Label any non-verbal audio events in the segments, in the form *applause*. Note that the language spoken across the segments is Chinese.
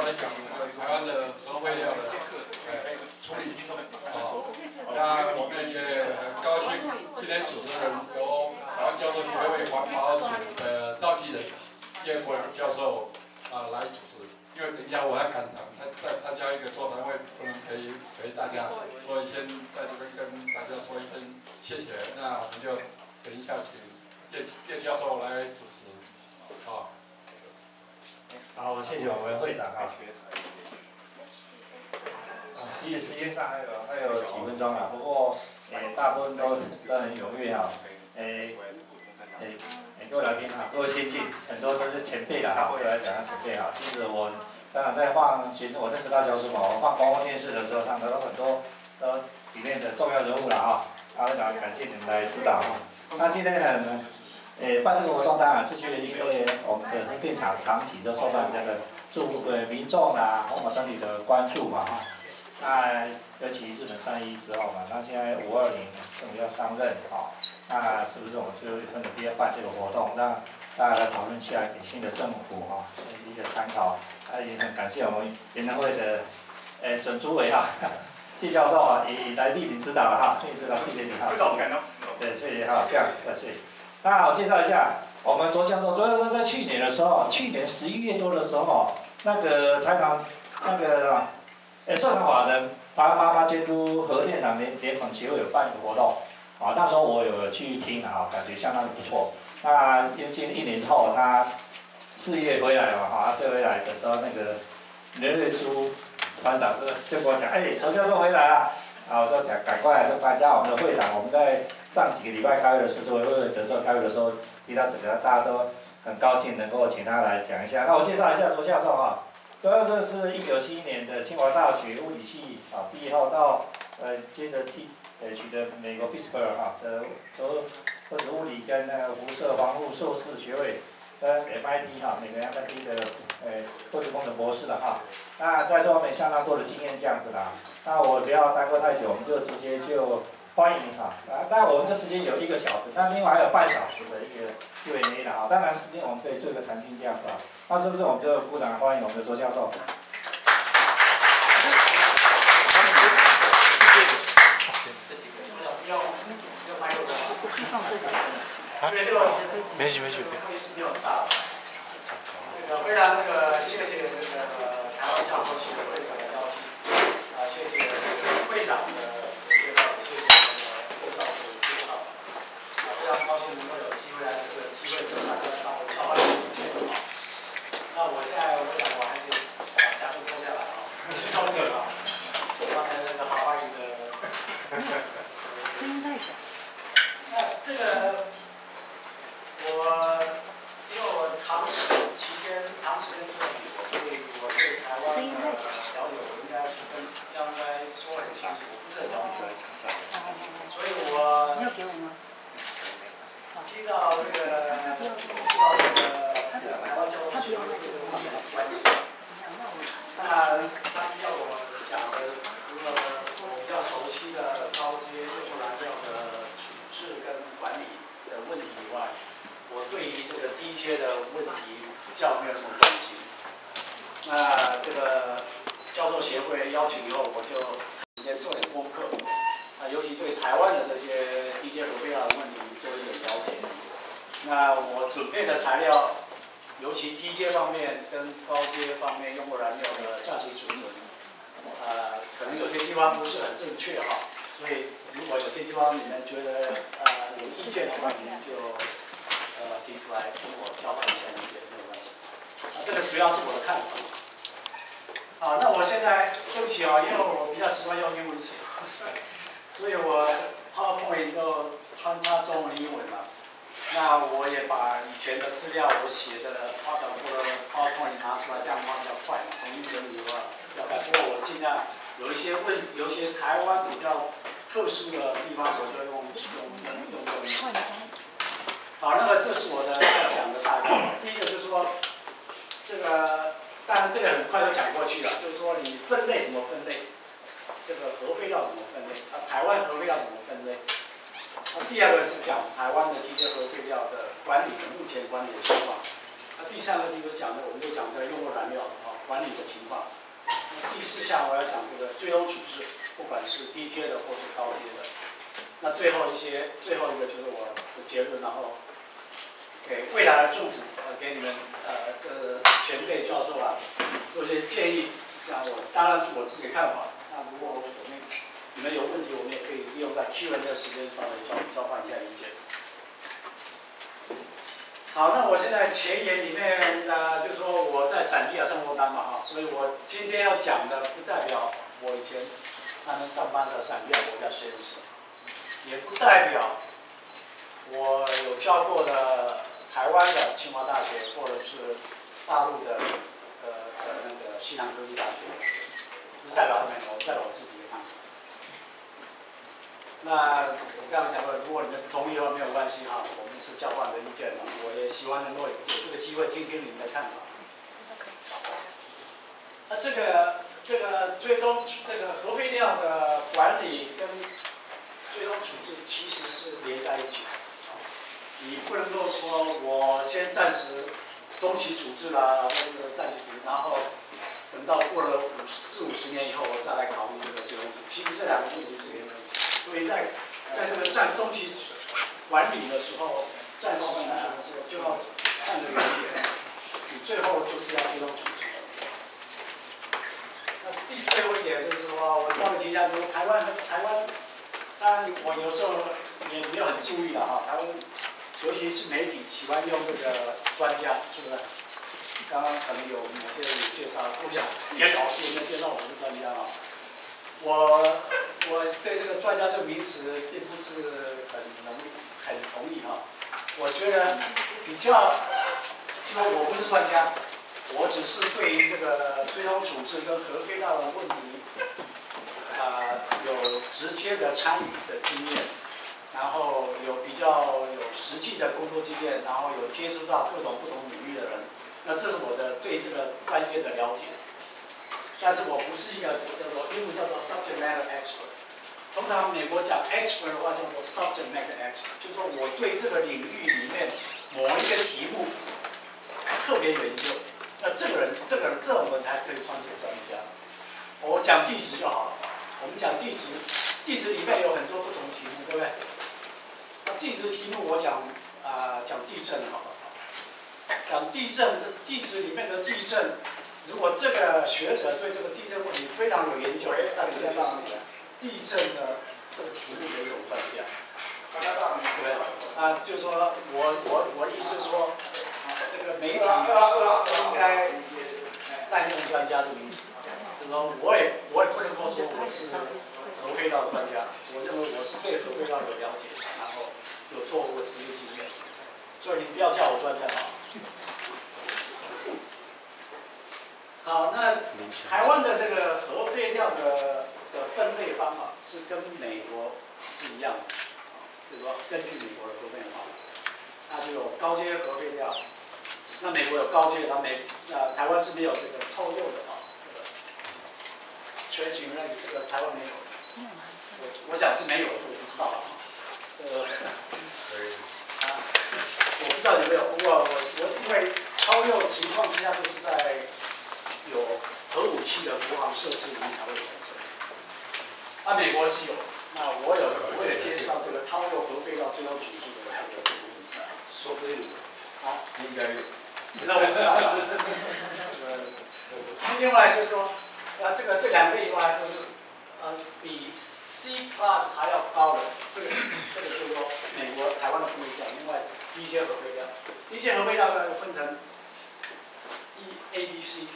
来讲台湾的核废料的处理，啊，那我们也很高兴今天主持人由台湾教授协会环保组的召集人叶国良教授啊来主持，因为等一下我还赶场，他再参加一个座谈会，不能陪陪大家，所以先在这边跟大家说一声谢谢。那我们就等一下请叶叶教授来主持，啊。好，谢谢我们会长啊。啊，时时间上还有还有几分钟啊，不过诶，大部分都都很踊跃哈。诶诶诶，各位来宾哈，各位先进，很多都是前辈了哈，对我来讲是前辈哈。其实我当然在放学生，我在师大教书嘛，我放公共电视的时候，上到很多都里面的重要人物了哈。啊，非常感谢你们来指导啊。那今天呢？诶，办这个活动当然，这是因为我们的核电厂长期都受到这个住呃民众啊、环保团体的关注嘛哈。那尤其日本上一之后嘛，那现在五二零政府要上任哈，那是不是我们就很有必要办这个活动，让大家来讨论起来，给新的政府哈一个参考。那，也很感谢我们联合会的诶准主委哈，*laughs* 谢教授啊，也来莅临指导了哈，莅临指导，谢谢你哈。对，谢谢哈，这样，谢谢。那我介绍一下，我们卓教授，卓教授在去年的时候，去年十一月多的时候，那个采访那个，诶，社团法人八八八监督核电厂联联盟协会有办一个活动，啊，那时候我有去听啊，感觉相当的不错。那因近一年之后，他四月回来嘛，哈，四月回来的时候，那个刘瑞书团长是就跟我讲，哎，卓教授回来了，啊，我说讲赶快就搬家我们的会长，我们在。上几个礼拜开会的时候，会的时候开会的时候提到这个，大家都很高兴能够请他来讲一下。那我介绍一下卓教授哈，卓教授是一九七一年的清华大学物理系啊毕业后到呃接着替呃取得美国 Pittsburgh 哈的核核子物理跟那个辐射防护硕士学位，跟 MIT 哈美国 MIT 的呃核子工程博士了哈。那在这方面相当多的经验这样子啦。那我不要耽搁太久，我们就直接就。欢迎哈，啊，当然我们这时间有一个小时，那另外还有半小时的一个 Q&A 的哈，当然时间我们可以做一个弹性这样子啊，那是不是我们就部长欢迎我们的周教授？没事没事。非常那个谢谢那个台湾教授协会的邀请，啊，谢谢会长的。非常高兴能够有机会来这个机会跟大家稍微交换意见啊。那我现在我想我还是把夹克脱下来啊，轻松点啊。刚才那个好欢迎的，声音太小。那这个我因为我长期间长时间做美国，所以我对台湾的了解我应该是跟应该说很清楚，我不是很了解。所以我。要给我吗？听到这个，知道这个台湾交通协会这个关系。那他要我讲的，除了我比较熟悉的高阶用户燃料的处置跟管理的问题以外，我对于这个低阶的问题较没有那么关心。那这个教授协会邀请以后，我就先做点功课。啊，尤其对台湾的这些低阶核废料的问题。做一点了解。那我准备的材料，尤其低阶方面跟高阶方面用过燃料的价值储，呃，可能有些地方不是很正确哈。所以如果有些地方你们觉得呃有意见的话，你们就呃提出来跟我交换一下意见，没有关系。啊，这个主要是我的看法。好，那我现在对不起啊，因为我比较习惯用英文写，所以我 PowerPoint 就。穿插中文、英文嘛，那我也把以前的资料我写的 PowerPoint 拿出来，这样的话比较快嘛。统一整理的话，不过我尽量有一些问，有一些台湾比较特殊的地方，我就用用用用英文。好，那么这是我的要讲的大概。第一个就是说，这个当然这个很快就讲过去了，就是说你分类怎么分类，这个核废料怎么分类，啊，台湾核废料怎么分类。那第二个是讲台湾的低阶核废料的管理的目前管理的情况。那第三个就是讲的，我们就讲这个用过燃料啊，管理的情况。第四项我要讲这个最终处置，不管是低阶的或是高阶的。那最后一些，最后一个就是我的结论，然后未来的祝福，呃，给你们呃的前辈教授啊做些建议。那我当然是我自己的看法。那如果我们你们有问题，我们也可以利用在 Q&A 的时间稍微交交换一下意见。好，那我现在前言里面呢，就说我在闪地啊上过班嘛哈，所以我今天要讲的不代表我以前他们上班的闪地国家实验室，也不代表我有教过的台湾的清华大学或者是大陆的呃呃那个西南科技大学，不是代表他们，我代表我自己的看法。那我刚才讲过，如果你们不同意的话没有关系哈，我们是交换的意见嘛，我也希望能够有这个机会听听你们的看法。那这个这个最终这个核废料的管理跟最终处置其实是连在一起的，你不能够说我先暂时中期处置啦，或者暂时，然后等到过了五四五十年以后，我再来考虑这个最终处置。其实这两个问题是连在一起。所以在在这个占中期管理的时候，暂时性的时候就要看这个点，你最后就是要最终处置。那第最后一点就是说，我稍微提一下，就是台湾台湾，当然我有时候也没有很注意的哈，台湾尤其是媒体喜欢用这个专家，是不是？刚刚可能有某些人介绍，不想也搞述，没介绍我是专家啊。我我对这个专家这个名词并不是很能很同意哈，我觉得比较说我不是专家，我只是对于这个最终处置跟核废料的问题，啊有直接的参与的经验，然后有比较有实际的工作经验，然后有接触到各种不同领域的人，那这是我的对这个专业的了解。但是我不是一个叫做英文叫做 subject matter expert。通常美国讲 expert 的话叫做 subject matter expert，就是说我对这个领域里面某一个题目特别研究。那这个人，这个人，这我们才可以算作专家。我讲地质就好了。我们讲地质，地质里面有很多不同题目，对不对？那地质题目我讲啊，讲地震好了。讲地震，地质里面的地震。如果这个学者对这个地震问题非常有研究，那这个就是地震的这个题目的一种专家，对啊，就是说我我我的意思说，这个媒体应该滥用专家的名词，就是说我也我也不能够说我是核废料专家，我认为我是对核废料有了解，有做过实验经验，所以你不要叫我专家啊。好，那台湾的这个核废料的的分类方法是跟美国是一样的，就是说根据美国的核废料方法，那就有高阶核废料，那美国有高阶，那美呃台湾是没有这个臭鼬的啊，全型那这个台湾没有，我我想是没有，我不知道啊，呃，我不知道有没有，不过我我是因为超铀情况之下就是在。有核武器的国防设施里面才会产生。啊，美国是有，那我有，我也接触到这个超铀核废料最终处置的这个说不定啊，应该有。那我知道了。另外就是说，啊，这个这两个以外都是，呃，比 C Plus 还要高的，这个这个就是说，美国、台湾的不一样。另外，低阶核废料，低阶核废料呢分成 E、A、B、C。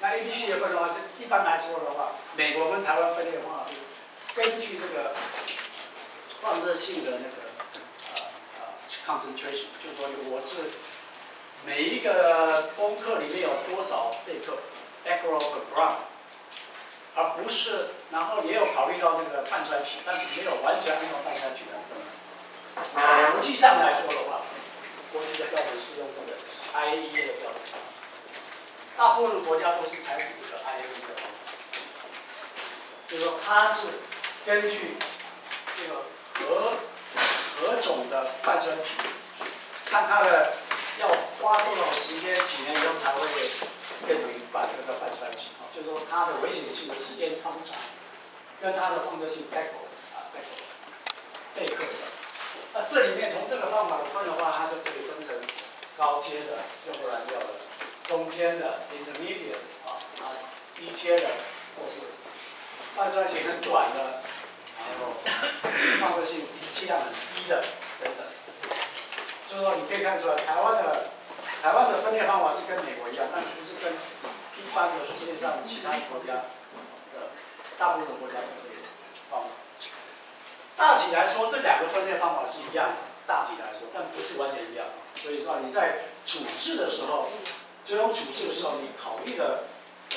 那 A B C 的分的话，就一般来说的话，美国跟台湾分类的话，是根据这个放射性的那个呃呃 concentration，就是说我是每一个功课里面有多少贝克 becquerel per gram，而不是，然后也有考虑到这个碳酸氢，但是没有完全按照碳酸氢来分。国际上来说的话，国际的标准是用这个 IAEA 的标准。大部分国家都是采取这个 IAEA 的方法，就是说它是根据这个核核种的半衰期，看它的要花多少时间，几年以后才会变成把这个半衰期？就是说它的危险性的时间方长，跟它的放射性 echo 啊 echo 贝克的。那这里面从这个方法分的话，它就可以分成高阶的用不燃料的，中间的 intermediate 啊啊低阶的或是半衰期很短的，然后放射性剂量很低的等等。就是说你可以看出来，台湾的台湾的分裂方法是跟美国一样，但是不是跟般的世界上其他国家的大部分的国家的分裂方法。大体来说，这两个分类方法是一样的，大体来说，但不是完全一样。所以说你在处置的时候，最终处置的时候，你考虑的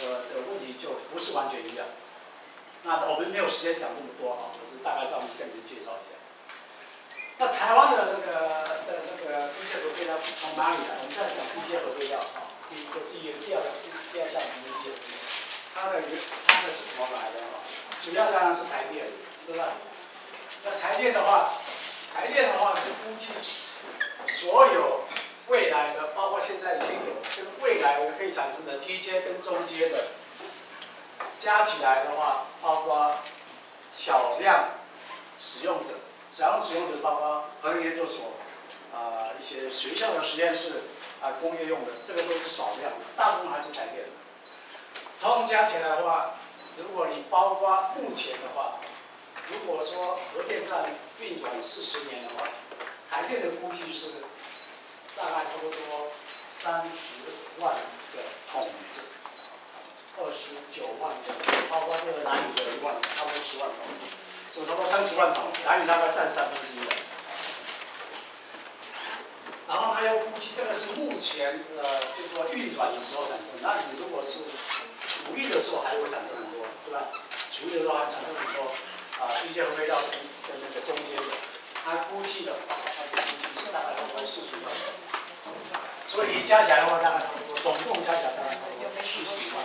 呃的问题就不是完全一样。那我们没有时间讲这么多啊，我是大概这样跟您介绍一下。那台湾的那个的那个低阶核废料从哪里来？我们再讲低阶核废料啊，第一个第一第二个第二项低阶核废料，它的原它的是怎么来的啊？主要当然是台电，对吧？那台电的话，台电的话是估计所有未来的，包括现在已经有，跟未来可以产生的 t 阶跟中阶的，加起来的话，包括小量使用者，小量使用的包括核研究所，啊、一些学校的实验室，啊、工业用的，这个都是少量的，大部分还是台电的。通通加起来的话，如果你包括目前的话，如果说核电站运转四十年的话，台电的估计是大概差不多三十万个桶，二十九万个，包括这个南屿的一万，差不多十万桶，差不多三十万桶，南屿大概占三分之一。然后他又估计这个是目前呃，就是说运转的时候产生，那你如果是除役的时候还会产生很多，对吧？除役的时候还产生很多。啊，一些回到跟跟那个中间的，他估计的，他估计是大概差不多四十万，所以加起来的话，大概差不多，总共加起来大概差不多四十万。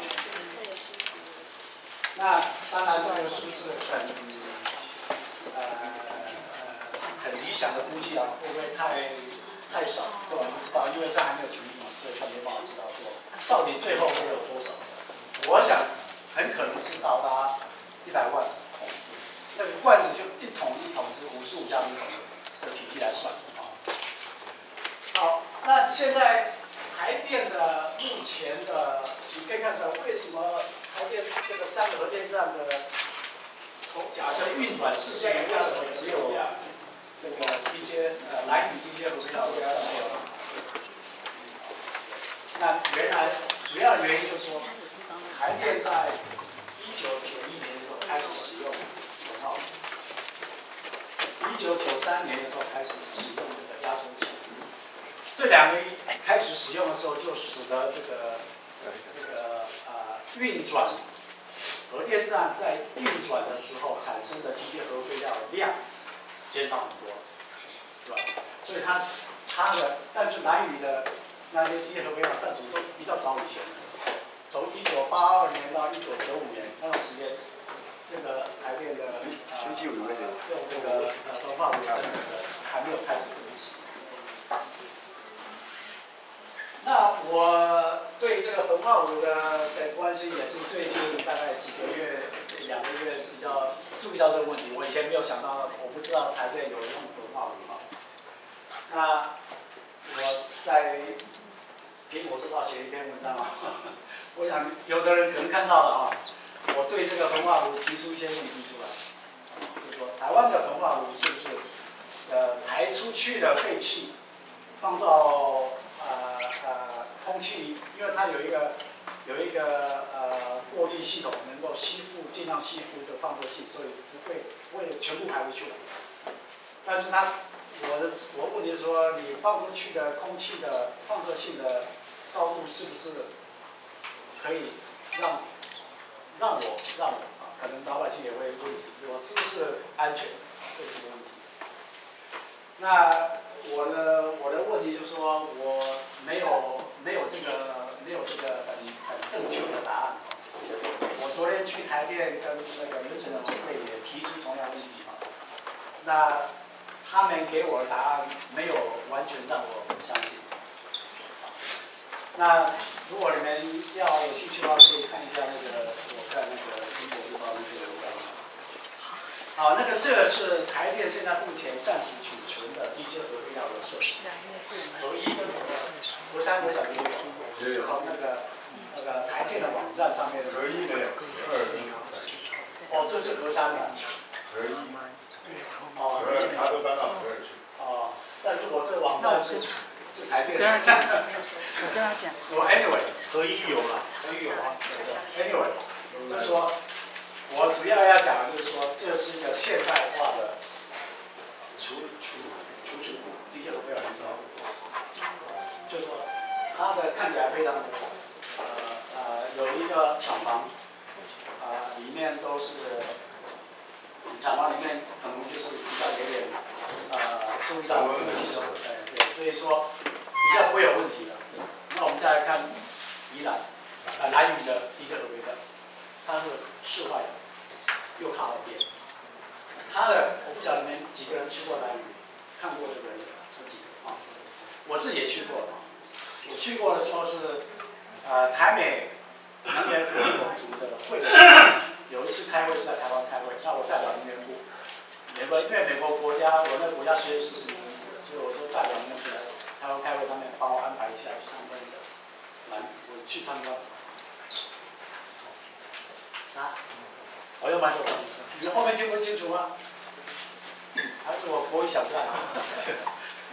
那当然这个数字很呃很理想的估计啊？会不会太太少？我们不知道，因为这还没有决定嘛，所以他没办法知道说到底最后会有多少。我想很可能是到达一百万。那个罐子就一桶一桶是五十五加米桶的体积来算啊。好，那现在台电的目前的，你可以看出来为什么台电这个三个核电站的假设运转四十年，为什么只有这个一些呃蓝宇这些核废料没有？那原来主要的原因就是说，台电在一九九一年的时候开始使用。一九九三年的时候开始启动这个压缩机，这两个一开始使用的时候，就使得这个这个呃运转核电站在运转的时候产生的机械核废料的量减少很多，是吧？所以它它的，但是南屿的那些机械核废料占总都比较早以前，从一九八二年到一九九五年那段时间。这个台电的呃，用这个呃焚化炉真的还没有开始更新。那我对这个焚化炉的的关心也是最近大概几个月、这两个月比较注意到这个问题。我以前没有想到，我不知道台电有用焚化炉哈。那我在苹果日报写一篇文章啊，我想有的人可能看到了啊。我对这个焚化炉提出一些问题出来，就说台湾的焚化炉是不是呃排出去的废气放到呃呃空气，因为它有一个有一个呃过滤系统，能够吸附尽量吸附这个放射性，所以不会不会全部排出去。但是它我的我问题是说，你放出去的空气的放射性的高度是不是可以让？让我让我啊，可能老百姓也会问我是不是安全，这是个问题。那我的我的问题就是说，我没有没有这个没有这个很很正确的答案。我昨天去台电跟那个刘承的会也提出同样问题。那他们给我的答案没有完全让我相信。那如果你们要有兴趣的话，可以看一下那个我看那个。好，那个这个是台电现在目前暂时储存的低阶核废料的设施，核一跟核二，核三、核小都有，是从那个那个台电的网站上面的。合一没有，二哦，这是核三的。合一，哦，合二他都搬到合二去。哦，但是我这个网站是是台电跟他讲，*laughs* 的。我跟他讲，我 anyway，合一有了，合一有啊。anyway，就说，我主要要讲的就是说，这是一个现代化的储储储存库，的确都非常少。就是说，它的看起来非常的，呃呃，有一个厂房，啊、里面都是，厂房里面可能就是比较有点，呃，注意到这个系统，对，所以说比较不会有问题的。那我们再来看宜兰，啊、兰屿的第一个合规的，它是室外的，又看了边。他的我不晓得你们几个人去过兰屿，看过这个有几个啊？我自己也去过啊。我去过的时候是，呃，台美能源合力盟族的会，有一次开会是在台湾开会，那我代表能源部，美国因为美国国家我那个国家实验室是能源部的，所以我说代表能源部来台湾开会，他们帮我安排一下去参观的，来我去参观。啊？我又买手了，你们后面听不清楚吗？还是我国语讲不太好？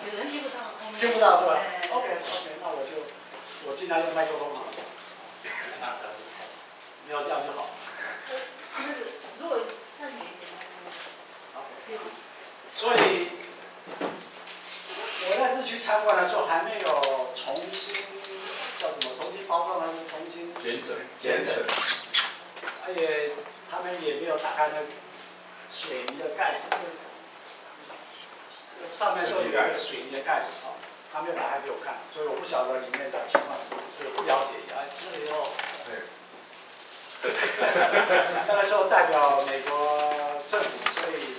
有人听不到，听不到是吧哎？OK OK，那我就我尽量用麦克风好了。没有这样就好。就是如果再远一点，所以我那次去参观的时候，还没有重新叫什么重新包装还是重新简整，检整，而且他们也没有打开那个水泥的盖子，这上面都有一个水泥的盖子啊，他没有打开给我看，所以我不晓得里面的情况，所以我不了解一下。这个以后。那个时候代表美国政府，所以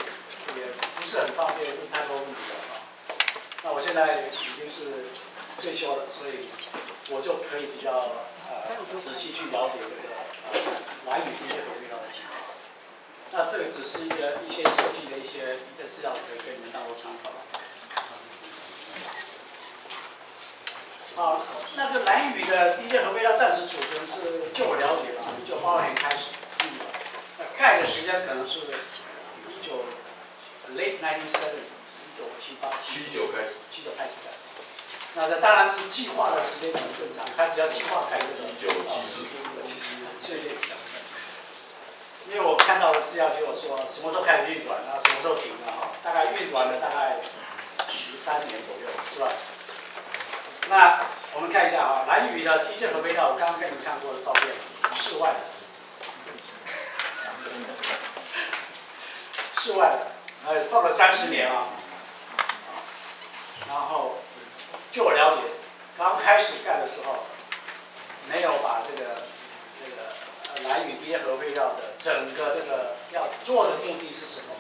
也不是很方便问太多问题了啊。那我现在已经是退休了，所以我就可以比较呃仔细去了解这个呃蓝屿这些合约的情况。那这个只是一个一些设计的一些一些资料，可以给你们当做参考。啊，那个蓝雨的第一件核废料暂时储存是，就我了解啊，一九八二年开始运的，那盖的时间可能是一九 late nineteen seventy，一九七八七九开始，七九开始盖。那这当然是计划的时间可能更长，开始要计划开这个。一九七四，七四，谢谢。因为我看到的资料结果说什么时候开始运转，然后什么时候停了哈，大概运转了大概十三年左右，是吧？那我们看一下啊，蓝屿的梯件核废料，我刚刚给你们看过的照片，室外的，室外的，呃，放了三十年啊，然 *laughs* 后就我了解，刚开始盖的时候，没有把这个这个呃蓝屿梯件核废料的整个这个要做的目的是什么，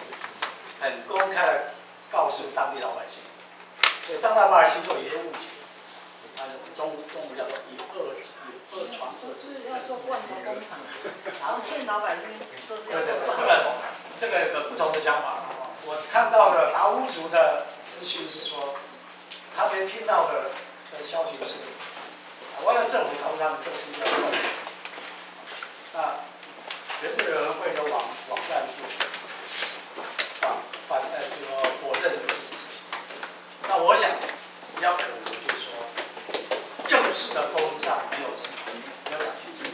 很公开的告诉当地老百姓，所以当地老百姓就有一些误解。啊，中中午叫做以恶以恶传恶不。是要做罐头工厂，然后骗老百姓做罐头。这个这个有不同的讲法。我看到的达乌族的资讯是说，他们听到的消息是，台湾的政府告诉他们这是一个正理。那原子委员会的网网站是反反呃这个否认这件事情。那我想比较可能就是说，正式的沟通上没有没有讲清楚，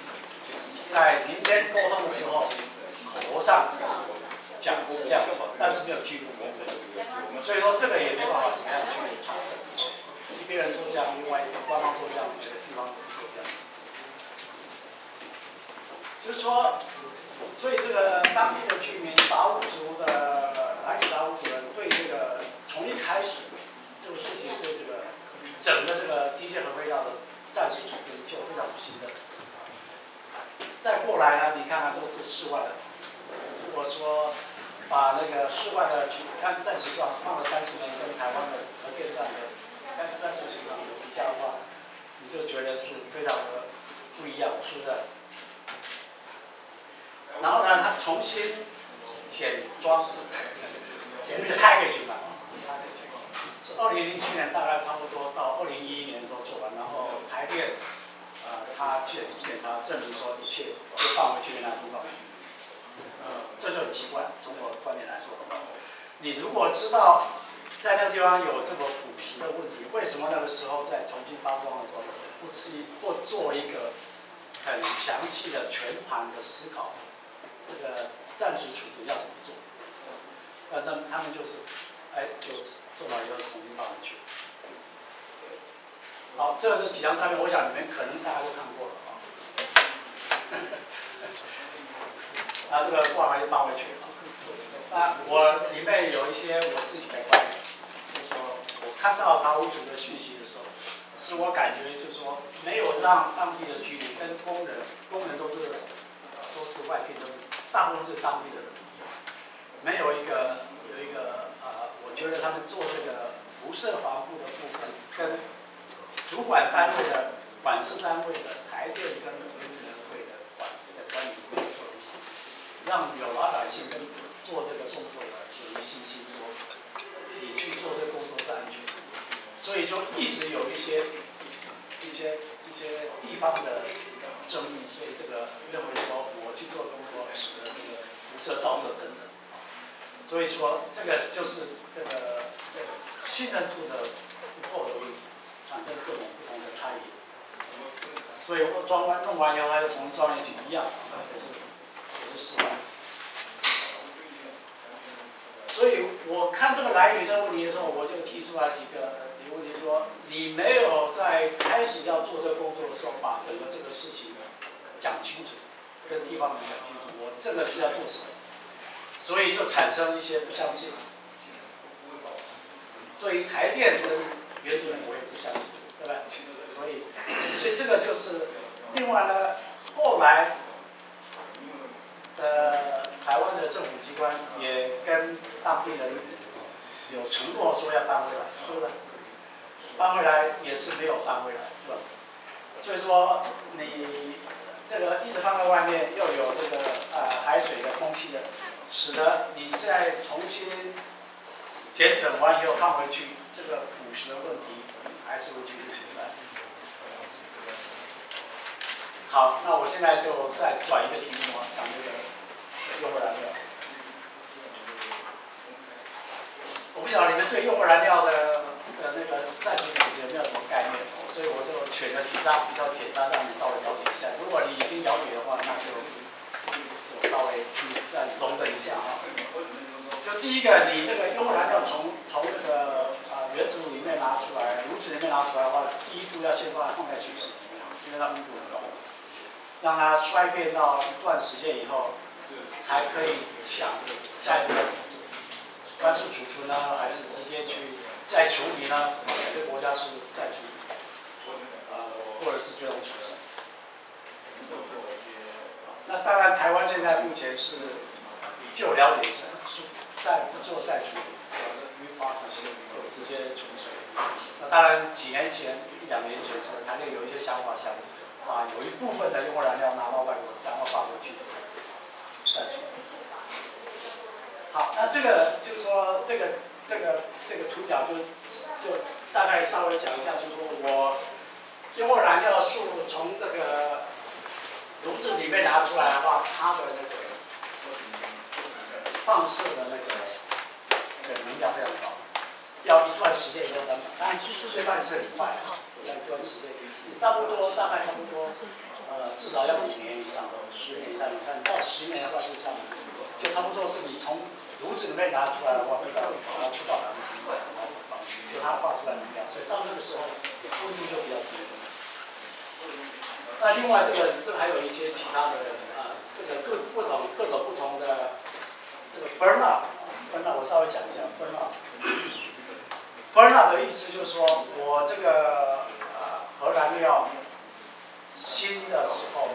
在民间沟通的时候，口头上讲这样，但是没有记录。所以说这个也没办法怎么样去查证。一边人说这样，另外一边官方说这样，别的地方说这样。就是说，所以这个当地的居民达悟族的来屿达悟族人对这个从一开始这个事情对这个整个这个低阶核废料的暂时储存就非常不信任。再过来呢，你看看都是室外的。如果说把那个室外的去看暂时上放了三十年，跟台湾的核电站的看暂时情况有比较的话，你就觉得是非常的不一样，是不是？然后呢，他重新简装置，简直 package 嘛，是二零零七年大概差不多到二零一一年的时候做完，然后台电，呃，他检检查证明说一切就放回去原来地方。呃，这就很奇怪，从我的观点来说，你如果知道在那个地方有这么腐蚀的问题，为什么那个时候在重新包装的时候不一不做一个很详细的全盘的思考？这个暂时储存要怎么做？但是他们就是，哎，就做到一个重新放回去。好，这是几张照片，我想你们可能大家都看过了啊。*laughs* 那，这个挂完就放回去。啊，我里面有一些我自己的观点，看到他屋主的讯息的时候，使我感觉就是说没有让当地的居民跟工人，工人都是都是外聘的。大部分是当地的人，没有一个有一个呃，我觉得他们做这个辐射防护的部分，跟主管单位的管事单位的台电跟能源会的管的管理没有做一些，让有老百姓跟做这个工作的有信心说，你去做这个工作是安全，所以说一直有一些一些一些地方的争议，所以这个认为说我去做工作使得这个辐射照射等等，所以说这个就是这个信任度的不够的问题，产生各种不同的差异。所以我装完弄完以后，还要重新装进去一样，也是也是失败。所以我看这个来源这个问题的时候，我就提出来几个，说你没有在开始要做这个工作的时候，把整个这个事情呢讲清楚，跟地方人讲清楚，我这个是要做什么，所以就产生一些不相信。所以台电跟原主任我也不相信，对吧？所以，所以这个就是另外呢，后来呃台湾的政府机关也跟当地人有承诺说要搬回来，是不是？搬回来也是没有搬回来，是吧？就是说你这个一直放在外面，又有这个呃海水的空气的，使得你现在重新检整完以后放回去，这个腐蚀的问题还是会继续存在。好，那我现在就再转一个题目，讲这个用不燃料。我不晓得你们对用不燃料的的那个暂时储存没有什么概念，所以我就选了几张比较简单，让你稍微了解一下。如果你已经了解的话，那就稍微去再容忍一下啊。就第一个，你这个用燃料从从那个啊原子里面拿出来，炉子里面拿出来的话，第一步要先把它放在水池里面，因为它温度很高，让它衰变到一段时间以后，才可以想下一步要怎么做，干式储存呢，还是直接去在处理呢？有些国家是在处理，呃，或者是最终处理。那当然，台湾现在目前是就了解一下。再不做再处理，预化这些就直接储存。那当然，几年前、一两年前，是台内有一些想法，想啊，有一部分的用燃料拿到外国，然后放回去再处理。好，那这个就是说，这个这个这个图表就就大概稍微讲一下，就是说我因为燃料数从这个炉子里面拿出来的话，它的那个。放射的那个那个能量非常高，要一段时间以后才，当然最慢是很快，要一段时间，差不多大概差不多，呃，至少要五年以上，十年以上，你看到十年的话就差不多，就差不多是你从炉子里面拿出来的话，会把它出到燃气，就它化出来能量，所以到那个时候温度就比较低。那另外这个这个还有一些其他的啊，这个各不同各种不同的。这个 burn up，burn up 我稍微讲一下 burn up。burn up 的意思就是说我这个呃核燃料新的时候，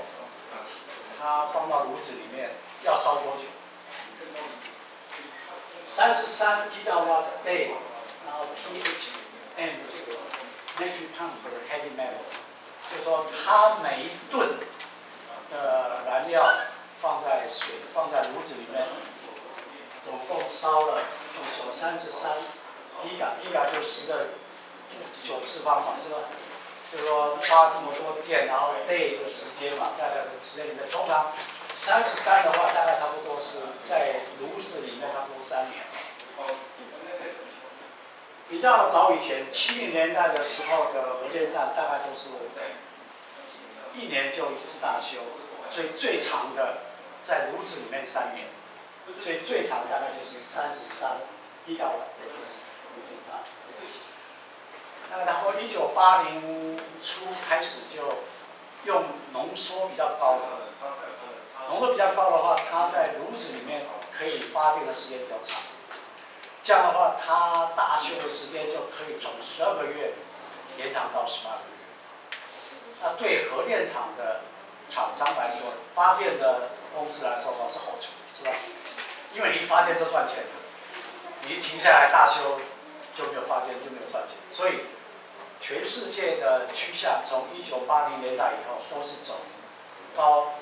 它放到炉子里面要烧多久？三十三 gigawatt day，然后 T H M 这个 metric ton for the heavy metal，就是说它每一吨的燃料放在水放在炉子里面，总共烧了用说三十三吉嘎，吉嘎就十的九次方嘛，是吧？就是说花这么多电，然后累的时间嘛，大概的时间里面，通常三十三的话，大概差不多是在炉子里面差不多三年。比较早以前，七零年代的时候的核电站，大概都是一年就一次大修，所以最长的在炉子里面三年，所以最长大概就是三十三一到五那然后一九八零初开始就用浓缩比较高的，浓度比较高的话，它在炉子里面可以发电的时间比较长。这样的话，它大修的时间就可以从十二个月延长到十八个月。那对核电厂的厂商来说，发电的公司来说话是好处，是吧？因为你一发电都赚钱，你一停下来大修就没有发电就没有赚钱。所以，全世界的趋向从一九八零年代以后都是走高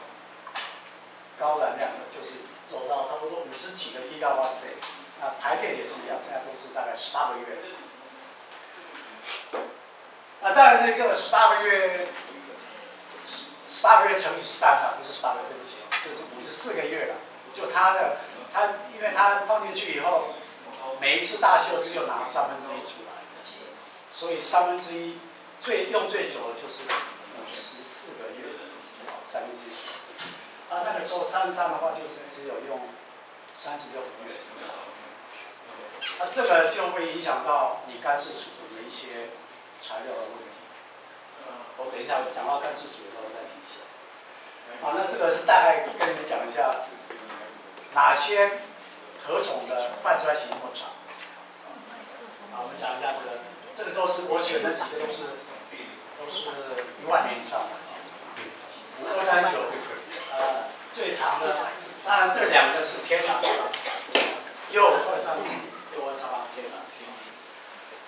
高燃量的，就是走到差不多五十几个吉瓦时倍。那台电也是一样，现在都是大概十八个月。那当然，那个十八个月，十八个月乘以三啊，不是十八个月，对不起，就是五十四个月了。就它的，它因为它放进去以后，每一次大修只有拿三分之一出来，所以三分之一最用最久的就是十四个月，三分之一。啊，那个时候三三的话，就是只有用三十六个月。那这个就会影响到你干式储的一些材料的问题。我等一下讲到干式储的时候再提一下。好，那这个是大概跟你们讲一下，哪些何种的半衰期那么长。好，我们讲一下这个，这个都是我选的几个都是都是一万年以上的。五二三九，呃，最长的，当然这两个是天然的，又二三九。多少啊？天哪！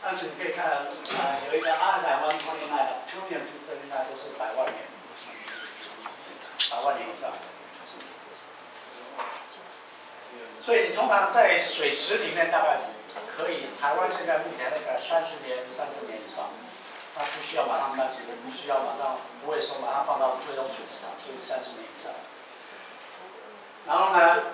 但是你可以看，啊，有一个阿尔湾矿业脉，two million to three million 都是百万年，百万年以上。所以你通常在水池里面大概可以，台湾现在目前那个三十年、三十年以上，它不需要马上干除，不需要马上，不会说马上放到最终水池上，所以三十年以上。然后呢，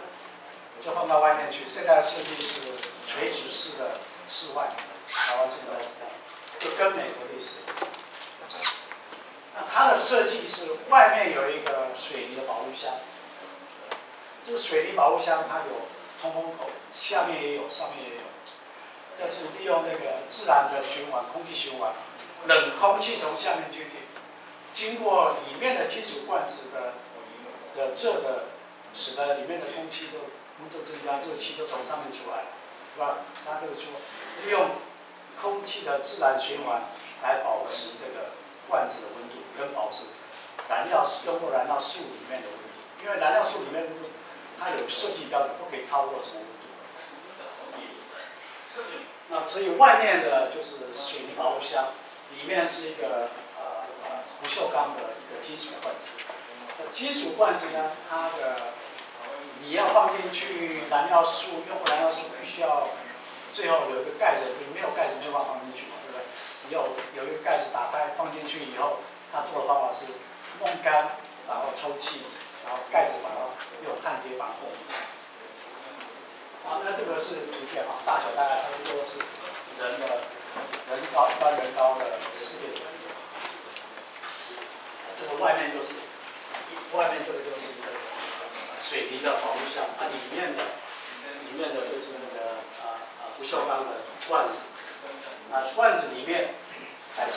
就放到外面去。现在设计是。垂直式的室外，台湾现在是这样，就跟美国类似。那它的设计是外面有一个水泥的保护箱，这个水泥保护箱它有通风口，下面也有，上面也有。这是利用那个自然的循环，空气循环，冷空气从下面进去，经过里面的金属罐子的的热的，使得里面的空气都温度增加，热气都从上面出来。是吧？它这个说，利用空气的自然循环来保持这个罐子的温度，跟保持燃料用过燃料素里面的温度。因为燃料素里面温度，它有设计标准，不可以超过什么温度。那所以外面的就是水泥保护箱，里面是一个呃不锈钢的一个金属罐子。金属罐子呢，它的你要放进去燃料素，用燃料素必须要最后有一个盖子，你没有盖子没有办法放进去嘛，对不对？你有有一个盖子打开放进去以后，它做的方法是弄干，然后抽气，然后盖子把它用焊接绑住。好，那这个是图片啊，大小大概差不多是人的人高一般人高的四倍。这个外面就是外面这个就是一个。水泥的保护箱，它里面的里面的就是那个啊啊不锈钢的罐子，啊罐子里面还是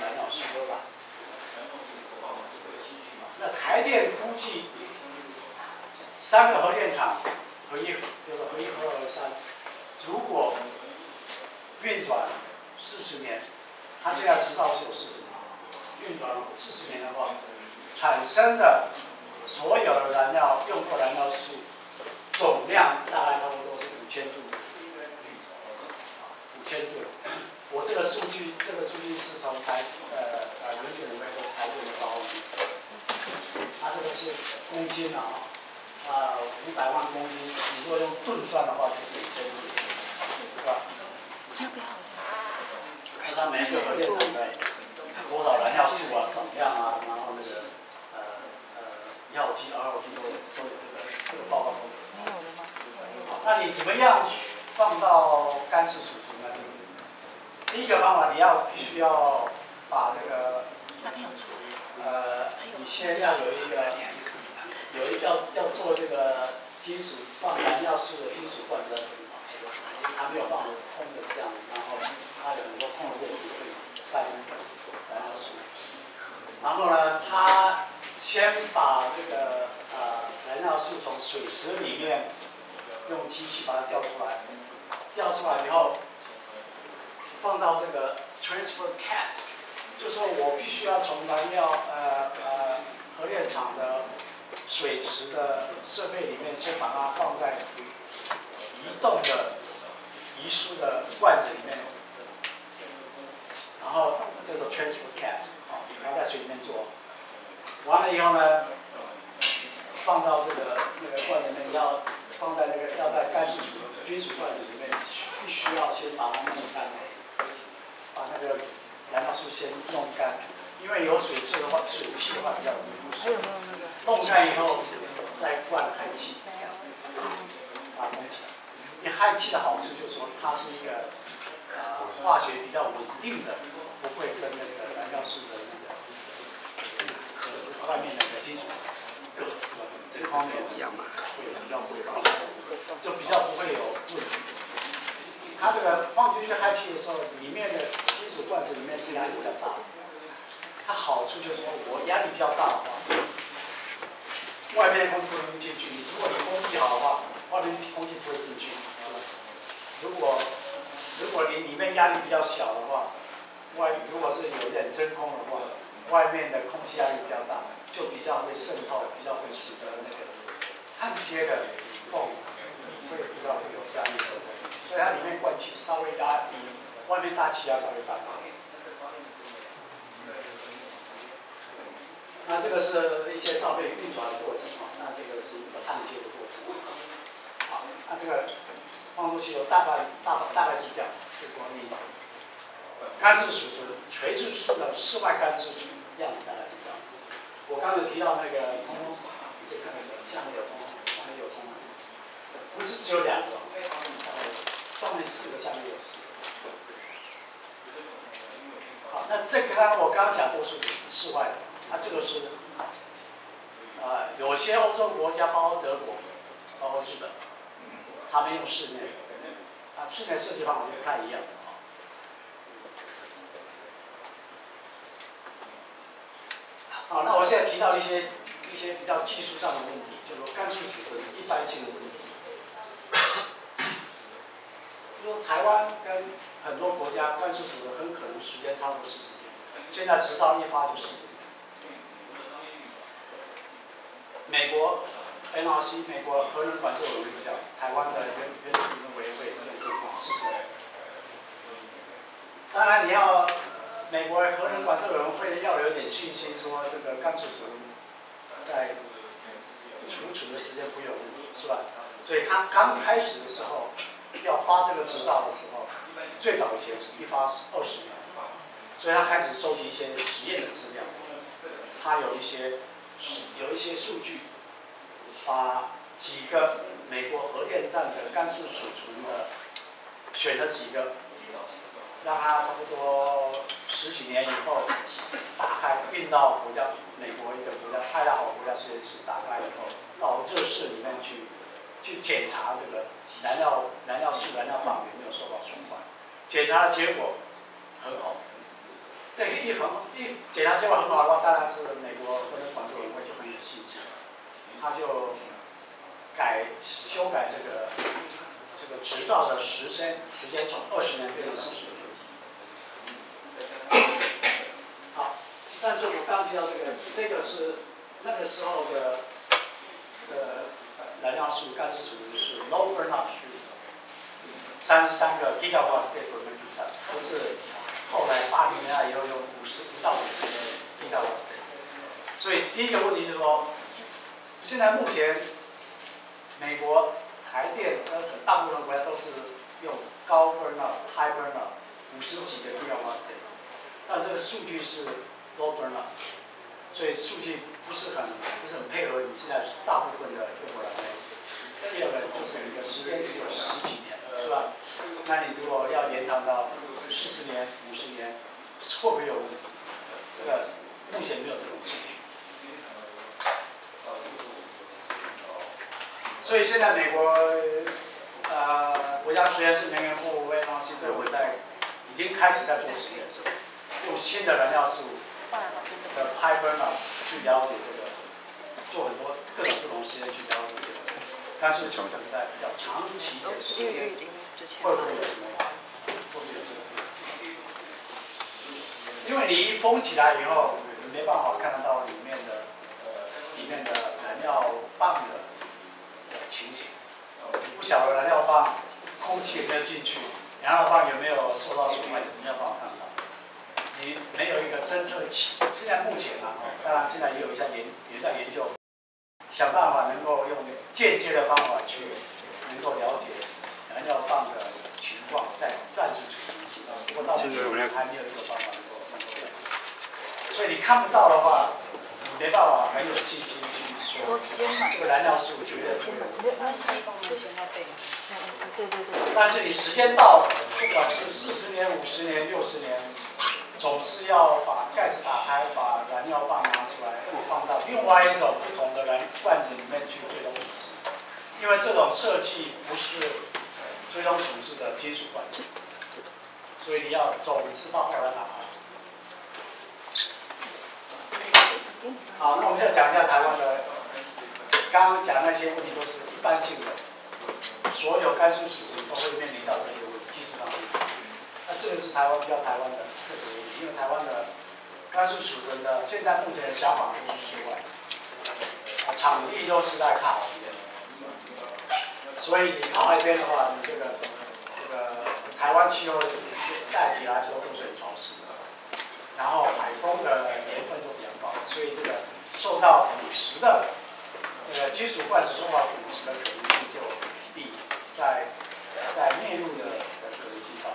燃料石油吧。那台电估计三个核电厂合一就是合一核二三，如果运转四十年，它现在知道是有四十年，运转四十年的话，产生的。所有的燃料用过燃料数总量大概差不多是五千度，五千度。我这个数据，这个数据是从台呃呃原始人会说台电的报告，它这个是公斤的啊，啊五百万公斤，你如果用吨算的话就是五千吨，是吧？看它每一个核电厂在多少燃料素啊、总量啊，然后那个呃呃药剂、ROT 都有都有这个这个报告。那你怎么样放到干式储存呢？第一个方法，你要必须要把那个呃，你先要有一个有一要要做这个金属放燃料素的金属罐子，它没有放的空的这样，然后它有很多空的位置可以塞燃料素。然后呢，它先把这个呃燃料素从水池里面用机器把它调出来，调出来以后放到这个 transfer cask，就说我必须要从燃料呃呃核电厂的水池的设备里面先把它放在移动的遗书的罐子里面，然后这个 transfer cask，好，然后在水里面做，完了以后呢，放到这个那个罐子里面要放在那个要在干式储金属罐子里面，必须要先把它弄干，把那个燃料素先弄干，因为有水汽的话，水汽的话比较容易腐蚀。弄干以后再灌氦气，把它封起来。因为氦气的好处就是说它是一个呃化学比较稳定的，不会跟那个燃料素的那个和外面那个金属铬是吧？这个方面一样嘛，会比较会高，就比较不会有问题。它这个放进去氦气的时候，里面的金属罐子里面是压力比较大。它好处就是说我压力比较大的话，外面的空气不能进去。你如果你空气好的话，外面空气不会进去，如果如果你里面压力比较小的话，外如果是有一点真空的话，外面的空气压力比较大，就比较会渗透，比较会使得那个焊接的缝会比较会有压力渗透，所以它里面灌气稍微压比外面大气压稍微大一点。那这个是一些照片运转的过程啊，那这个是一个焊接的过程。好，那这个放出去后大概大大概是这样，是关于干式储存垂直式的室外干式储存样子大概是这样。我刚才提到那个通风，可以看到下面有通风，下面有通风，不是只有两个，上面四个，下面有四个。好，那这个我刚刚讲都是室外的。那这个是，呃，有些欧洲国家，包括德国，包括日本，他们用室内，啊，室内设计方法就不太一样。好，那我现在提到一些一些比较技术上的问题，就是干式储存一般性的问题。因为台湾跟很多国家干式储存很可能时间差不多四十年，现在执照一发就四十年。美国 NRC 美国核能管制委员会叫台湾的原原子能委员会这个地方是？当然你要美国核能管制委员会要有点信心，说这个干式储存在储存的时间不会有问题，是吧？所以他刚开始的时候要发这个执照的时候，最早以前是一发是二十年，所以他开始收集一些实验的资料，他有一些。有一些数据，把几个美国核电站的干式储存的选了几个，让它差不多十几年以后打开运到国家美国一个国家太阳好国家实验室打开以后，到热室里面去去检查这个燃料燃料室燃料棒有没有受到损坏，检查的结果很好。这一很一检查结果很好的话，当然是美国不能管制委员会就很有信心，他就改修改这个这个执照的时间时间从二十年变成四十年。好，但是我刚提到这个，这个是那个时候的呃燃料素干式储存是 low burnout 区，三十三个 gigawatt state 的地方，不是后来八零年代以后有五十不到五十个 gigawatt state。所以第一个问题就是说，现在目前美国台电呃大部分国家都是用高 burner、high burner 五十几个 gigawatt state，但这个数据是 low burner，所以数据不是很不是很配合你现在大部分的用户来。第二个就是你的时间只有十几年，是吧？那你如果要延长到四十年、五十年，会不会有？这个目前没有这种数据。所以现在美国呃国家实验室能源部 NRC 队伍在已经开始在做实验，用新的燃料素的 high burner 去了解这个，做很多各种不同实验去了解这个。但是存在比较长期的时间，会不会有什么？会不会有这个？因为你一封起来以后，你没办法看得到里面的呃里面的燃料棒的情形。你不晓得燃料棒空气有没有进去，燃料棒有没有受到损坏，你没有办法看到。你没有一个侦测器。现在目前啊，当然现在也有一些研也在研究。想办法能够用间接的方法去能够了解燃料棒的情况，在暂时处理。不过到目前还没有一个方法能够能够。所以你看不到的话，你没办法很有信心去说这个燃料素绝对不会。对对对。但是你时间到了，不管是四十年、五十年、六十年。总是要把盖子打开，把燃料棒拿出来，放到另外一种不同的燃罐子里面去最终处置。因为这种设计不是最终处置的金属罐子，所以你要总是到后来打开。好，那我们现在讲一下台湾的，刚刚讲那些问题都是一般性的，所有甘肃储存都会面临到这些问题，技术上。那这个是台湾比较台湾的特别。因为台湾的甘肃储存的，现在目前的想法都是室外，场地都是在靠海边，所以你靠海边的话，你这个这个台湾气候带起来的时候都是很潮湿的，然后海风的盐分都比较高，所以这个受到腐蚀的这个金属罐子受到腐蚀的可能性就比在在内陆的的可能性大。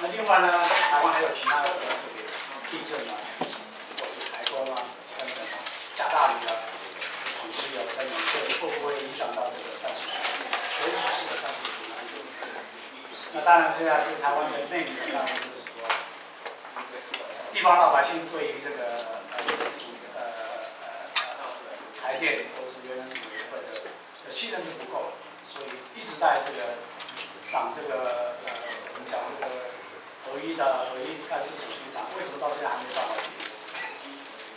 那另外呢，台湾还有其他的特别地震啊，或是台风啊等等，下大雨啊，土石流等等，这会不会影响到这个淡水水水质的淡水水安全？那当然，现在对台湾的内部当然就是说，地方老百姓对于这个呃台电或是原能组委会的信任度不够，所以一直在这个挡这个呃我们讲这个。合一的合一干式储存厂为什么到现在还没办法解决？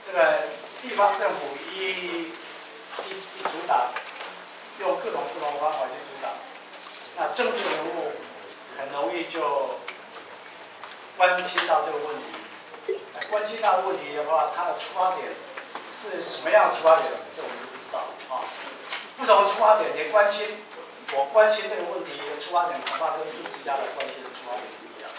这个地方政府一一一主打，用各种不同的方法去阻挡，那政治人物很容易就关心到这个问题。关心到问题的话，他的出发点是什么样的出发点？这我们不知道啊。不同的出发点，你关心，我关心这个问题的出发点，恐怕跟艺术家的关心的出发点不一样。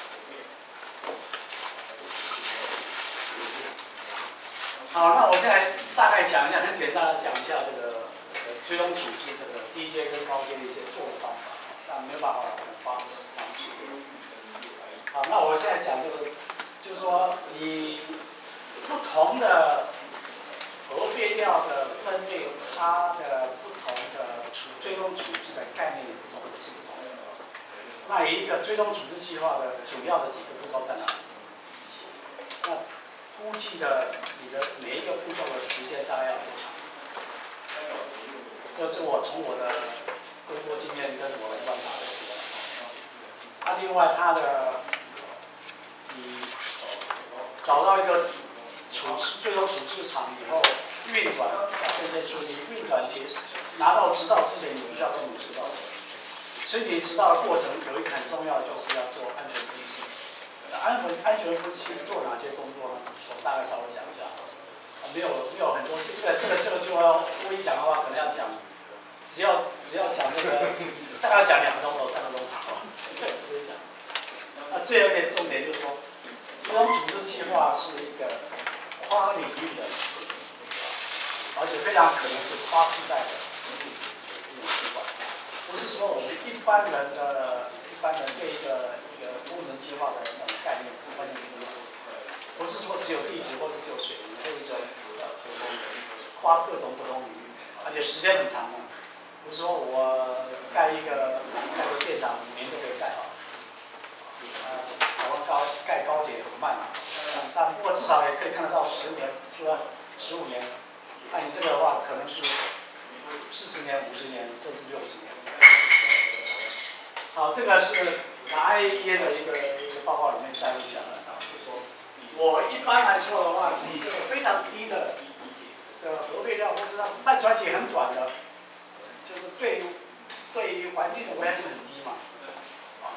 好，那我现在大概讲一下，很简单的讲一下这个呃追踪处置这个低阶跟高阶的一些做的方法，但没有办法很方方式。好，那我现在讲这个，就是说以不同的核废料的分类，它的不同的处追踪处置的概念不同是不同的。那一个追踪处置计划的主要的几个步骤在哪？那估计的你的每一个步骤的时间大概要多长？这是我从我的工作经验跟我的观察的。啊，另外它的，你找到一个处最后处置厂以后运转，现在处理运转结拿到执照之前，你必须要申请执照。申请执照的过程有一个很重要，就是要做安全分析。安全安全分析做哪些工作呢？我大概稍微讲一下。没有没有很多，这个这个这个就要我一讲的话，可能要讲，只要只要讲那个，大概讲两个钟头、三个钟头，确实会讲。那最后一点重点就是说，这种组织计划是一个跨领域的。而且非常可能是跨时代的这种计划，不是说我们一般人的一般人对一个一个工程计划的那种概念完全不一样，不是说只有地质或者只有水泥，或者只有呃普通跨各种不同领域，而且时间很长的，不是说我盖一个盖个电厂五年就可以盖好。呃，台湾高盖高铁很慢啊，但不过至少也可以看得到十年，是吧？十五年，按你这个的话，可能是四十年、五十年，甚至六十年。好，这个是 IAEA 的一个一个报告里面摘录下来的，就是说我一般来说的话，你这个非常低的的核废料，或者它卖出来期很短的，就是对于对于环境的危害性很低嘛。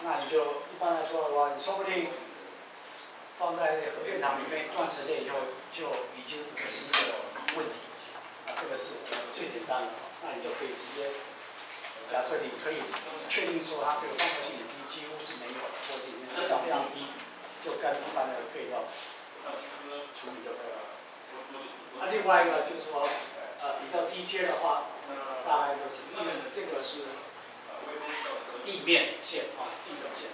那你就一般来说的话，你说不定放在核电厂里面一段时间以后，就已经不是一个问题。啊，这个是最简单的，那你就可以直接，假设你可以确定说它这个放射性已经几乎是没有了，或者已经非常非常低，就跟一般的废料处理就可以了。那另外一个就是说，呃，比较低阶的话，大概就是因为这个是地面线啊，地面线。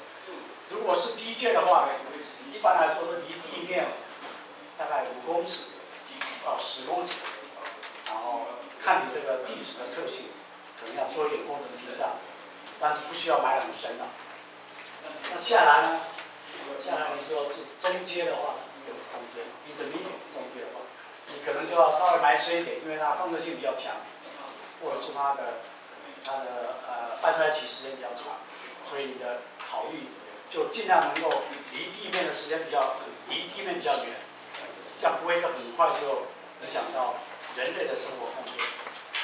如果是低阶的话，一般来说是离地面大概五公尺到十公尺，然后看你这个地质的特性，可能要做一点工程屏障，但是不需要埋很深的。那下来呢？下来你说是中阶的话，中阶，intermediate 中阶的话，你可能就要稍微埋深一点，因为它放射性比较强，或者是它的它的呃半衰期时间比较长，所以你的考虑就尽量能够离地面的时间比较离地面比较远，这样不会很快就影响到人类的生活空间。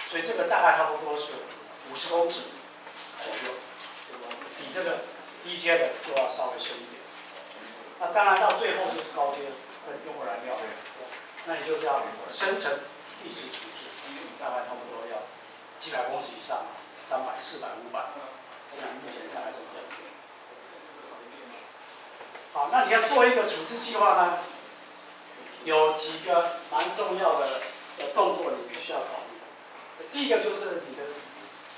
所以这个大概差不多是五十公尺左右，比这个低阶的就要稍微深一点。那当然到最后就是高阶跟用户燃料，那你就是要深层地质处置，大概差不多要几百公尺以上，三百、四百、五百，这样目前大概是这样。好，那你要做一个处置计划呢，有几个蛮重要的的动作你必须要考虑。第一个就是你的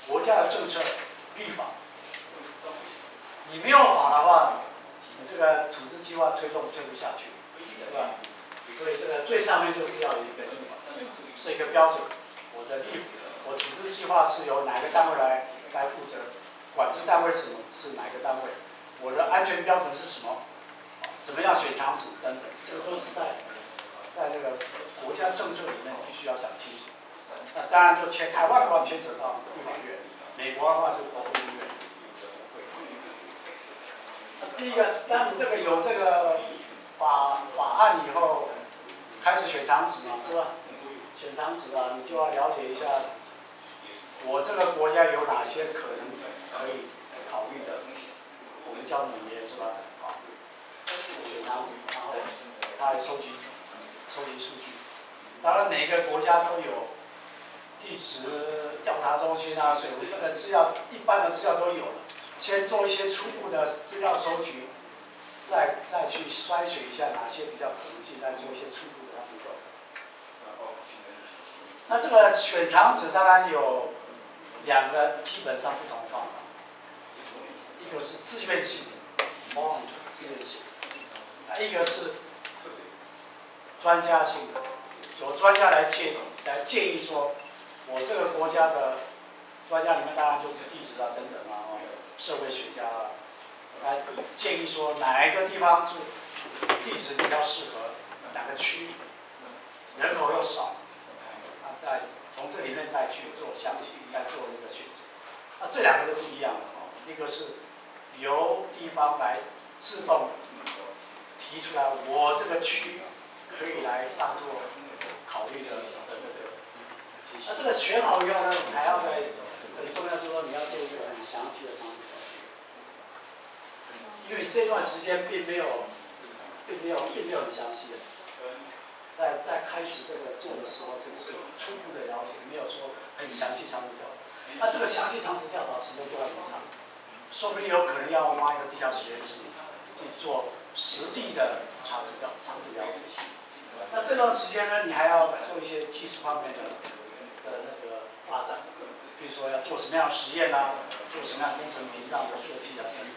国家的政策立法，你没有法的话，你这个处置计划推动推不下去，对吧？所以这个最上面就是要有一个立法，是一个标准。我的立，我处置计划是由哪个单位来来负责？管制单位是什么？是哪个单位？我的安全标准是什么？怎么样选厂址等等，这个都是在在这个国家政策里面必须要讲清楚。那当然就牵台湾的话牵扯到立法院，美国的话是国会议院。第一个，当你这个有这个法法案以后，开始选厂址嘛，是吧？选厂址啊，你就要了解一下，我这个国家有哪些可能可以考虑的，我们叫语言是吧？好，选厂址，然后他来收集收集数据。当然，每个国家都有地质调查中心啊，水务的资料，一般的资料都有了。先做一些初步的资料收集，再再去筛选一下哪些比较可能性，再做一些初步的。那这个选场址当然有两个基本上不同方法，一个是自愿性的，自愿性，一个是专家性的，有专家来介绍来建议说，我这个国家的专家里面当然就是地质啊等等啊。社会学家啊来建议说，哪一个地方是地质比较适合，哪个区人口又少，啊，再从这里面再去做详细再做一个选择。那这两个都不一样的哦，一个是由地方来自动提出来，我这个区可以来当做考虑的那。这个选好以后呢，还要在很重要，就是说你要做一个很详细的场景。因为这段时间并没有，并没有，并没有很详细的，在在开始这个做的时候，就是初步的了解，没有说很详细场址调查。那这个详细场址调查时间就要很长，说不定有可能要挖一个地下实验室去做实地的场址调场址了解。那这段时间呢，你还要做一些技术方面的的那个发展，比如说要做什么样实验啊，做什么样工程屏障的设计啊等等，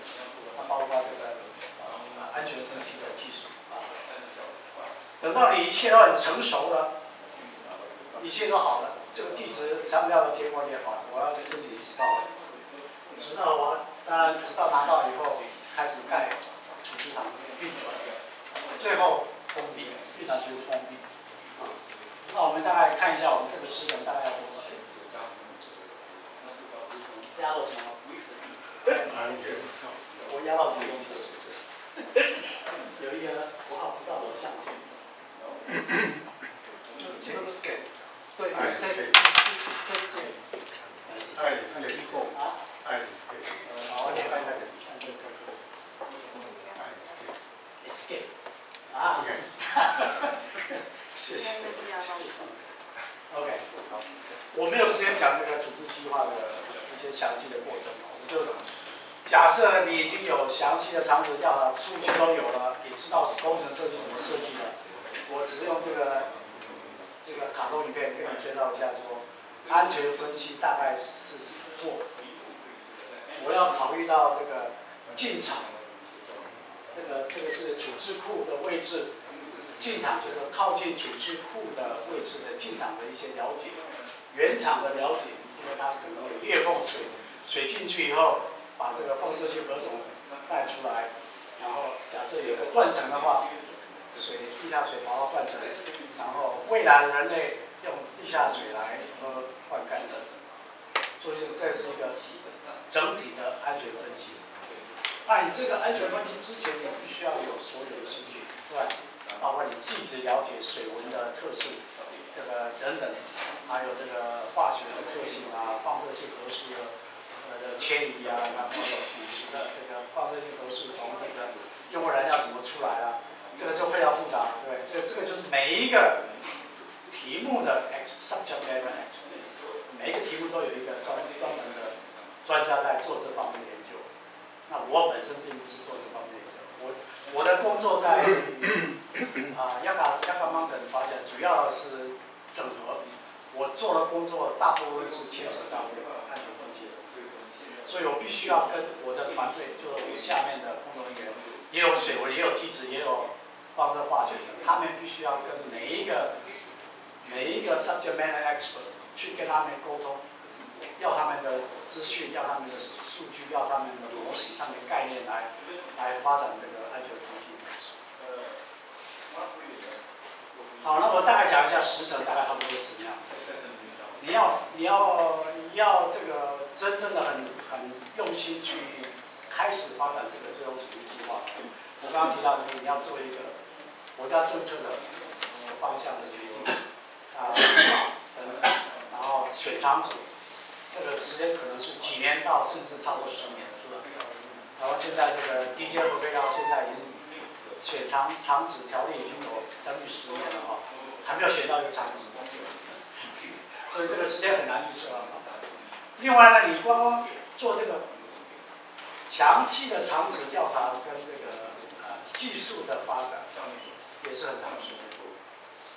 它包括这个呃安全分析的技术啊。等到你一切都很成熟了，一切都好了，这个地质材料的结果也好，我要申请指导了。指导完，当然直到拿到以后，开始盖储值厂运转，最后封闭，运转就是封闭。那我们大概看一下我们这个时程大概要多少？压到什么？我压到什么东西是不是？有一个符号不到我相机。对爱是 escape escape escape 爱是 escape 对啊，I escape 好，我看看看这个爱是 escape escape 啊，OK 谢谢。OK，好，我没有时间讲这个处置计划的一些详细的过程，我们就假设你已经有详细的场址调查，数据都有了，也知道是工程设计怎么设计的，我只是用这个这个卡通影片跟你介绍一下说，安全分析大概是怎么做。我要考虑到这个进场，这个这个是储置库的位置。进场就是靠近储置库的位置的进场的一些了解，原厂的了解，因为它可能有裂缝水，水进去以后把这个放射性核种带出来，然后假设有个断层的话，水地下水跑到断层，然后未来人类用地下水来喝灌溉的，所以这是一个整体的安全分析。那你这个安全分析之前，你必须要有所有的数据，对吧？包括你自己了解水文的特性，这个等等，还有这个化学的特性啊，放射性核素的呃的迁移啊，然后有腐蚀的这个放射性核素从那个用过燃料怎么出来啊，这个就非常复杂，对？这这个就是每一个题目的 X subject matter X，每一个题目都有一个专专门专家在做这方面的研究。那我本身并不是做这方面的研究，我我的工作在。*coughs* 啊，亚卡亚卡 mountain 发现主要是整合，我做的工作大部分是牵扯到这个安全分析的，所以我必须要跟我的团队，就是我下面的工作人员，也有水文，也有地质，也有放射化学的，他们必须要跟每一个每一个 subject matter expert 去跟他们沟通，要他们的资讯，要他们的数据，要他们的模型、他们的概念来来发展这个安全分析。好，那我大概讲一下时程，大概差不多是什么样。你要你要你要这个真正的很很用心去开始发展这个最终处理计划。我刚刚提到就是你要做一个国家政策的方向的决定啊，然后选场址，这个时间可能是几年到甚至超过十年，是吧？然后现在这个 DJ 合肥到现在已经。选场场址条例已经有将近十年了哈，还没有选到一个场址，所以这个时间很难预测啊。另外呢，你光做这个详细的场址调查跟这个呃技术的发展，也是很长时间，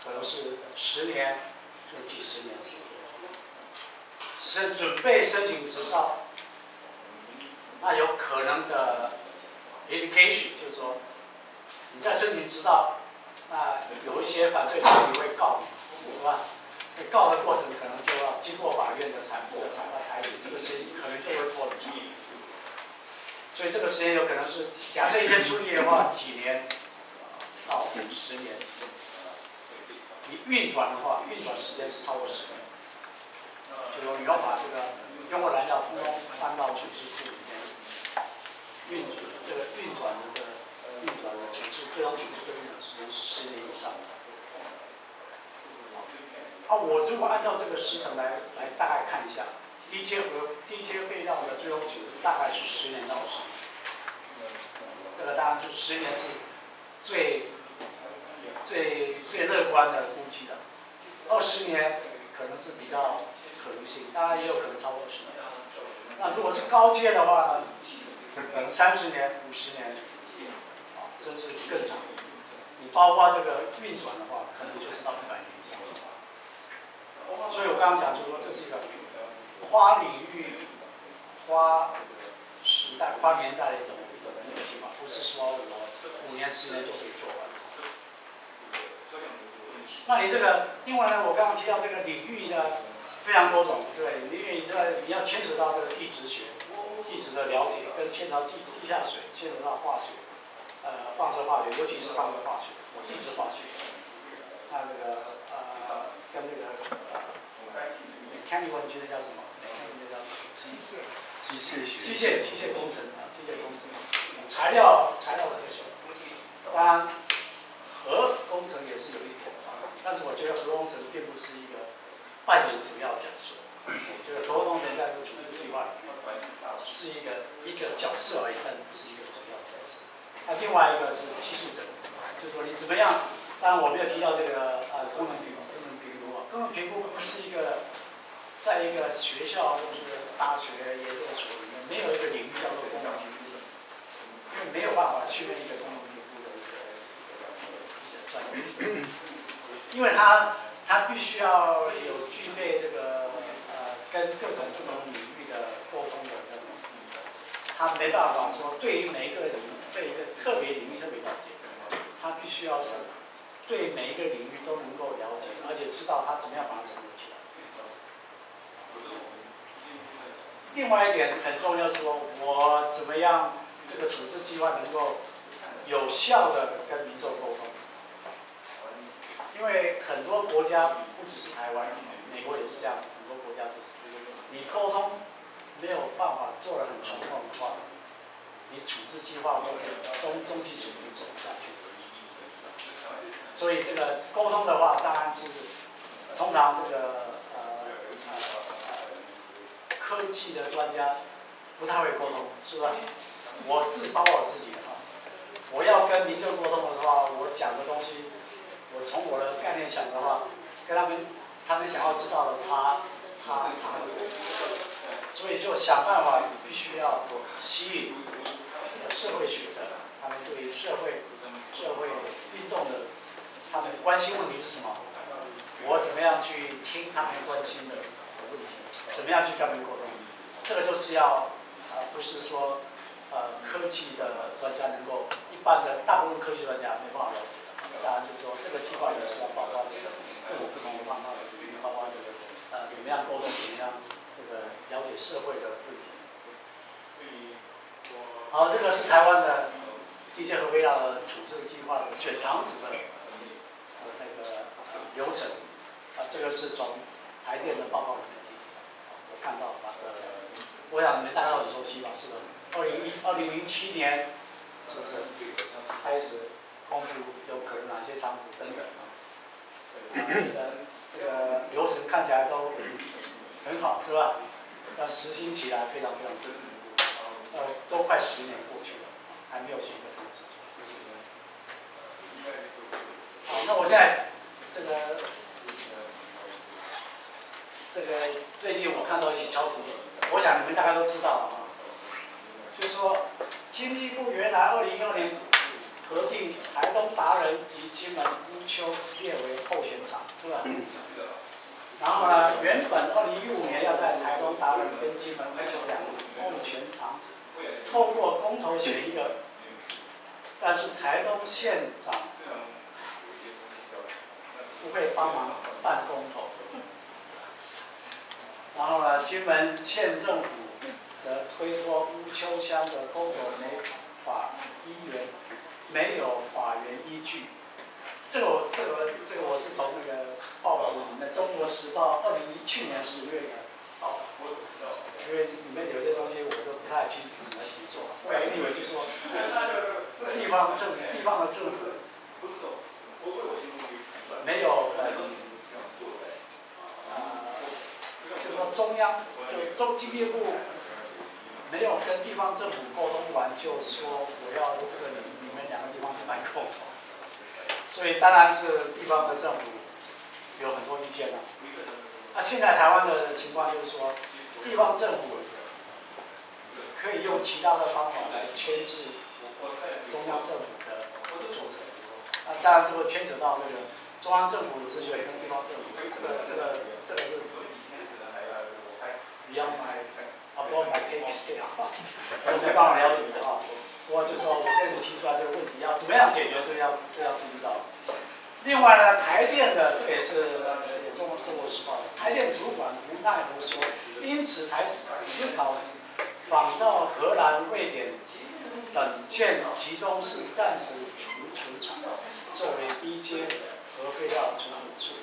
可能是十年就几十年时间。申准备申请执照，那有可能的 education，就是说。你在申请执照，那有一些反对团体会告你，是吧？告的过程可能就要经过法院的裁决、裁判、裁决，这个时间可能就会拖长。所以这个时间有可能是，假设一些处理的话，几年到五十年。你运转的话，运转时间是超过十年。就说你要把这个用过燃料通通搬到储值库里面，运这个运转的这个。运转的处置，最终处置的运转时间是十年以上。啊，我如果按照这个时程来来大概看一下，低阶和低阶废料的最终处置大概是十年到十年。这个当然是十年是最最最乐观的估计的，二十年可能是比较可能性，当然也有可能超过十年。那如果是高阶的话，可能三十年、五十年。甚至更长，你包括这个运转的话，可能就是到一百年以上。所以我刚刚讲就说这是一个花领域、花时代、跨年代的一种一种问题嘛，不是说我五年、十年就可以做完。那你这个，另外呢，我刚刚提到这个领域呢，非常多种，对，因为这个你要牵扯到这个地质学、地质的了解，跟牵扯到地地下水，牵扯到化学，呃，放射化学，尤其是放射化学、地质化学。那这个呃，跟那个呃 mechanical 你觉得叫什么机械。机械学。机械机械工程啊，机械工程，材料材料的这些，当然核工程也是有一点，但是我觉得核工程并不是一个扮演主要角色。我觉得核工程在这个处置计划是一个一个角色而已，但不是一个主要角色。那另外一个是技术者，就说你怎么样？当然我没有提到这个呃功能评功能评估啊，功能评估不是一个在一个学校或是大学研究所里面没有一个领域叫做功能评估的，因为没有办法区分一个功能评估的一个一个专业，因为他他必须要有具备这个呃跟各种不同领域的沟通的能力，他没办法说对于每一个领对一个特别领域特别了解，他必须要是对每一个领域都能够了解，而且知道他怎么样把它整合起来。另外一点很重要，说我怎么样这个处置计划能够有效的跟民众沟通，因为很多国家不只是台湾，美国也是这样，很多国家都是，你沟通没有办法做得很成功的话，你处置计划或者中中期处理走不下去。所以这个沟通的话，当然是通常这个呃呃科技的专家不太会沟通，是吧？我自包我自己的话，我要跟民众沟通的话，我讲的东西，我从我的概念想的话，跟他们他们想要知道的差差差很多，所以就想办法必须要吸引社会学的，他们对社会社会运动的。他们关心问题是什么？我怎么样去听他们关心的问题？怎么样去跟他们沟通？这个就是要，呃，不是说，呃，科技的专家能够，一般的大部分科技专家没办法了解。当然就是说，这个计划也是要包括这个各种不同的方法，包括这个，呃，怎么样沟通，怎么样这个了解社会的问题。好，这个是台湾的地界和微量的处置计划的选场址的那个。流程啊，这个是从台电的报告里面提出来，我看到那个，我想你们大家都很熟悉吧？是吧？二零一二零零七年，是不是开始公司有可能哪些厂址等等啊？这个流程看起来都很好，是吧？要实行起来非常非常困难，呃，都快十年过去了，还没有一个通知出好，那我现在。这个这个最近我看到一些消息，我想你们大概都知道了啊。就是说，经济部原来二零一二年核定台东达人及金门乌丘列为候选场，是吧？然后呢，原本二零一五年要在台东达人跟金门乌丘两个候选场透过公投选一个，但是台东县长。不会帮忙办公投，然后呢，金门县政府则推脱乌丘乡的公投没法依源，没有法源依据。这个我这个这个我是从那个报纸里面《中国时报》二零一去年十月的报道，因为里面有些东西我都不太清楚怎么去做。我以为就说地方政地方的政府。没有很，呃，就说中央就中经济部没有跟地方政府沟通完，就说我要这个你你们两个地方去卖空，所以当然是地方的政府有很多意见了。那现在台湾的情况就是说，地方政府可以用其他的方法来牵制中央政府的作策。那当然这个牵扯到那个。中央政府的资源跟地方政府，这个这个这个是，你 beyond my above my pay scale，我没办法了解的啊。我就说我跟你提出来这个问题，要怎么样解决，这个要这要注意到。另外呢，台电的这个也是呃中国中国时报的，台电主管吴奈和说，因此才思考仿照荷兰、瑞典等建集中式暂时储存厂，作为低阶核废料处理处。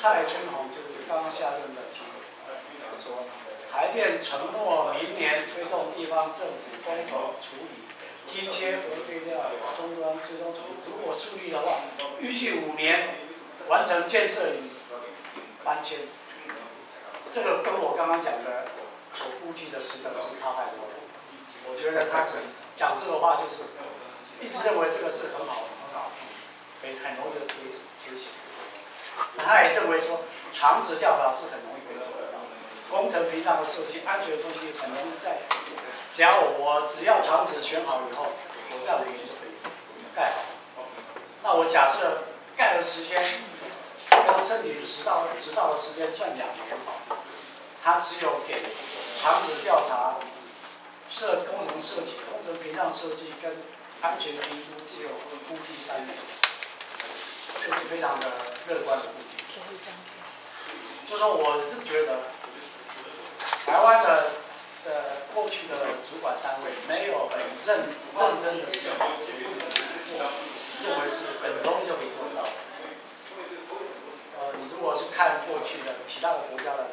蔡春红就是刚刚下任的主管说，台电承诺明年推动地方政府共同处理低阶核废料终端最终处理，如果顺利的话，预计五年完成建设与搬迁。这个跟我刚刚讲的所估计的时程是差太多了。我觉得他讲这个话就是一直认为这个是很好很好，可以很容易的推推行。那他也认为说，长直调查是很容易可以做的，工程屏障的设计、安全分析很容易在，只要我只要厂址选好以后，我在五年就可以盖好。那我假设盖的时间跟申请迟到迟到的时间算两年，他只有给厂址调查、设工程设计、工程屏障设计跟安全评估只有估计三年。这是非常的乐观的估计。就说我是觉得，台湾的的过去的主管单位没有很认认真的思考做，认为是很容易就可以做到。呃，你如果是看过去的其他的国家的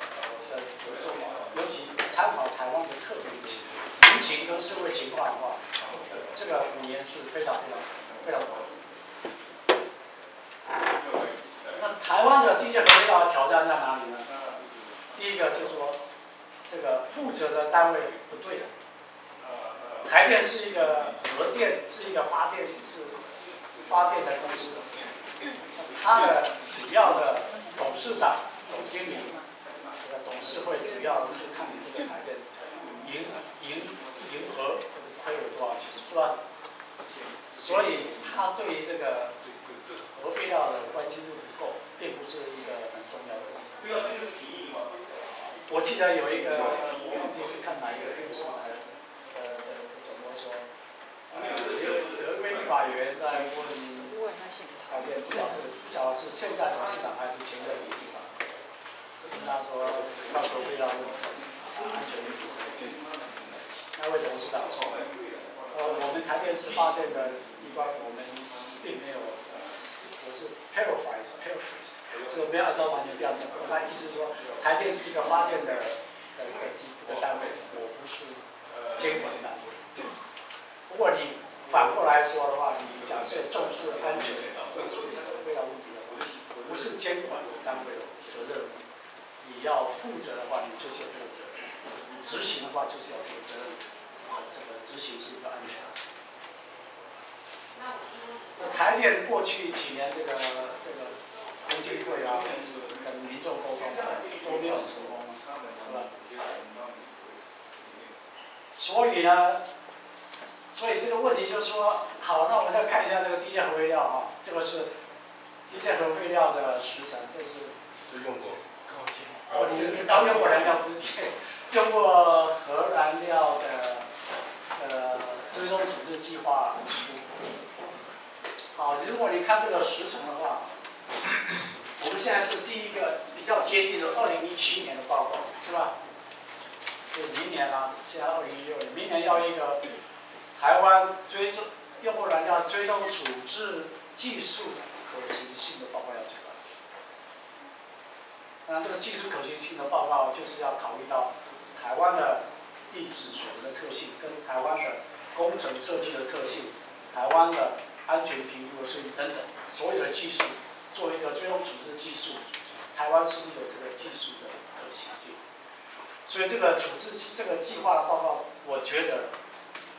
的合作，尤其参考台湾的特别情民情跟社会情况的话，这个五年是非常非常非常。那台湾的地界核废料的挑战在哪里呢？第一个就是说，这个负责的单位不对的。台电是一个核电，是一个发电是发电的公司，它的主要的董事长、总经理，这个董事会主要是看你这个台电盈盈盈和亏有多少钱，是吧？所以他对于这个核废料的关心度不够，并不是一个很重要的问题。我记得有一个，我忘记是看哪一个电视台的的主播说，有有一位立法员在问台电，不晓得是不晓得是现在董事长还是前任董事长，他说要核废料问题安全问题，那位董事长说，呃，我们台电是发电的地方，我们并没有。我是 paraphrase，paraphrase，这个没有按照完全这样讲。他意思是说，台电是一个发电的的一个机的单位，我不是监管单位。如果你反过来说的话，你假设重视安全，重视非常问题的话，不是监管单位的责任，你要负责的话，你就是有这个责任；执行的话，就是要这个责任。这个执行是一个安全。台电过去几年这个这个公听会啊，跟民众沟通都没有成功，是吧？所以呢，所以这个问题就是说，好，那我们再看一下这个低阶核废料啊，这个是低阶核废料的时程，这是。就用过。哦，你是刚用过燃料不是，用过核燃料的呃追踪处置计划。好，如果你看这个时程的话，我们现在是第一个比较接近的二零一七年的报告，是吧？是明年啊，现在二零一六年，明年要一个台湾追踪用户燃料追踪处置技术可行性的报告要出来。那这个技术可行性的报告就是要考虑到台湾的地质水文的特性，跟台湾的工程设计的特性，台湾的。安全评估的设计等等，所有的技术做一个最终处置技术，台湾是不是有这个技术的可行性？所以这个处置这个计划的报告，我觉得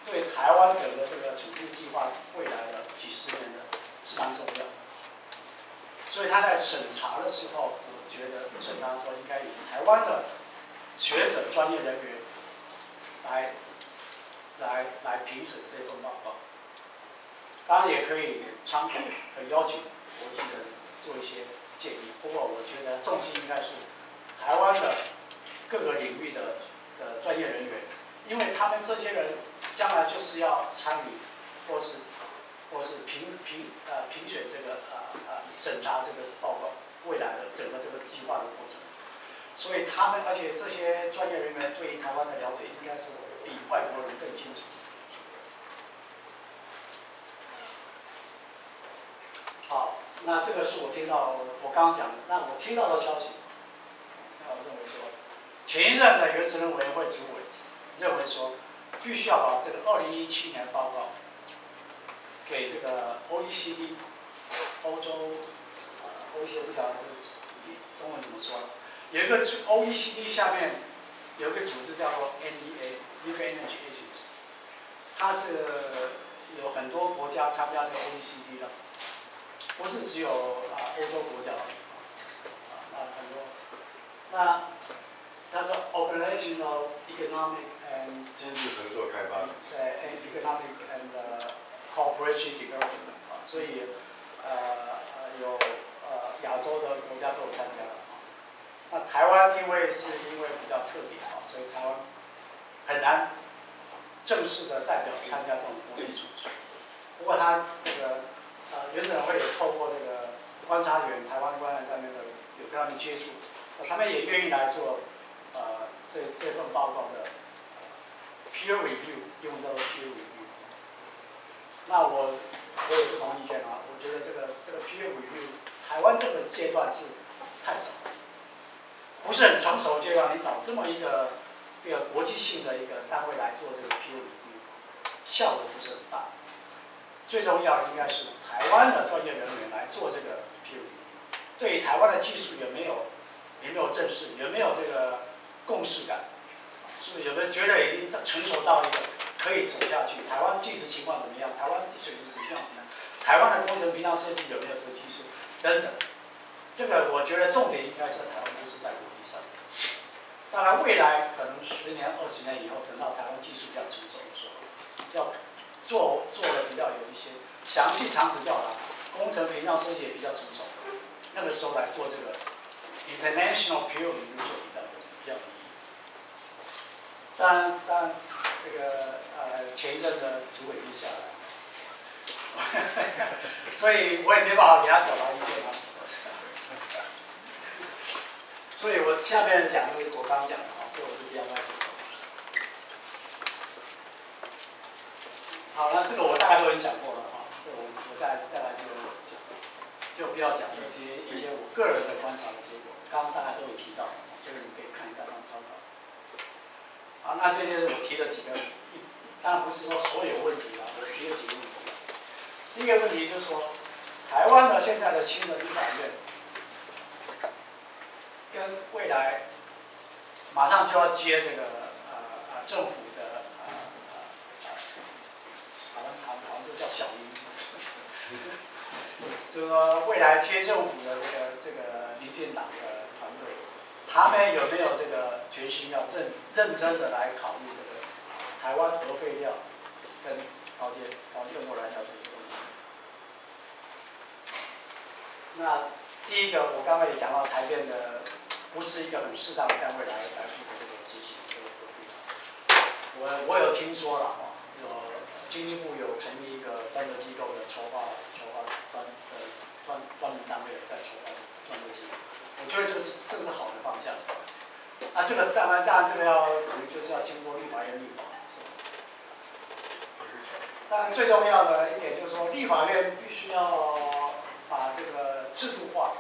对台湾整个这个处置计划未来的几十年的是蛮重要。所以他在审查的时候，我觉得审查的时候应该以台湾的学者、专业人员来来来评审这份报告。当然也可以参考，可邀请国际的做一些建议。不过我觉得重心应该是台湾的各个领域的的专业人员，因为他们这些人将来就是要参与，或是或是评评呃评选这个呃呃审查这个报告未来的整个这个计划的过程。所以他们，而且这些专业人员对于台湾的了解应该是比外国人更清楚。好，那这个是我听到我刚刚讲的，那我听到的消息，那我认为说，前一任的原子能委员会主委认为说，必须要把这个二零一七年报告给这个 OECD，欧洲，呃，OECD 不晓得这中文怎么说，有一个 OECD 下面有一个组织叫做 NEA New Energy Agency，它是有很多国家参加这个 OECD 的。不是只有啊欧洲国家，啊那很多，那叫做 Organizational Economic and 经济合作开发。对 and Economic and Cooperation Development 啊，所以呃呃有呃亚洲的国家都有参加了啊。那台湾因为是因为比较特别啊，所以台湾很难正式的代表参加这种国际组织。不过他这个。呃，原子会有透过那个观察员、台湾观察上面的有跟他们接触，他们也愿意来做呃这这份报告的 peer review，用到 peer review。那我我有不同意见啊，我觉得这个这个 peer review，台湾这个阶段是太早，不是很成熟阶段，你找这么一个一个国际性的一个单位来做这个 peer review，效果不是很大。最重要的应该是台湾的专业人员来做这个 P U，对台湾的技术有没有有没有正视，有没有这个共识感，是不是有没有觉得已经成熟到一个可以走下去？台湾技术情况怎么样？台湾水质怎么样？台湾的工程平常设计有没有这个技术？等等，这个我觉得重点应该是台湾公司在国际上。当然，未来可能十年、二十年以后，等到台湾技术比较成熟的时候，要。做做的比较有一些详细长指调查，工程评量设计也比较成熟，那个时候来做这个 international peer review 就比较比较有意义。当然，当然，这个呃前一阵的主委就下来，所以我也没办法给他表达意见啊。所以我下面讲的我刚讲的啊，所以我是比较外。好了，这个我大概都已经讲过了哈，这我我再再来就就不要讲一些一些我个人的观察的结果，刚刚大家都有提到，所以你可以看一下当参考。好，那这些我提了几个，当然不是说所有问题啊，我提了几个问题。第一个问题就是说，台湾的现在的新的立法院，跟未来马上就要接这个呃呃政府。叫小英，就说未来接政府的这个这个民进党的团队，他们有没有这个决心要认认真的来考虑这个台湾核废料跟高阶高阶过来这些问题？那第一个，我刚刚也讲到台电的不是一个很适当的单位来来负责这个执行我我有听说了。经济部有成立一个专责机构的筹划、筹划专呃专专门单位在筹划专责机构，我觉得这是这是好的方向。啊，这个当然当然这个要可能就是要经过立法院立法，是？当然最重要的一点就是说，立法院必须要把这个制度化。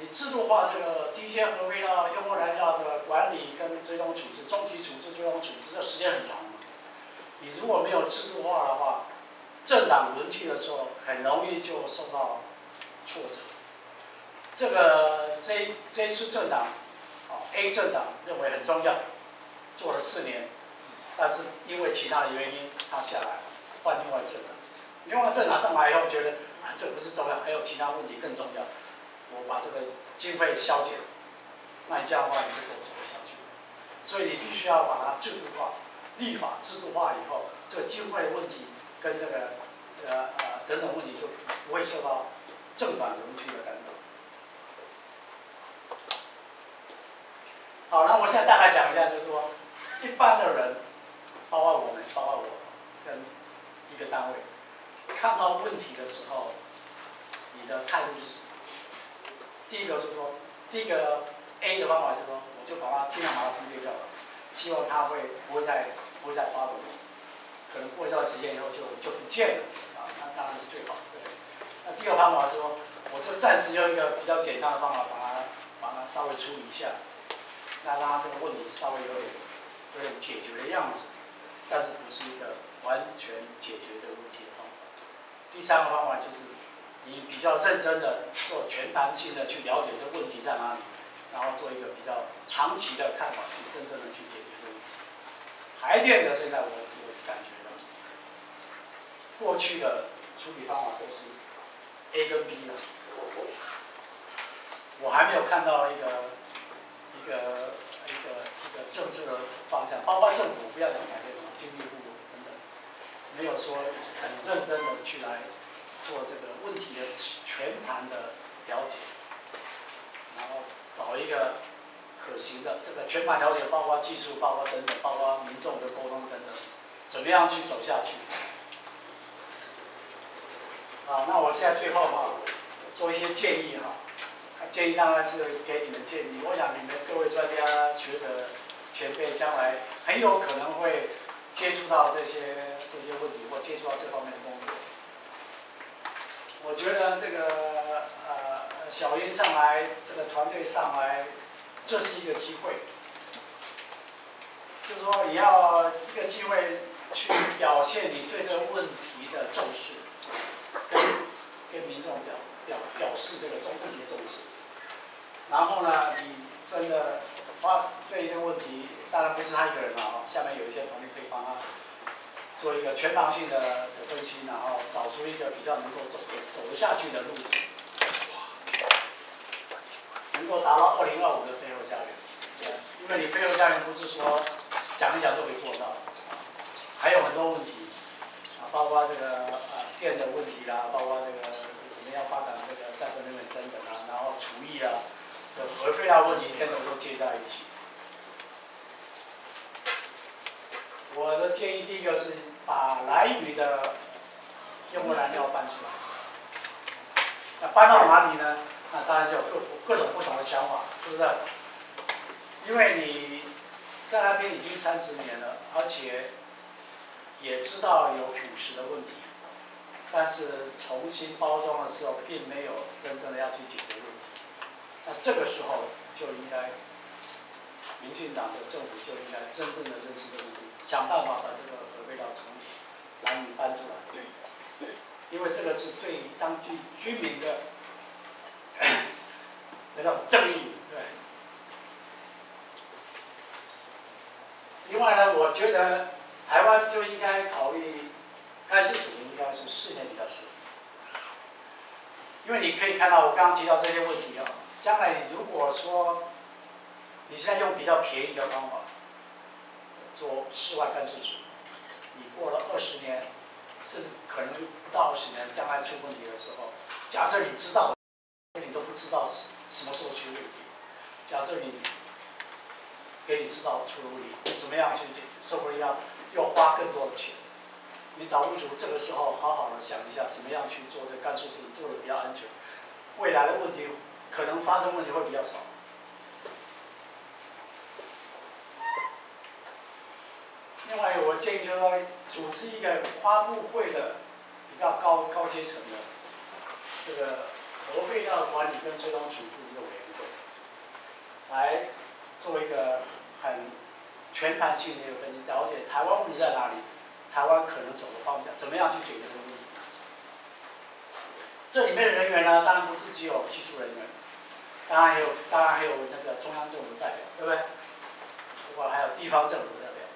你制度化这个低阶核废料、用过燃料的管理跟追踪处置、中级处置、追踪处置，这时间很长。你如果没有制度化的话，政党轮替的时候很容易就受到挫折。这个这这一次政党，啊 A 政党认为很重要，做了四年，但是因为其他的原因他下来了，换另外政党。另外政党上来以后觉得啊这不是重要，还有其他问题更重要，我把这个经费削减，那你这样的话你就走不下去。所以你必须要把它制度化。立法制度化以后，这个经费问题跟这个呃呃等等问题就不会受到政党轮替的干扰。好，那我现在大概讲一下，就是说一般的人，包括我们，包括我，跟一个单位，看到问题的时候，你的态度是什么？第一个就是说，第一个 A 的方法就是说，我就把它尽量把它忽略掉了，希望它会不会再不会再发作，可能过一段时间以后就就不见了啊，那当然是最好的。那第二个方法说，我就暂时用一个比较简单的方法把它把它稍微处理一下，那让它这个问题稍微有点有点解决的样子，但是不是一个完全解决这个问题的方法。第三个方法就是。你比较认真的做全盘性的去了解这个问题在哪里，然后做一个比较长期的看法，去真正的去解决。台电的现在我我感觉到，过去的处理方法都是 A 跟 B 的，我还没有看到一个一个一个一个政治的方向，包括政府不要讲台电了，经济部等等，没有说很认真的去来。做这个问题的全盘的了解，然后找一个可行的这个全盘了解，包括技术，包括等等，包括民众的沟通等等，怎么样去走下去？啊，那我现在最后哈，做一些建议哈，建议当然是给你们建议。我想你们各位专家学者前辈将来很有可能会接触到这些这些问题，或接触到这方面的工作。我觉得这个呃小英上来，这个团队上来，这是一个机会，就是说你要一个机会去表现你对这个问题的重视，跟跟民众表表表示这个中问题的重视。然后呢，你真的发对这个问题，当然不是他一个人了啊，下面有一些团队可以帮他。做一个全盘性的分析，然后找出一个比较能够走的走得下去的路子，能够达到二零二五的飞后家园。因为你飞后家园不是说讲一讲就可以做到，还有很多问题，啊，包括这个呃电的问题啦，包括这个怎么样发展这个再生能源等等啊，然后厨艺啊，这核废料问题跟这都接在一起。我的建议第一个是把蓝宇的用过燃料搬出来，那搬到哪里呢？那当然就有各各种不同的想法，是不是？因为你在那边已经三十年了，而且也知道有腐蚀的问题，但是重新包装的时候，并没有真正的要去解决问题。那这个时候就应该，民进党的政府就应该真正的认识这个问题。想办法把这个核废料从南屿搬出来，因为这个是对当地居民的 *clears throat* 那种正义，对。另外呢，我觉得台湾就应该考虑干式处理，应该是四年比较适合。因为你可以看到我刚刚提到这些问题啊，将来如果说你现在用比较便宜的方法。做室外干式处理，你过了二十年，甚至可能不到二十年，将来出问题的时候，假设你知道，知道什什么时候出问题。假设你给你知道出了问题，你怎么样去解决？说不定要要花更多的钱。你倒不如这个时候好好的想一下，怎么样去做这干式处理，做的比较安全，未来的问题可能发生问题会比较少。另外，我建议就是说，组织一个发布会的比较高高阶层的这个核废料管理跟最终处置一个委员会，来做一个很全盘性的一个分析，了解台湾问题在哪里，台湾可能走的方向，怎么样去解决这个问题。这里面的人员呢，当然不是只有技术人员，当然还有当然还有那个中央政府的代表，对不对？包括还有地方政府代表。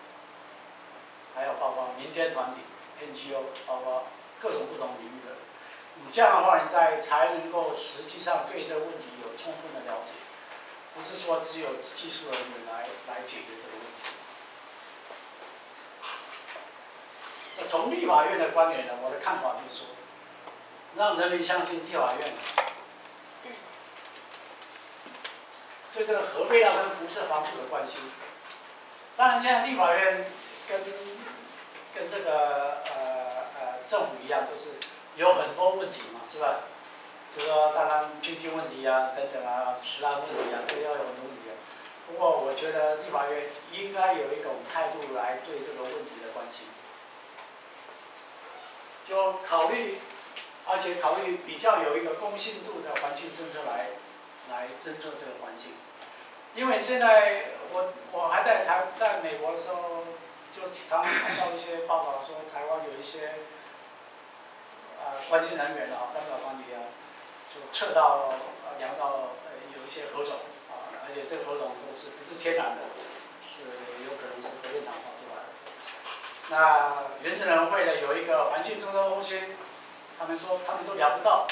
还有包括民间团体、NGO，包括各种不同领域，你这样的话，你在才能够实际上对这个问题有充分的了解，不是说只有技术人员来来解决这个问题。从立法院的观点呢，我的看法就是说，让人民相信立法院对这个核废料跟辐射防护的关系。当然，现在立法院跟跟这个呃呃政府一样，就是有很多问题嘛，是吧？就说当然经济问题啊，等等啊，其他问题啊，都要有努力的。不过我觉得立法院应该有一种态度来对这个问题的关心，就考虑，而且考虑比较有一个公信度的环境政策来来侦测这个环境。因为现在我我还在台在美国的时候，就常常看到一些报道说台湾有一些呃关键人员啊，代表管理啊，就测到呃量到呃有一些核种啊，而且这个核种都是不是天然的，是有可能是核电厂放出来的。那原子能会的有一个环境政策中心，他们说他们都量不到。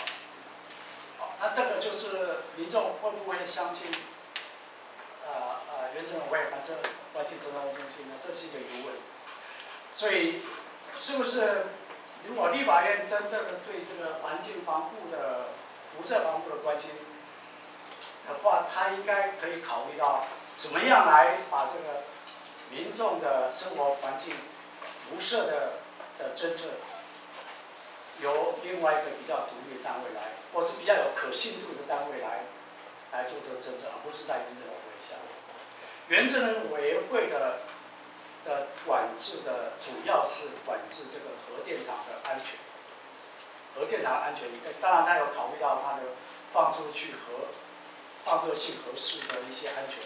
那这个就是民众会不会相信？呃呃，原子能会反正环境政策中心呢，这是一个疑问。所以，是不是如果立法院真正的对这个环境防护的辐射防护的关心的话，他应该可以考虑到怎么样来把这个民众的生活环境辐射的的政策，由另外一个比较独立的单位来，或是比较有可信度的单位来来做这个政策，而不是在原子能。原子能委员会的的管制的主要是管制这个核电厂的安全，核电厂安全，当然它有考虑到它的放出去核放射性核适的一些安全，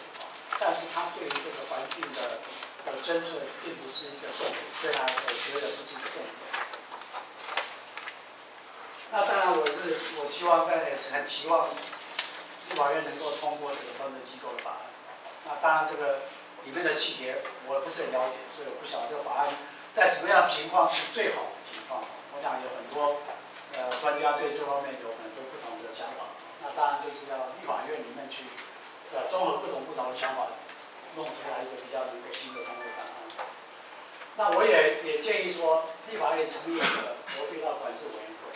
但是它对于这个环境的的侦测并不是一个重点，对它我觉得不是一个重点。那当然我是我希望在很期望立法院能够通过这个专责机构的法案。那当然，这个里面的细节我不是很了解，所以我不晓得这个法案在什么样情况是最好的情况。我想有很多呃专家对这方面有很多不同的想法。那当然就是要立法院里面去呃综合各种不同的想法，弄出来一个比较能够新的通过法案。那我也也建议说，立法院成立一个核废料管制委员会。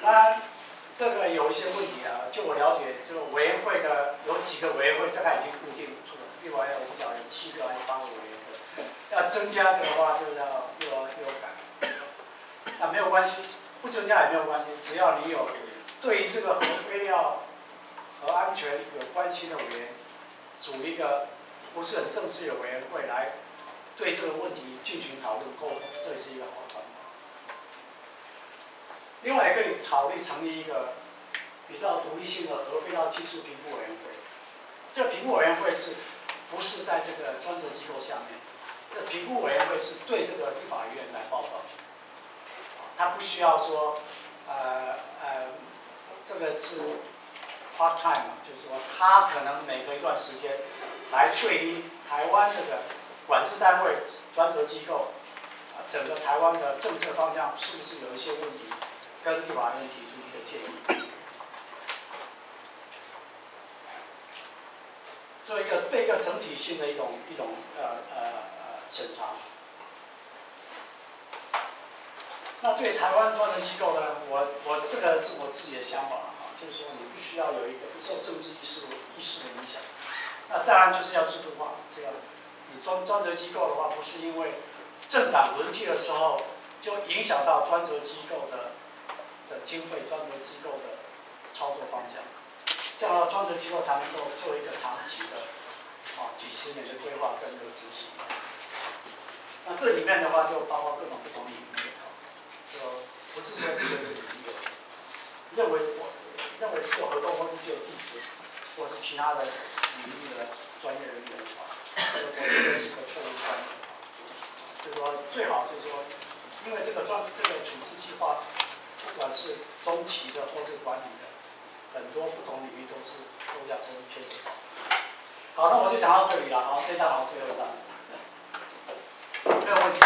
当然。这个有一些问题啊，就我了解，这个委员会的有几个委员会，大概已经固定不出了。另外，我不晓得有七个还是八个委员，要增加这个话，就要又要又要改。那没有关系，不增加也没有关系，只要你有对于这个核废料和安全有关系的委员，组一个不是很正式的委员会来对这个问题进行讨论沟通，这是一个好办法。另外也可以考虑成立一个比较独立性的核废料技术评估委员会。这评估委员会是不是在这个专责机构下面？这评估委员会是对这个立法院来报告。他不需要说，呃呃，这个是 part time，就是说他可能每隔一段时间来对于台湾这个管制单位、专责机构，整个台湾的政策方向是不是有一些问题？跟立法院提出一个建议，做一个对一个整体性的一种一种呃呃呃审查。那对台湾专责机构呢，我我这个是我自己的想法啊，就是说你必须要有一个不受政治意识意识的影响。那当然就是要制度化，这样你专专责机构的话，不是因为政党轮替的时候就影响到专责机构的。的经费专责机构的操作方向，这样的话专责机构才能够做一个长期的啊几十年的规划跟这个执行。那这里面的话就包括各种不同领域啊，就不是说只有一个领域，认为我认为是有合同公司只有地址，或是其他的领域的专业人员的话，这个我觉得是一个错误观念。就是说最好就是说，因为这个专这个处置计划。不管是中期的或是管理的，很多不同领域都是都要牵牵扯到。好，那我就讲到这里了。好，现在好，最后一张，没有问题。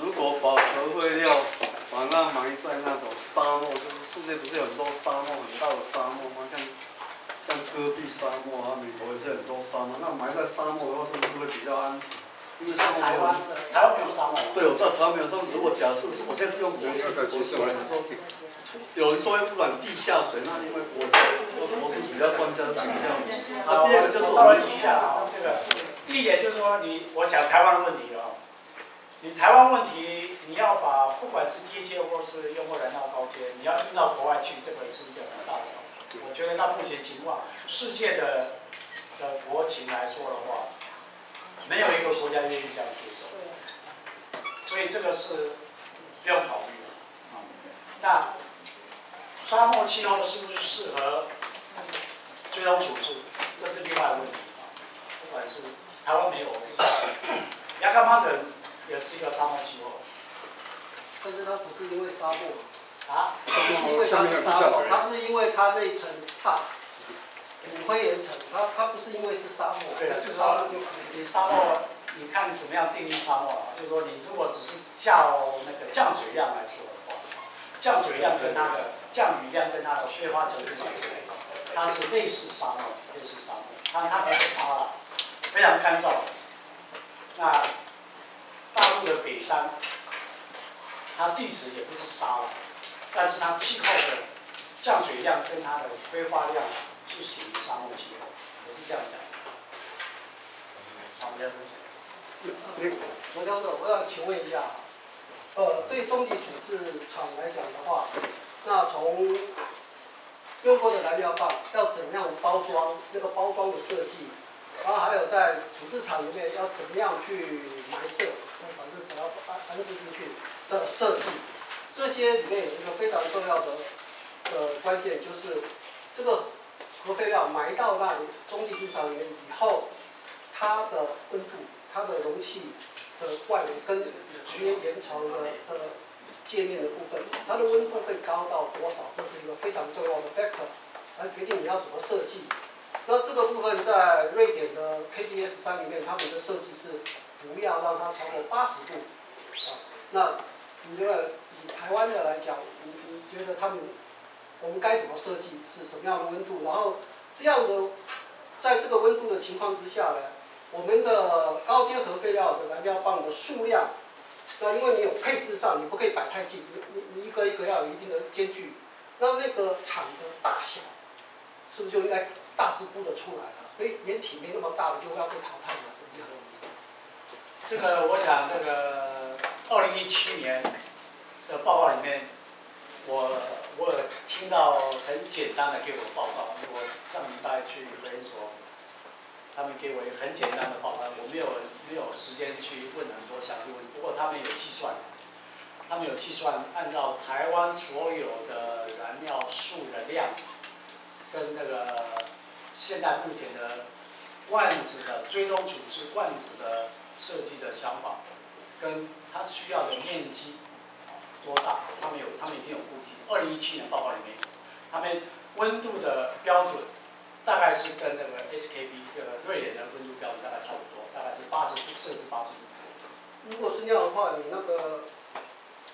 如果把核废料把那埋在那种沙漠，就是世界不是有很多沙漠很大的沙漠吗？像像戈壁沙漠啊，美国也是很多沙漠。那埋在沙漠的话，是不是会比较安全？台湾的台湾没有沙漠。对，我知道台湾没有沙漠。如果假设是我现在是用国际国际来说，有人说会污染地下水，那因为我我我是比较专家请教你。好，那第二个就是我稍微提一下啊，这个第一点就是说你，我讲台湾问题啊，你台湾问题，你要把不管是低阶或是用户燃料高阶，你要运到国外去，这个是一个很大的。我觉得到目前情况，世界的的国情来说的话，没有一个国家愿意这样接受，所以这个是不用考虑的。啊那沙漠气候是不是适合追踪处置？这是另外一个问题啊。不管是台湾没有，我是雅加曼人也是一个沙漠气候但是它不是因为沙漠，啊。不是因为它是沙漠，它是因为它那一层踏骨灰岩层，它它不是因为是沙漠，对啊，是就是说沙漠就可以。你沙漠，你看怎么样定义沙漠啊？就是说你如果只是较那个降水量来说的话，降水量跟它的降雨量跟它的催化程度来说，它是类似沙漠，类似沙漠，它它不是沙了，非常干燥。那大陆的北山，它地质也不是沙了，但是它气候的降水量跟它的挥发量是属于沙漠气候，我是这样讲。好，没有分析。罗教授，我要请问一下，呃，对中级处置厂来讲的话，那从用过的燃料棒要怎样包装，那个包装的设计，然后还有在处置厂里面要怎么样去埋设，反正把它安安置进去的设计，这些里面有一个非常重要的呃关键，就是这个核废料埋到那里中级处置厂里面以后，它的温度、它的容器的外跟绝岩层的的界面的部分，它的温度会高到多少？这是一个非常重要的 factor，来决定你要怎么设计。那这个部分在瑞典的 KDS 三里面，他们的设计是不要让它超过八十度。啊，那你觉得以台湾的来讲，你你觉得他们我们该怎么设计？是什么样的温度？然后这样的在这个温度的情况之下呢，我们的高阶核废料的燃料棒的数量，那因为你有配置上，你不可以摆太近，你你你一个一个要有一定的间距，那那个厂的大小，是不是就应该大致估得出来了？所以原体没那么大的就要被淘汰了，是不是这样的意思？这个我想，那个二零一七年的报告里面，我我听到很简单的给我报告，我上礼拜去核研所，他们给我一个很简单的报告，我没有没有时间去问很多详细问题，不过他们有计算，他们有计算，按照台湾所有的燃料数的量，跟那个现在目前的罐子的追踪处置罐子的设计的想法，跟它需要的面积多大，他们有他们已经有估计。二零一七年报告里面有，他们温度的标准大概是跟那个 SKB 这个瑞典的温度标准大概差不多，大概是八十度摄氏八十度。如果是那样的话，你那个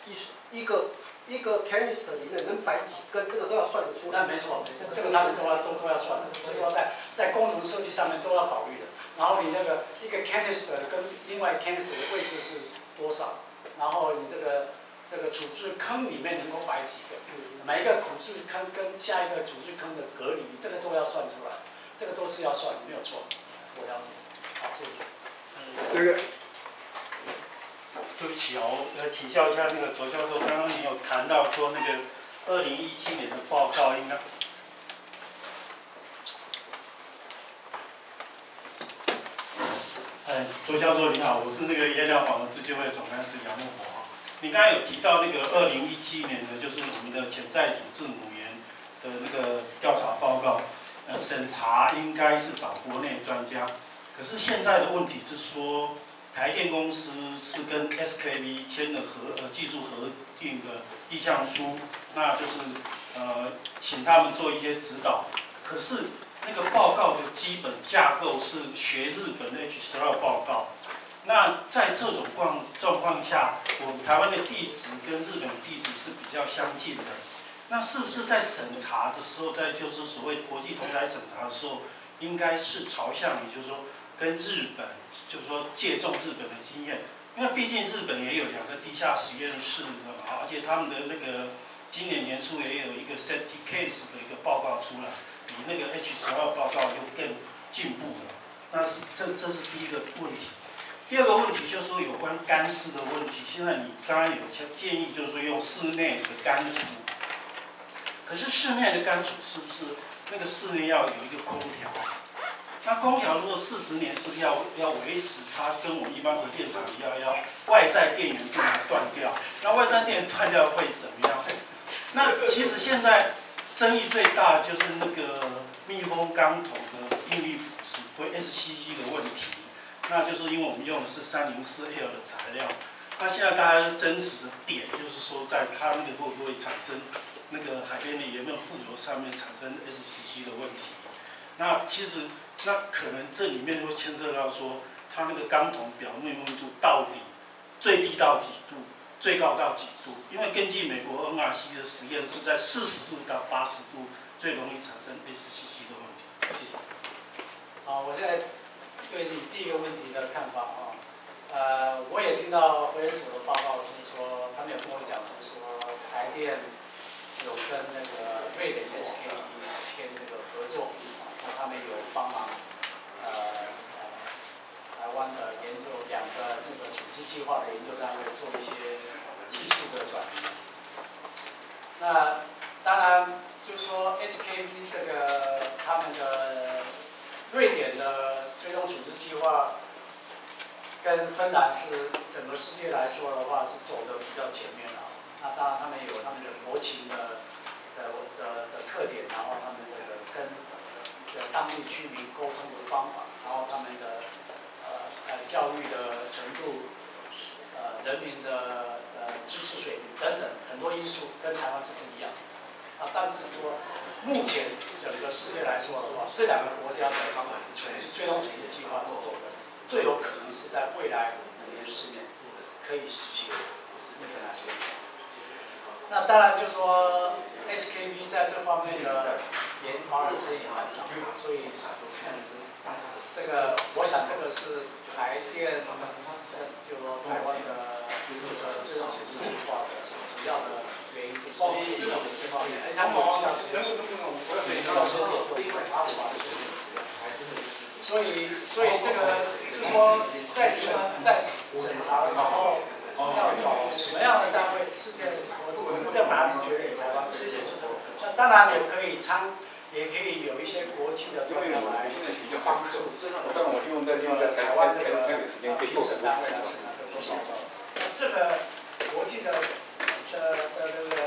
一一个一个 canister 里面能摆几根，这个都要算得出来。那没错，没错，这个他们都要都都要算的，所以说在在工程设计上面都要考虑的。然后你那个一个 canister 跟另外 canister 的位置是多少？然后你这个这个处置坑里面能够摆几个？每一个处置坑跟下一个处置坑的隔离，这个都要算出来，这个都是要算，没有错。我了解。好，谢谢。那个对不起哦，要，请教一下那个卓教授，刚刚你有谈到说那个二零一七年的报告应该。哎，卓教授你好，我是那个烟料网的自救会总干事杨木华。你刚才有提到那个二零一七年的，就是我们的潜在处置母源的那个调查报告，呃，审查应该是找国内专家，可是现在的问题是说。台电公司是跟 SKB 签了合呃技术合定的意向书，那就是呃请他们做一些指导。可是那个报告的基本架构是学日本的 H 十二报告。那在这种状状况下，我们台湾的地质跟日本的地质是比较相近的。那是不是在审查的时候，在就是所谓国际同台审查的时候，应该是朝向，也就是说。跟日本，就是说借重日本的经验，因为毕竟日本也有两个地下实验室的嘛，而且他们的那个今年年初也有一个 safety case 的一个报告出来，比那个 H 十二报告又更进步了。那是这这是第一个问题。第二个问题就是说有关干湿的问题，现在你刚刚有建建议就是说用室内的干除，可是室内的干除是不是那个室内要有一个空调？那空调如果四十年是不是要要维持它跟我们一般的电厂一样，要外在电源不能断掉？那外在电源断掉会怎么样？那其实现在争议最大就是那个密封钢头的应力腐蚀，或 SCC 的问题。那就是因为我们用的是三零四 L 的材料。那现在大家争执的点就是说，在它那个会不会产生那个海边的盐分附着上面产生 SCC 的问题？那其实那可能这里面会牵涉到说，它那个钢桶表面温度到底最低到几度，最高到几度？因为根据美国 NRC 的实验是在四十度到八十度最容易产生 SCC 的问题。谢谢。好，我现在。对你第一个问题的看法啊，呃，我也听到核研所的报告，就是说他们有跟我讲，就是说台电有跟那个瑞典 SK 签这个合作，那他们有帮忙呃台湾的研究两个这个组织计划的研究单位做一些技术的转移。那当然就是说 SKE 这个他们的瑞典的。推动组织计划跟芬兰是整个世界来说的话是走的比较前面的。那当然他们有他们的国情的的的的特点，然后他们的跟当地居民沟通的方法，然后他们的呃呃教育的程度，呃人民的呃知识水平等等很多因素跟台湾是不一样。啊，但是说。目前整个世界来说的话，这两个国家的方法是最终产业计划所做的，最有可能是在未来五年、十年可以实现。目前来说，那当然就说 SKB 在这方面的研发的时间也蛮长，所以这个我想这个是台电，就说台湾的这个最终产业计划的主要的。所以，所以，所以这个就是说，在审在审查的时候，要找什么样的单位？世界我我这拿子决定台湾这些出口。那当然也可以参，也可以有一些国际的专家来帮助。但我利用在利用在台湾这个评审单位来审查这些报告。这个国际的。的的那个呃那个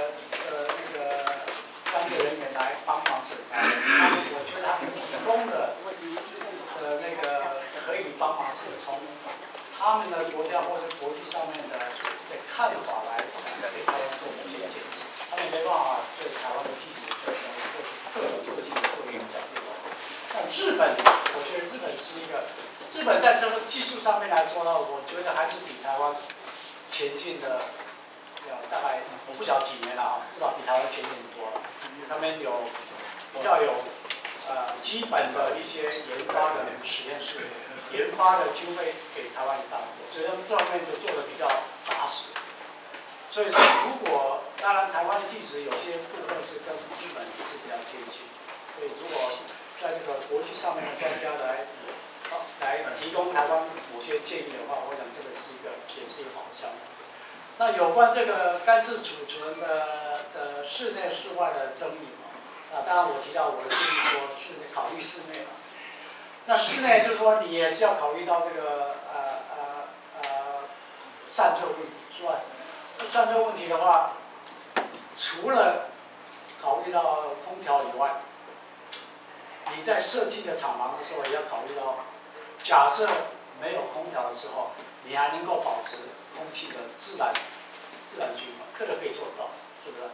专业人员来帮忙审查，他们我觉得他们提供的呃那个可以帮忙是从他们的国家或者国际上面的的看法来对台湾做某些建议，他们没办法对台湾的历史做特有个性的做一个讲解。像日本，我觉得日本是一个日本在这个技术上面来说呢，我觉得还是比台湾前进的。大概我不晓得几年了啊，至少比台湾前面多了。他们有比较有呃基本的一些研发的实验室，研发的经费给台湾一大多，所以他们这方面就做的比较扎实。所以说，如果当然台湾的地址有些部分是跟日本是比较接近，所以如果在这个国际上面的专家来来提供台湾某些建议的话，我想这个是一个也是一个好项目。那有关这个干式储存的的室内室外的争议嘛？啊，当然我提到我的建议说室内考虑室内嘛。那室内就是说你也是要考虑到这个呃呃呃散热问题是吧？散热问题的话，除了考虑到空调以外，你在设计的厂房的时候也要考虑到，假设没有空调的时候，你还能够保持。空气的自然自然循环，这个可以做得到，是不是？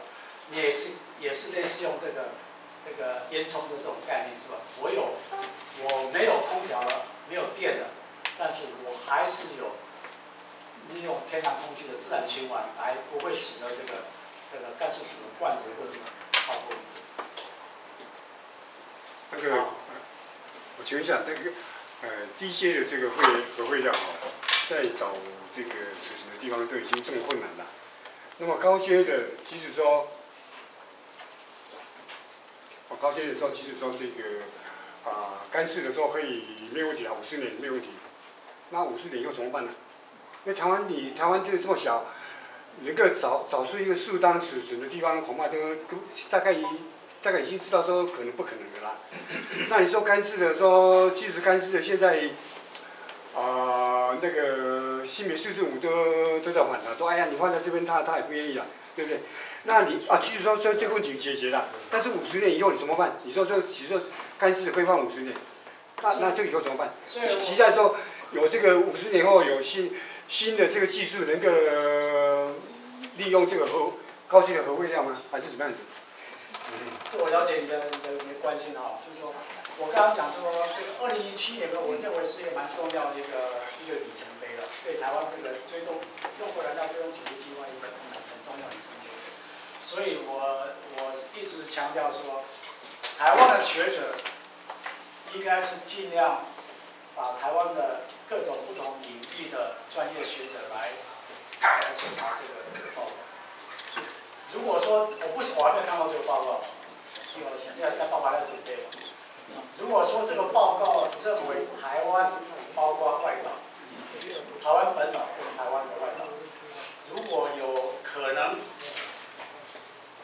也是也是类似用这个这个烟囱的这种概念，是吧？我有我没有空调了，没有电了，但是我还是有利用天然空气的自然循环，来不会使得这个这个干式储的罐子会超过。那个，我请问一下，那个呃，低阶的这个会核废料啊，在找这个储存的地方都已经这么困难了。那么高阶的，即使说，我，高阶的时候，即使说这个啊干式的时候可以没有问题啊，五十年没有问题。那五十年以后怎么办呢？因为台湾你台湾这个这么小，能够找找出一个适当储存的地方，恐怕都大概已大概已经知道说可能不可能的啦。那你说干式的说，即使干式的现在啊、那个新民四四五都都在反弹，说哎呀你放在这边他他也不愿意啊，对不对？那你啊，就是说这这个问题解决了，但是五十年以后你怎么办？你说这其实说干式可以放五十年，那那这个以后怎么办？所以我期待说有这个五十年后有新新的这个技术能够呃利用这个核高级的核废料吗？还是怎么样子？嗯我了解你的你的关心啊，就是说，我刚刚讲说这个二零一七年呢，我认为是一个蛮重要的一个一个里程碑了，对台湾这个追踪用户燃料追踪处理计划一个很很重要的里程碑。所以我我一直强调说，台湾的学者应该是尽量把台湾的各种不同领域的专业学者来来审查这个这个报告。如果说我不我还没有看到这个报告，所以我现在在报告要准备。如果说这个报告认为台湾包括外岛，台湾本岛跟台湾的外岛，如果有可能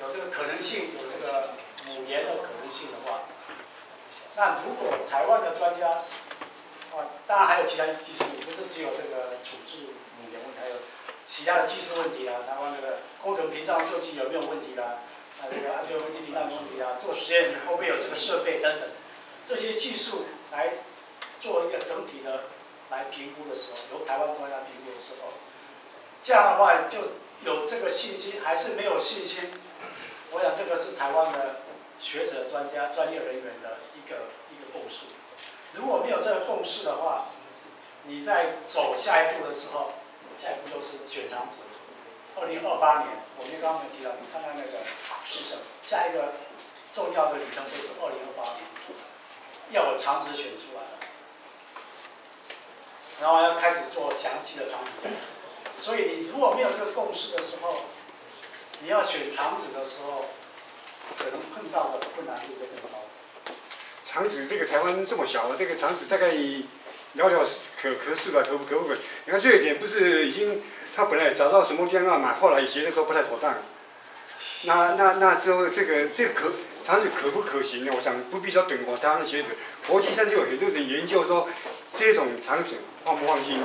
有这个可能性，有这个母岩的可能性的话，那如果台湾的专家，啊，当然还有其他技术，不是只有这个处置母岩问题，还有其他的技术问题啊，台湾那个工程屏障设计有没有问题啦、啊，这个安全问题屏障问题啊，做实验会不会有这个设备等等，这些技术来做一个整体的来评估的时候，由台湾专家评估的时候，这样的话就有这个信心，还是没有信心？我想这个是台湾的学者、专家、专业人员的一个一个共识。如果没有这个共识的话，你在走下一步的时候，下一步就是选长子。二零二八年，我们刚刚没提到，你看看那个是什么？下一个重要的里程碑是二零二八年，要我肠子选出来了，然后要开始做详细的长子。所以你如果没有这个共识的时候，你要选长子的时候，可能碰到的困难度会更高。厂址这个台湾这么小，这个厂址大概寥寥可可数吧，可不可不可？你看这一点不是已经他本来找到什么地方嘛，后来也觉得说不太妥当。那那那之后这个这个可厂址可不可行呢？我想不必说等我台湾的学者，国际上就有很多人研究说这种厂址放不放心。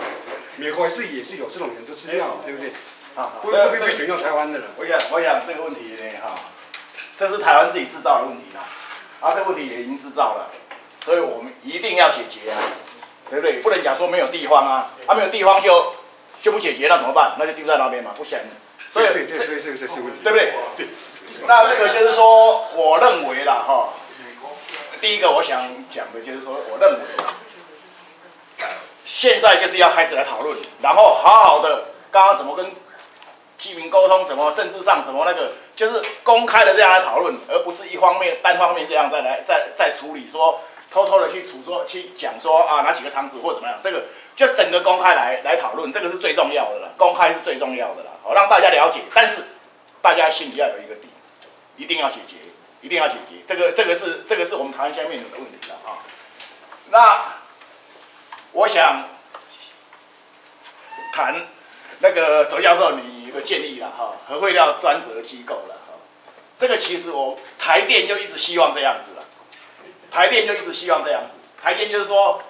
美国是也是有这种人都知道，对不对？啊，不不必被等到台湾的了。我想，我想这个问题呢，哈，这是台湾自己制造的问题啦，啊，这个问题也已经制造了，所以我们一定要解决啊，对不对？不能讲说没有地方啊，啊，没有地方就就不解决，那怎么办？那就丢在那边嘛，不行。所以对对对对对，这是问题。对不对？对。那这个就是说，我认为啦，哈，第一个我想讲的就是说，我认为，现在就是要开始来讨论，然后好好的，刚刚怎么跟居民沟通，怎么政治上怎么那个，就是公开的这样来讨论，而不是一方面单方面这样再来再再处理，说偷偷的去处说去讲说啊哪几个厂子或怎么样，这个就整个公开来来讨论，这个是最重要的了，公开是最重要的了，好让大家了解，但是大家心里要有一个底，一定要解决，一定要解决，这个这个是这个是我们台湾现在面临的问题了啊。那我想谈那个周教授你的建议了哈，核废料专责机构了哈，这个其实我台电就一直希望这样子了，台电就一直希望这样子，台电就是说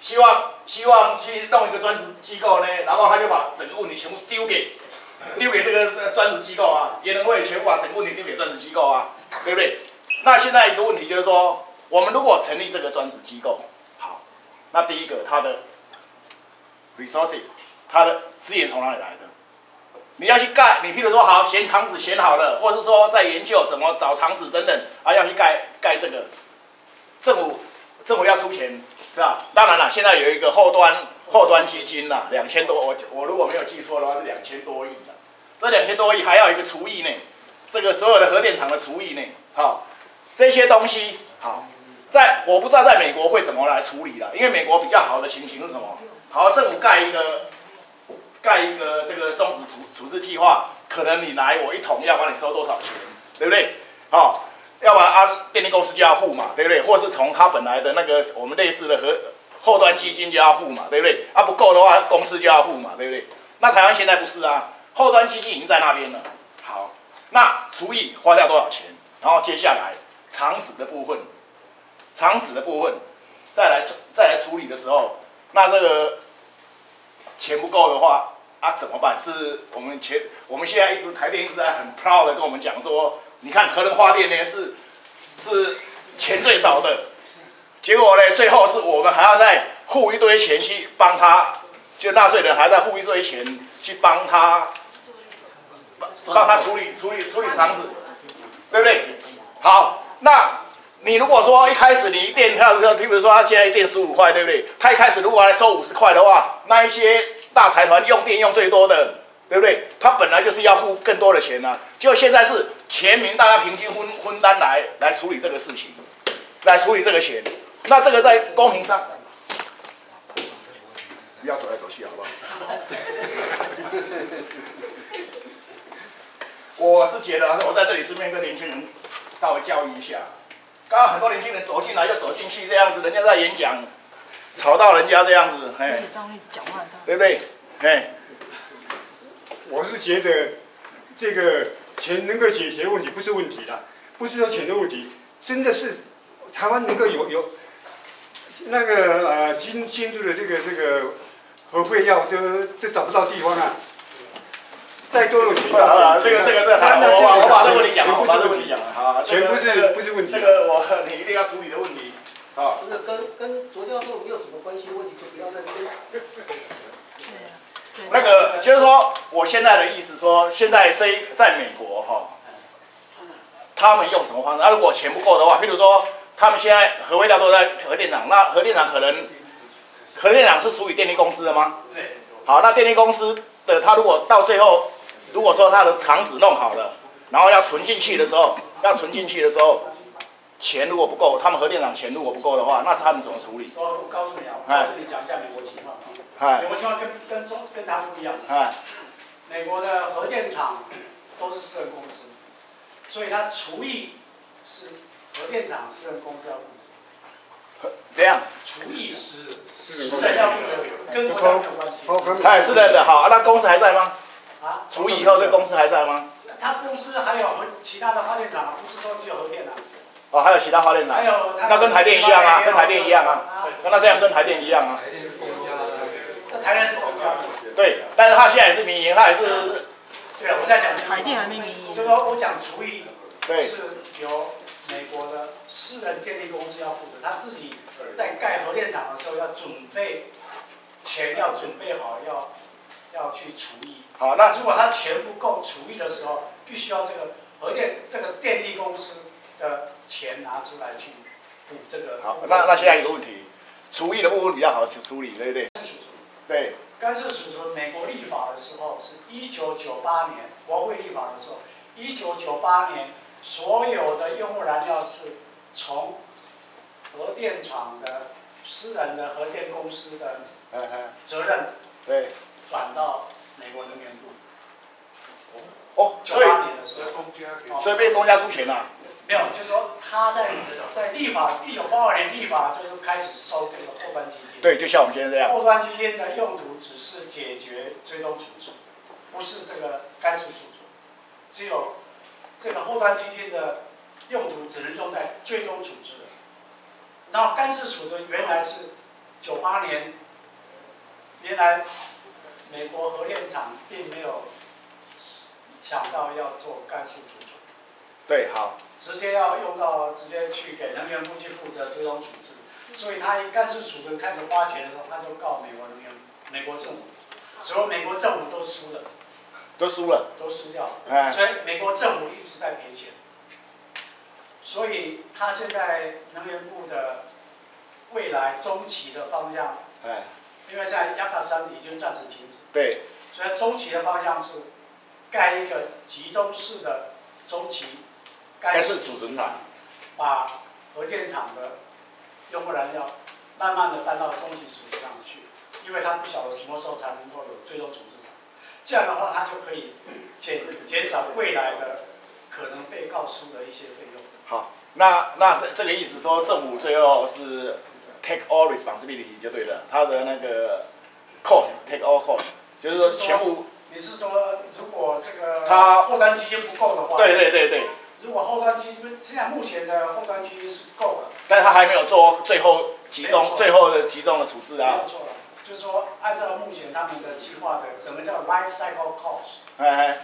希望希望去弄一个专职机构呢，然后他就把整个问题全部丢给丢给这个专职机构啊，也能会全部把整个问题丢给专职机构啊，对不对？那现在一个问题就是说，我们如果成立这个专职机构，好，那第一个它的 resources，它的资源从哪里来的？你要去盖，你譬如说好选厂址选好了，或者是说在研究怎么找厂址等等啊，要去盖盖这个，政府政府要出钱是吧？当然了，现在有一个后端后端基金啦，两千多，我我如果没有记错的话是两千多亿的，这两千多亿还要有一个厨艺呢，这个所有的核电厂的厨艺呢，好，这些东西好，在我不知道在美国会怎么来处理了，因为美国比较好的情形是什么？好，政府盖一个盖一个这个终止处处置计划，可能你来我一桶要帮你收多少钱，对不对？好、要不然啊电力公司就要付嘛，对不对？或是从他本来的那个我们类似的和后端基金就要付嘛，对不对？啊不够的话，公司就要付嘛，对不对？那台湾现在不是啊，后端基金已经在那边了。好，那除以花掉多少钱，然后接下来厂子的部分，厂子的部分再来再来处理的时候，那这个钱不够的话啊怎么办？是我们前我们现在一直台电一直在很 proud 的跟我们讲说，你看核能发电呢是是钱最少的，结果呢最后是我们还要再付一堆钱去帮他，就纳税人还在付一堆钱去帮他帮他处理处理处理房子，对不对？好，那你如果说一开始你电票的时候，譬如说他现在电十五块，对不对？他一开始如果来收五十块的话，那一些大财团用电用最多的，对不对？他本来就是要付更多的钱啊，就现在是全民大家平均分分担来来处理这个事情，来处理这个钱，那这个在公平上，不要走来走去好不好？*laughs* 我是觉得，我在这里顺便跟年轻人稍微教育一下。刚刚很多年轻人走进来就走进去这样子，人家在演讲，吵到人家这样子，哎，对不对？哎，我是觉得这个钱能够解决问题不是问题的，不是说钱的问题，真的是台湾能够有有那个呃进进入的这个这个核废料都都找不到地方啊。再多有钱，好了，这个这个这个，好，我把我把这个问题讲了，我把这个问题讲了，好，钱不是不是问题，这个我 *laughs* 你一定要处理的问题，好。这个跟跟卓教授没有什么关系，问题就不要在这边。那个就是说，我现在的意思说，现在这一在美国哈，他们用什么方式？那、如果钱不够的话，譬如说，他们现在核废料都在核电厂，那核电厂可能核电厂是属于电力公司的吗？对。好，那电力公司的他如果到最后，如果说他的厂址弄好了，然后要存进去的时候，要存进去的时候，钱如果不够，他们核电厂钱如果不够的话，那他们怎么处理？我我告诉你啊，我跟你讲一下美国情况啊。哎美国情况跟跟中跟他们不一样。哎，美国的核电厂都是私人公司，所以它除以是核电厂私人公司要负责。这样。除役是私私人要负责，跟国家没有关系。哎，是的的，好，那公司还在吗？啊？除以以后，这公司还在吗？他公司还有和其他的发电厂，不是说只有核电的。哦，还有其他发电厂还，有那跟台电一样啊，跟台电一样啊，那这样跟台电一样啊。那台电是公家的。对，但是他现在也是民营，他也是是啊，我在讲台电还没民营就是说我讲厨艺对是由美国的私人电力公司要负责，他自己在盖核电厂的时候要准备钱，要准备好，要要去除役。好，那如果他钱不够除役的时候，必须要这个核电这个电力公司的钱拿出来去补这个。好，那那现在一个问题，厨艺的部分比较好去处理，对不对？对，干式储存，美国立法的时候是一九九八年，国会立法的时候，一九九八年所有的用户燃料是从核电厂的私人的核电公司的责任对，转到美国能源部。哦，九所以八年的时候，所以被公家出钱了。没有，就是说他在在立法一九八二年立法就是开始收这个后端基金。对，就像我们现在这样。后端基金的用途只是解决追踪处置，不是这个干式储存。只有这个后端基金的用途只能用在追踪处置的。然后干式储存原来是九八年，原来美国核电厂并没有想到要做干式储存。对，好，直接要用到直接去给能源部去负责追踪处置，所以他一干式储存开始花钱的时候，他就告美国能源美国政府，所有美国政府都输了，都输了。都输掉了，哎，所以美国政府一直在赔钱，所以他现在能源部的未来中期的方向，哎，因为在亚卡山已经暂时停止，对，所以中期的方向是盖一个集中式的中期干式储存厂。把核电厂的用过燃料，慢慢的搬到中级处理厂去，因为他不晓得什么时候才能够有最终处置厂，这样的话他就可以减减少未来的可能被告出的一些费用。好，那那这这个意思说，政府最后是 take all responsibility 就对了，他的那个 cost take all cost，就是说全部。你是说，如果这个他负担基金不够的话？对对对对。如果后端基金，现在目前的后端基金是够的。但是他还没有做最后集中最后的集中的处置啊。没有错了，就是说按照目前他们的计划的，什么叫 life cycle cost？哎哎，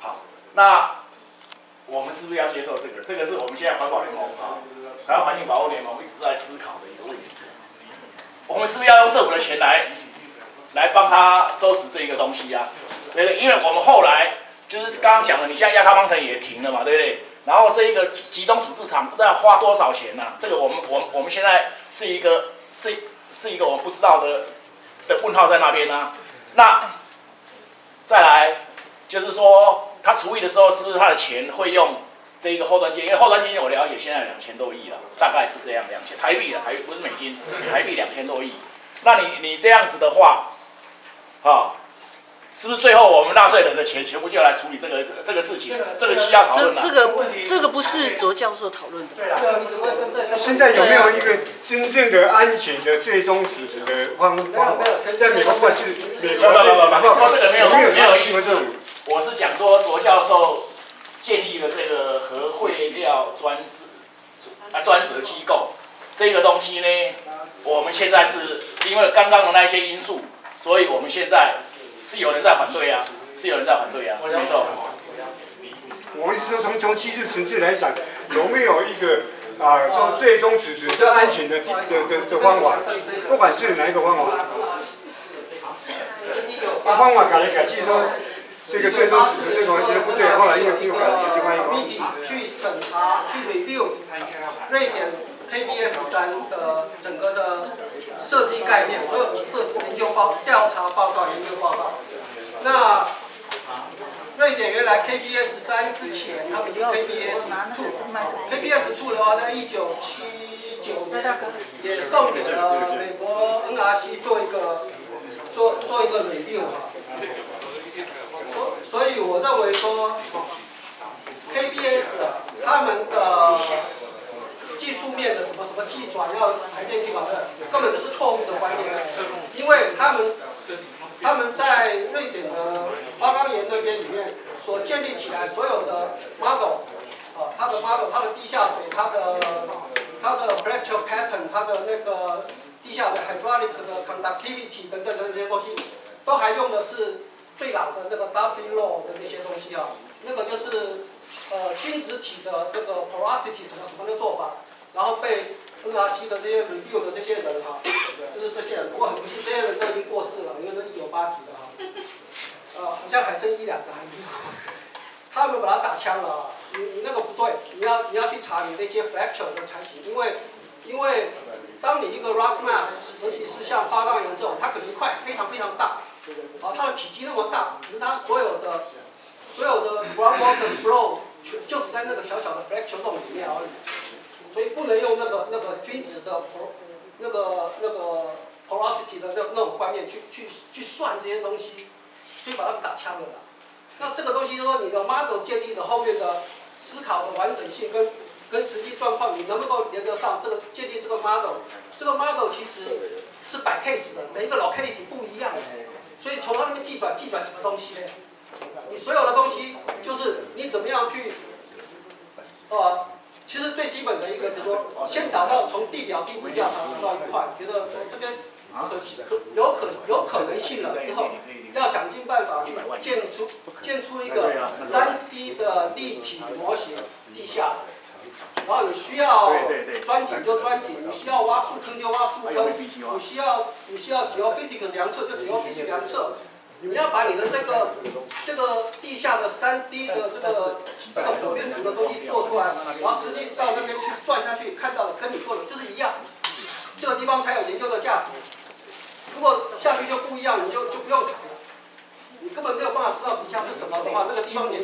好，那我们是不是要接受这个？这个是我们现在环保联盟啊，台湾环境保护联盟一直在思考的一个问题。我们是不是要用政府的钱来来帮他收拾这一个东西啊？对不对？因为我们后来就是刚刚讲的，你现在亚康邦城也停了嘛，对不对？然后这一个集中处置厂不知道花多少钱呐？这个我们我们我们现在是一个是是一个我们不知道的的问号在那边呢。那再来就是说，他除役的时候是不是他的钱会用这一个后端基金？因为后端基金我了解现在两千多亿了，大概是这样，两千台币的台不是美金，台币两千多亿。那你你这样子的话，啊？是不是最后我们纳税人的钱全部就来处理这个这个事情？这个需要讨论这这个这个不是卓教授讨论的。对啊，现在有没有一个真正的安全的最终实施的方方法？在美国是美国，不不不不，说这个没有没有没有意思。我是讲说卓教授建立了这个核废料专职啊专责机构，这个东西呢，我们现在是因为刚刚的那些因素，所以我们现在。是有人在反对啊，是有人在反对啊，没错。我们是说从从技术层次来讲，有没有一个啊，说最终实施最安全的的的的方法？不管是哪一个方法，把方法改来改去，说这个最终实施这个完全不对，后来又又改了，就换一个。去审查，去 review 瑞典 KBS 三的整个的。设计概念，所有的设计研究报调查报告、研究报告。那瑞典原来 KBS 三之前，他们是 KBS two，KBS two 的话，在一九七九年也送给了美国 NRC 做一个做做一个 review 哈。所所以我认为说，KBS 他们的。技术面的什么什么技转要台电去搞的，根本就是错误的观念。因为他们他们在瑞典的花岗岩那边里面所建立起来所有的 model，啊，它的 model，它的地下水，它的它的 fracture pattern，它的那个地下的 hydraulic 的 conductivity 等等等这些东西，都还用的是最老的那个 Darcy law 的那些东西啊，那个就是呃均质体的这个 porosity 什么什么的做法。然后被 NRC 的这些 review 的这些人哈，就是这些人，不过很不幸，这些人都已经过世了，因为是一九八几的哈，呃，好像还剩一两个还没过世，他们把他打枪了，你你那个不对，你要你要去查你那些 fracture 的产品，因为因为当你一个 rock mass，尤其是像花岗岩这种，它可能一块非常非常大，啊，它的体积那么大，可是它所有的所有的 groundwater flow 就只在那个小小的 fracture 洞里面而已。所以不能用那个那个均值的那个那个 porosity 的那那种观念去去去算这些东西，所以把它打枪了。那这个东西就说你的 model 建立的后面的思考的完整性跟跟实际状况，你能不能够连得上？这个建立这个 model，这个 model 其实是摆 case 的，每一个 locality 不一样。所以从它那边计算计算什么东西呢？你所有的东西就是你怎么样去，呃。其实最基本的一个就是说，先找到从地表地质调查找到一块，觉得这边可可有可有可能性了之后，要想尽办法去建出建出一个三 D 的立体模型地下，然后你需要钻井就钻井，你需要挖树坑就挖树坑，你需要你需要 geophysics 量测就 geophysics 量测。你要把你的这个这个地下的三 D 的这个这个普遍图的东西做出来，然后实际到那边去转下去，看到了跟你做的就是一样，这个地方才有研究的价值。如果下去就不一样，你就就不用谈了，你根本没有办法知道底下是什么的话，那个地方连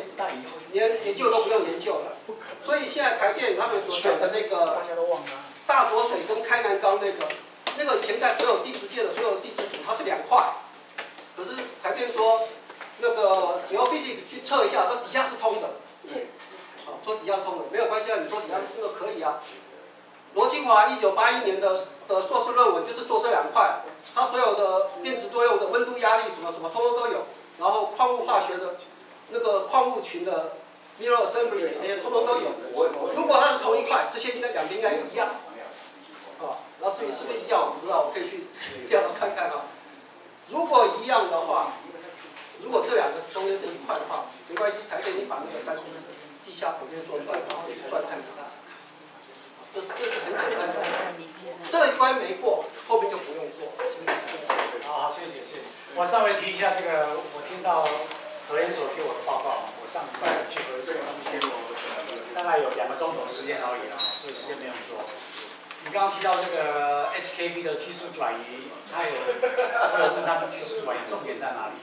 连研究都不用研究了。所以现在台电他们所选的那个大大浊水跟开南缸那个，那个以前在所有地质界的所有地质图，它是两块，可是台电说那个你要 physics 去测一下，说底下是通的，啊，说底下通的，没有关系啊，你说底下这个可以啊。罗清华一九八一年的的硕士论文就是做这两块，他所有的电子作用的温度、压力什么什么，通通都有，然后矿物化学的那个矿物群的 mirror assembly 那些通通都有。如果它是同一块，这些应该两边应该一样，啊，然后至于是不是一样，我不知道，我可以去调查看看啊。如果一样的话，如果这两个中间是一块的话，没关系，台电你把那个三 D 地下口面做出来，然后转看看。这是这是很简单的，这一关没过，后面就不用做。好好，谢谢谢谢。我稍微提一下这个，我听到核研所给我的报告，我上礼拜去核对，他们给我大概有两个钟头时间而已啊，所以时间没有多。你刚刚提到这个 SKB 的技术转移，他有我有问他们技术转移重点在哪里？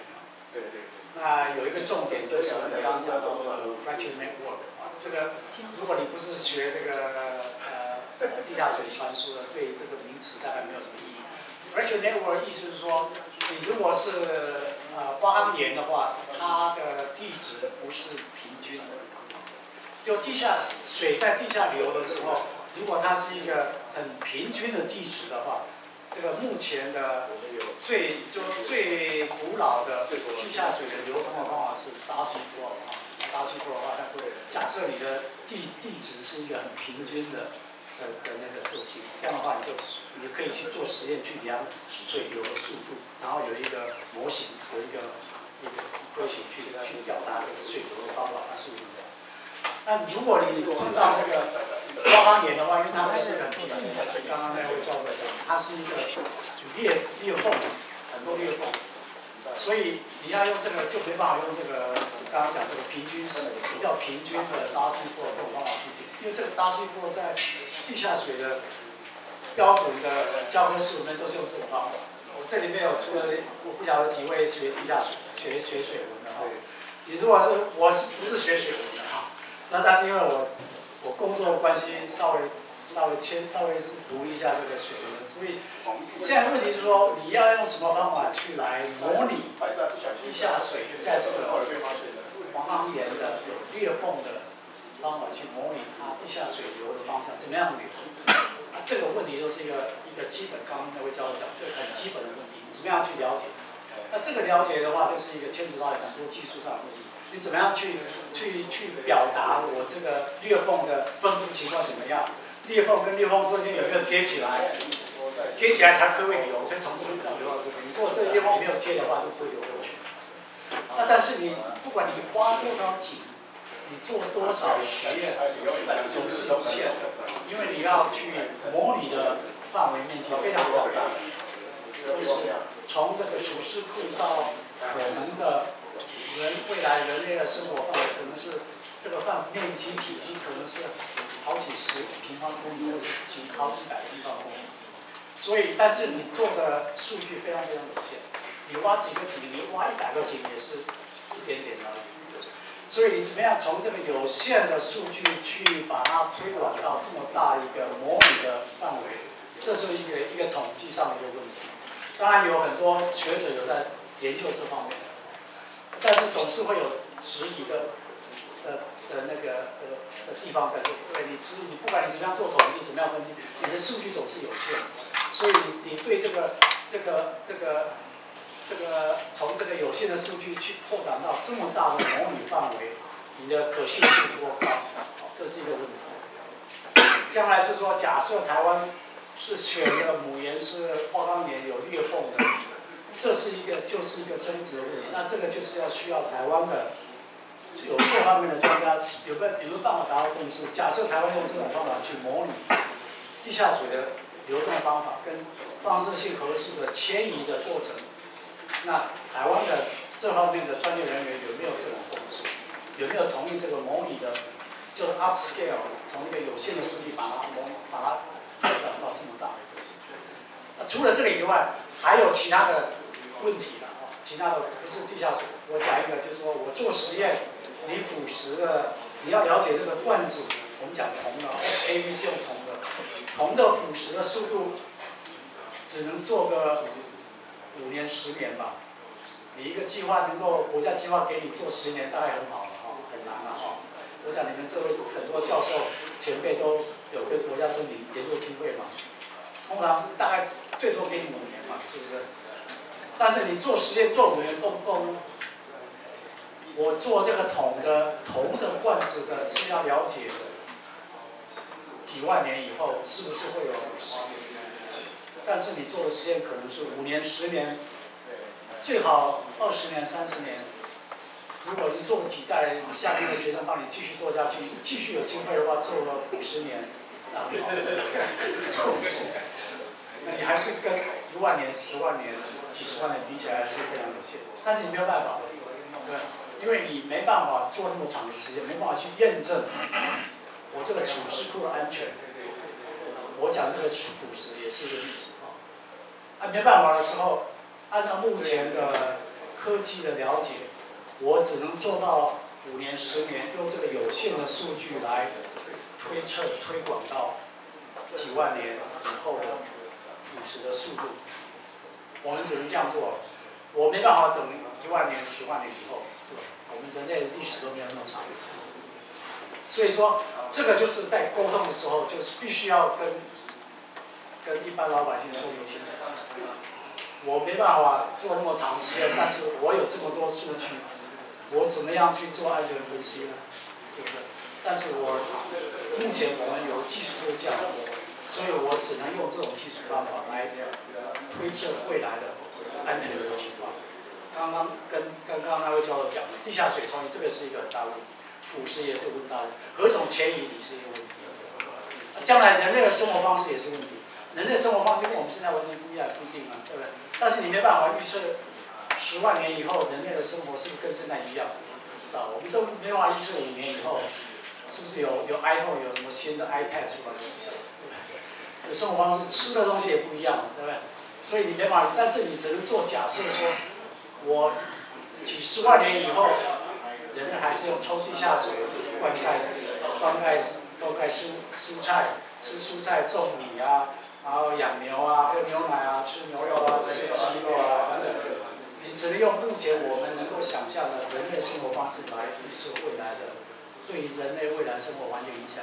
对对。那有一个重点就是你刚刚讲到的 fracture network 啊，这个如果你不是学这个呃。地下水传输的，对这个名词大概没有什么意义。Fracture network 意思是说，你如果是呃花岗岩的话，它的地质不是平均的。就地下水在地下流的时候，如果它是一个很平均的地质的话，这个目前的最就最古老的地下水的流通的方法是达西弗尔啊，达西弗尔的话，它会假设你的地地质是一个很平均的。的的那个特性，这样的话你就你可以去做实验去量水流的速度，然后有一个模型，有一个一个模型去去表达水流的方法速度。那如果你碰到那个花岗岩的话，因为它不是很平的，刚刚那位教授讲，它是一个裂裂缝，很多裂缝，所以你要用这个就没办法用这个刚刚讲这个平均比较平均的拉西弗这种方法去解，因为这个拉西弗在地下水的标准的教科书里面都是用这种方法。我这里面有出了我不晓得几位学地下水、学学水文的哈。你如果是我是不是学水文的哈？那但是因为我我工作关系稍微稍微牵稍微是读一下这个水文，所以现在问题是说你要用什么方法去来模拟地下水在这个黄黄岩的有裂缝的。方法去模拟它地下水流的方向，怎么样流？那这个问题都是一个一个基本，刚刚那位教授讲，这很基本的问题，你怎么样去了解？那这个了解的话，就是一个牵扯到很多技术上的问题。你怎么样去去去表达我这个裂缝的分布情况怎么样？裂缝跟裂缝之间有没有接起来？接起来才可以流，所以从这边流到这边。你如果这个裂缝没有接的话，就不会流过去。那但是你不管你挖多少井。你做多少实验总是有限的，因为你要去模拟的范围面积非常广大，就是从这个储湿库到可能的人未来人类的生活范围，可能是这个范面积体积可能是好几十平方公里或者几好几百平方公里，所以但是你做的数据非常非常有限，你挖几个井，你挖一百个井也是一点点而已。所以你怎么样从这个有限的数据去把它推广到这么大一个模拟的范围，这是一个一个统计上的一个问题。当然有很多学者有在研究这方面，但是总是会有质疑的的的那个的的地方在这里。对你质疑，你不管你怎么样做统计，怎么样分析，你的数据总是有限，所以你对这个这个这个。这个从这个有限的数据去扩展到这么大的模拟范围，你的可信度多高？这是一个问题。将来就是说，假设台湾是选的母岩是花岗岩有裂缝的，这是一个就是一个争执的问题。那这个就是要需要台湾的有这方面的专家有个比如办法达到共识？假设台湾用这种方法去模拟地下水的流动方法跟放射性核素的迁移的过程。那台湾的这方面的专业人员有没有这种共识？有没有同意这个模拟的，就是 upscale 从一个有限的数据把它模把它扩展到这么大的一个？除了这个以外，还有其他的问题了啊？其他的不是地下水。我讲一个，就是说我做实验，你腐蚀的，你要了解这个罐子，我们讲铜的，SAB 是用铜的，铜的腐蚀的速度只能做个五年十年吧。你一个计划能够国家计划给你做十年，大概很好了哈，很难了哈。我想你们这位很多教授前辈都有跟国家申请研究经费嘛，通常是大概最多给你五年嘛，是不是？但是你做实验做五年够不够呢？我做这个铜的铜的罐子的是要了解几万年以后是不是会有，但是你做的实验可能是五年、十年，最好二十年、三十年。如果你做了几代，你下面的学生帮你继续做下去，继续有经费的话，做个五十年，那很好。做五十年，那你还是跟一万年、十万年、几十万年比起来是非常有限，但是你没有办法，对。因为你没办法做那么长的时间，没办法去验证我这个储湿库的安全。我讲这个腐蚀也是一个例子啊。啊，没办法的时候，按照目前的科技的了解，我只能做到五年、十年，用这个有限的数据来推测、推广到几万年以后的腐蚀的速度。我们只能这样做，我没办法等一万年、十万年以后。我们人类的历史都没有那么长，所以说这个就是在沟通的时候，就是必须要跟跟一般老百姓说明清楚。我没办法做那么长时间，但是我有这么多数据，我怎么样去做安全分析呢？对不对？但是我目前我们有技术都这样，所以我只能用这种技术方法来推测未来的安全的情况。刚刚跟刚刚那位教授讲的，地下水冲这个是一个很大问题，腐蚀也是很大问题，何种迁移也是一个问题。将来人类的生活方式也是问题，人类生活方式跟我们现在完全不一样，不一定啊，对不对？但是你没办法预测十万年以后人类的生活是不是跟现在一样，不知道。我们都没办法预测五年以后是不是有有 iPhone 有什么新的 iPad 出来，的，对不对生活方式吃的东西也不一样，对不对？所以你没法，但是你只能做假设说。我几十万年以后，人类还是用抽地下水灌溉、灌溉、灌溉蔬蔬菜，吃蔬菜、种米啊，然后养牛啊、喝牛奶啊、吃牛肉啊、吃鸡肉啊等等。你只能用目前我们能够想象的人类生活方式来预测未来的对人类未来生活环境影响。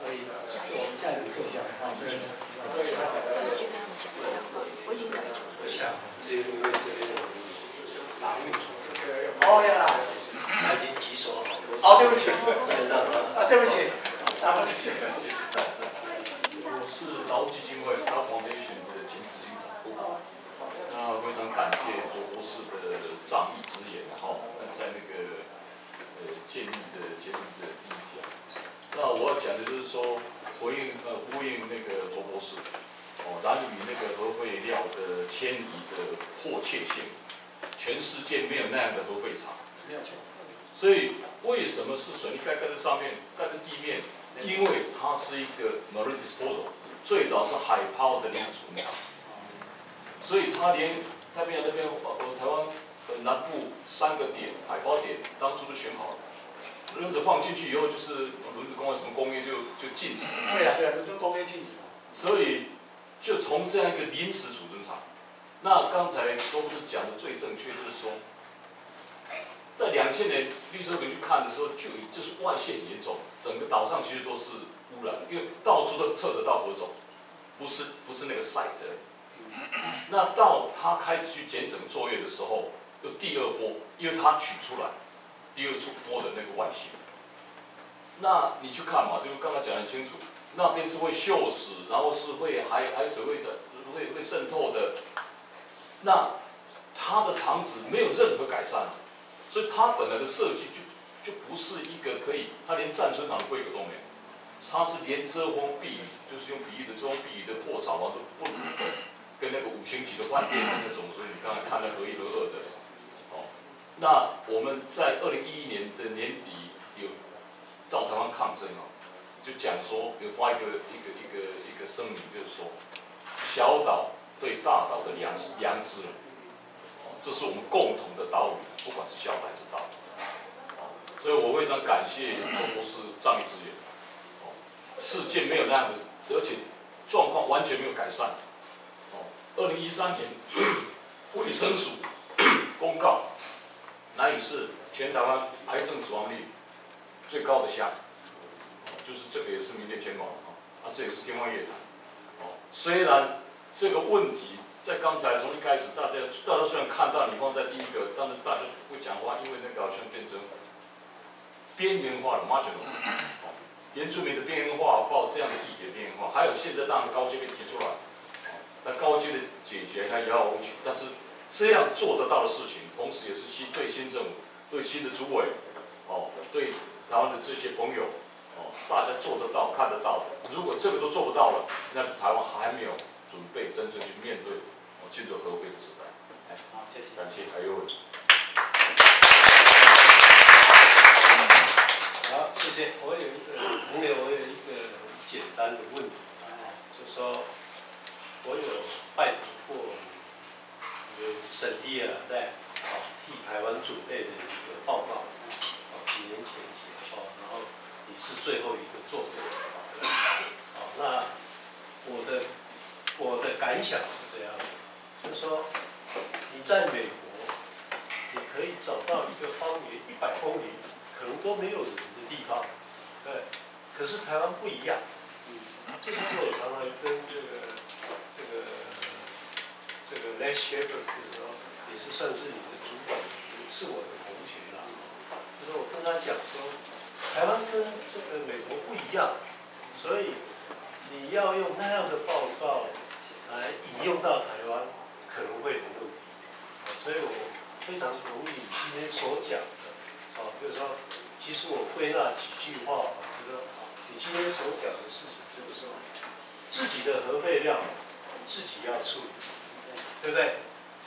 所以，我们现在课讲话，对。我已经了解。哦呀，他已经举手了好多哦，对不起，啊，对不起，打不起。我是劳基金会劳方培训的前执行长部，那非常感谢卓博士的仗义直言哈，在那个呃建议的建议的第一讲。那我要讲的就是说，回应呃呼应那个卓博士。哦，蓝屿那个核废料的迁移的迫切性，全世界没有那样的核废厂。所以为什么是水泥盖盖在上面，盖在地面？因为它是一个 marine disposal，最早是海抛的离子处理厂。所以它连太平洋那边呃台湾南部三个点海抛点，当初都选好了，轮子放进去以后，就是轮子工业什么工业就就禁止。对呀对呀，轮子工业禁止。所以。就从这样一个临时储存场，那刚才都是讲的最正确，就是说，在两千年绿色回去看的时候，就就是外泄严重，整个岛上其实都是污染，因为到处都测得到何种，不是不是那个 site。那到他开始去检整作业的时候，就第二波，因为他取出来第二出波的那个外泄，那你去看嘛，就刚才讲的很清楚。那边是会锈蚀，然后是会海海水会的会会渗透的。那它的肠子没有任何改善，所以它本来的设计就就不是一个可以，它连战村厂的规格都没有，它是连遮风避雨，就是用比喻的遮风避雨的破草房都不如跟那个五星级的饭店那种，所以你刚才看的合一合二的，哦，那我们在二零一一年的年底有到台湾抗争啊。就讲说，有发一个一个一个一个声明，就是说，小岛对大岛的良良知，这是我们共同的岛屿，不管是小岛还是大岛，所以我非常感谢中国是仗义执言，哦，事件没有那样的，而且状况完全没有改善。二零一三年卫生署公告，南屿是全台湾癌症死亡率最高的乡，就是这个也是名列前茅啊，啊这也是天方夜谭。哦，虽然这个问题在刚才从一开始大家大家虽然看到你放在第一个，但是大家不讲话，因为那个好像变成边缘化了 marginal。原住民的边缘化，包括这样的地铁边缘化，还有现在让高阶被提出来，那高阶的解决它遥遥无期，但是这样做得到的事情，同时也是新对新政府、对新的主委，哦，对台湾的这些朋友，哦，大家做得到、看得到的。如果这个都做不到了，那台湾还没有准备真正去面对哦进入核废的时代。哎，好，谢谢。感谢，还有。好，谢谢。我有一个朋友，我有一个简单的问题啊，就说，我有拜托过有沈迪尔在啊替台湾准备的一个报告，啊几年前是最后一个作者，好，那我的我的感想是这样的，就是说你在美国，你可以找到一个方圆一百公里可能都没有人的。地方，对，可是台湾不一样。嗯，这是我常常跟这个这个这个 Les Shepherd 的时候，也是算是你的主管，也是我的同学啦。就是我跟他讲说，台湾跟这个美国不一样，所以你要用那样的报告来引用到台湾，可能会有问题。所以我非常同意你今天所讲的，哦，就是说。其实我归纳几句话，就是说，你今天所讲的事情，就是说，自己的核废料自己要处理，对不对？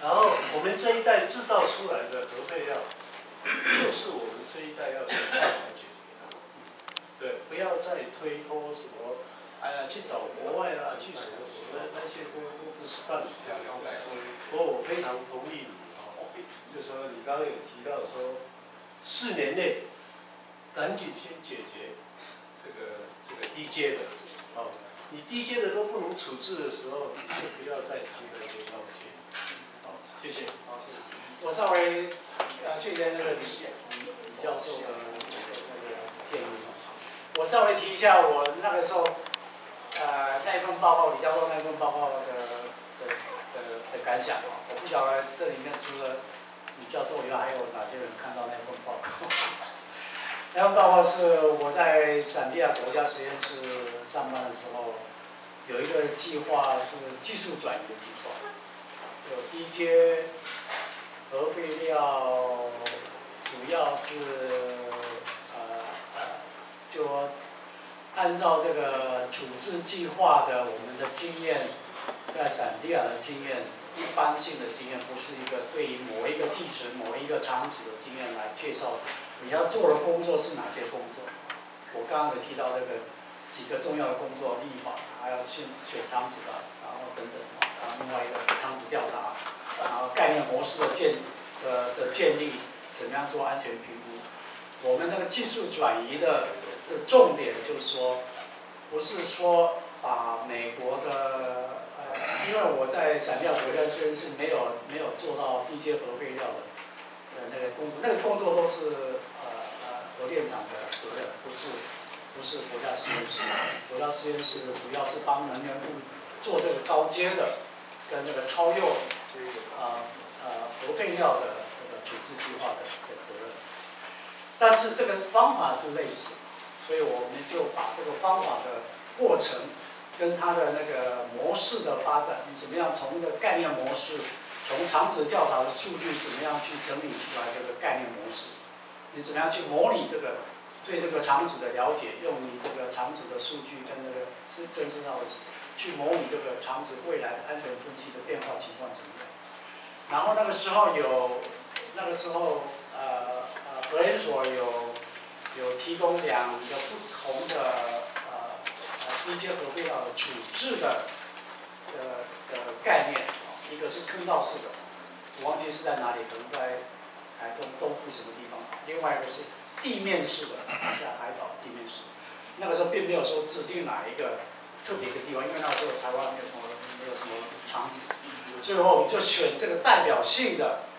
然后我们这一代制造出来的核废料，就是我们这一代要承担的。对，不要再推脱什么，哎呀，去找国外啦，去什么什么，那些都都不是办法。不过我非常同意你啊，就说你刚刚有提到说，四年内。赶紧先解决这个这个低阶的，哦，你低阶的都不能处置的时候，你就不要再提那些高阶。好，谢谢。好，我稍微呃谢谢那个李李教授的那个建议。我稍微提一下我那个时候呃那一份报告，李教授那份报告的的的的感想。我不晓得这里面除了李教授以外，还有哪些人看到那份报告？那份报告是我在闪电国家实验室上班的时候，有一个计划是技术转移的计划，有低阶核废料，主要是，就按照这个处置计划的我们的经验，在闪利亚的经验，一般性的经验，不是一个对于某一个地址、某一个场址的经验来介绍。你要做的工作是哪些工作？我刚刚有提到那个几个重要的工作，立法，还要选选厂址的，然后等等，然后另外一个厂址调查，然后概念模式的建的的建立，怎么样做安全评估？我们那个技术转移的的重点就是说，不是说把美国的呃，因为我在闪料国家实验室没有没有做到低阶核废料的的那个工作，那个工作都是呃呃。核电厂的责任不是不是国家实验室，国家实验室主要是帮能源部做这个高阶的跟这个超用啊呃核废料的这个处置计划的的责任。但是这个方法是类似，所以我们就把这个方法的过程跟它的那个模式的发展，你怎么样从一个概念模式，从长址调查的数据怎么样去整理出来这个概念模式。你怎么样去模拟这个对这个场址的了解？用你这个场址的数据跟那个是真正要去模拟这个场址未来的安全分析的变化情况怎么样？然后那个时候有那个时候呃呃核研所有有提供两个不同的呃呃低阶核废料的处置的的的概念，一个是坑道式的，我忘记是在哪里，可能在台东东部什么地方。另外一个是地面式的，在海岛地面式。那个时候并没有说指定哪一个特别的地方，因为那时候台湾没有什么没有什么场址，最后我们就选这个代表性的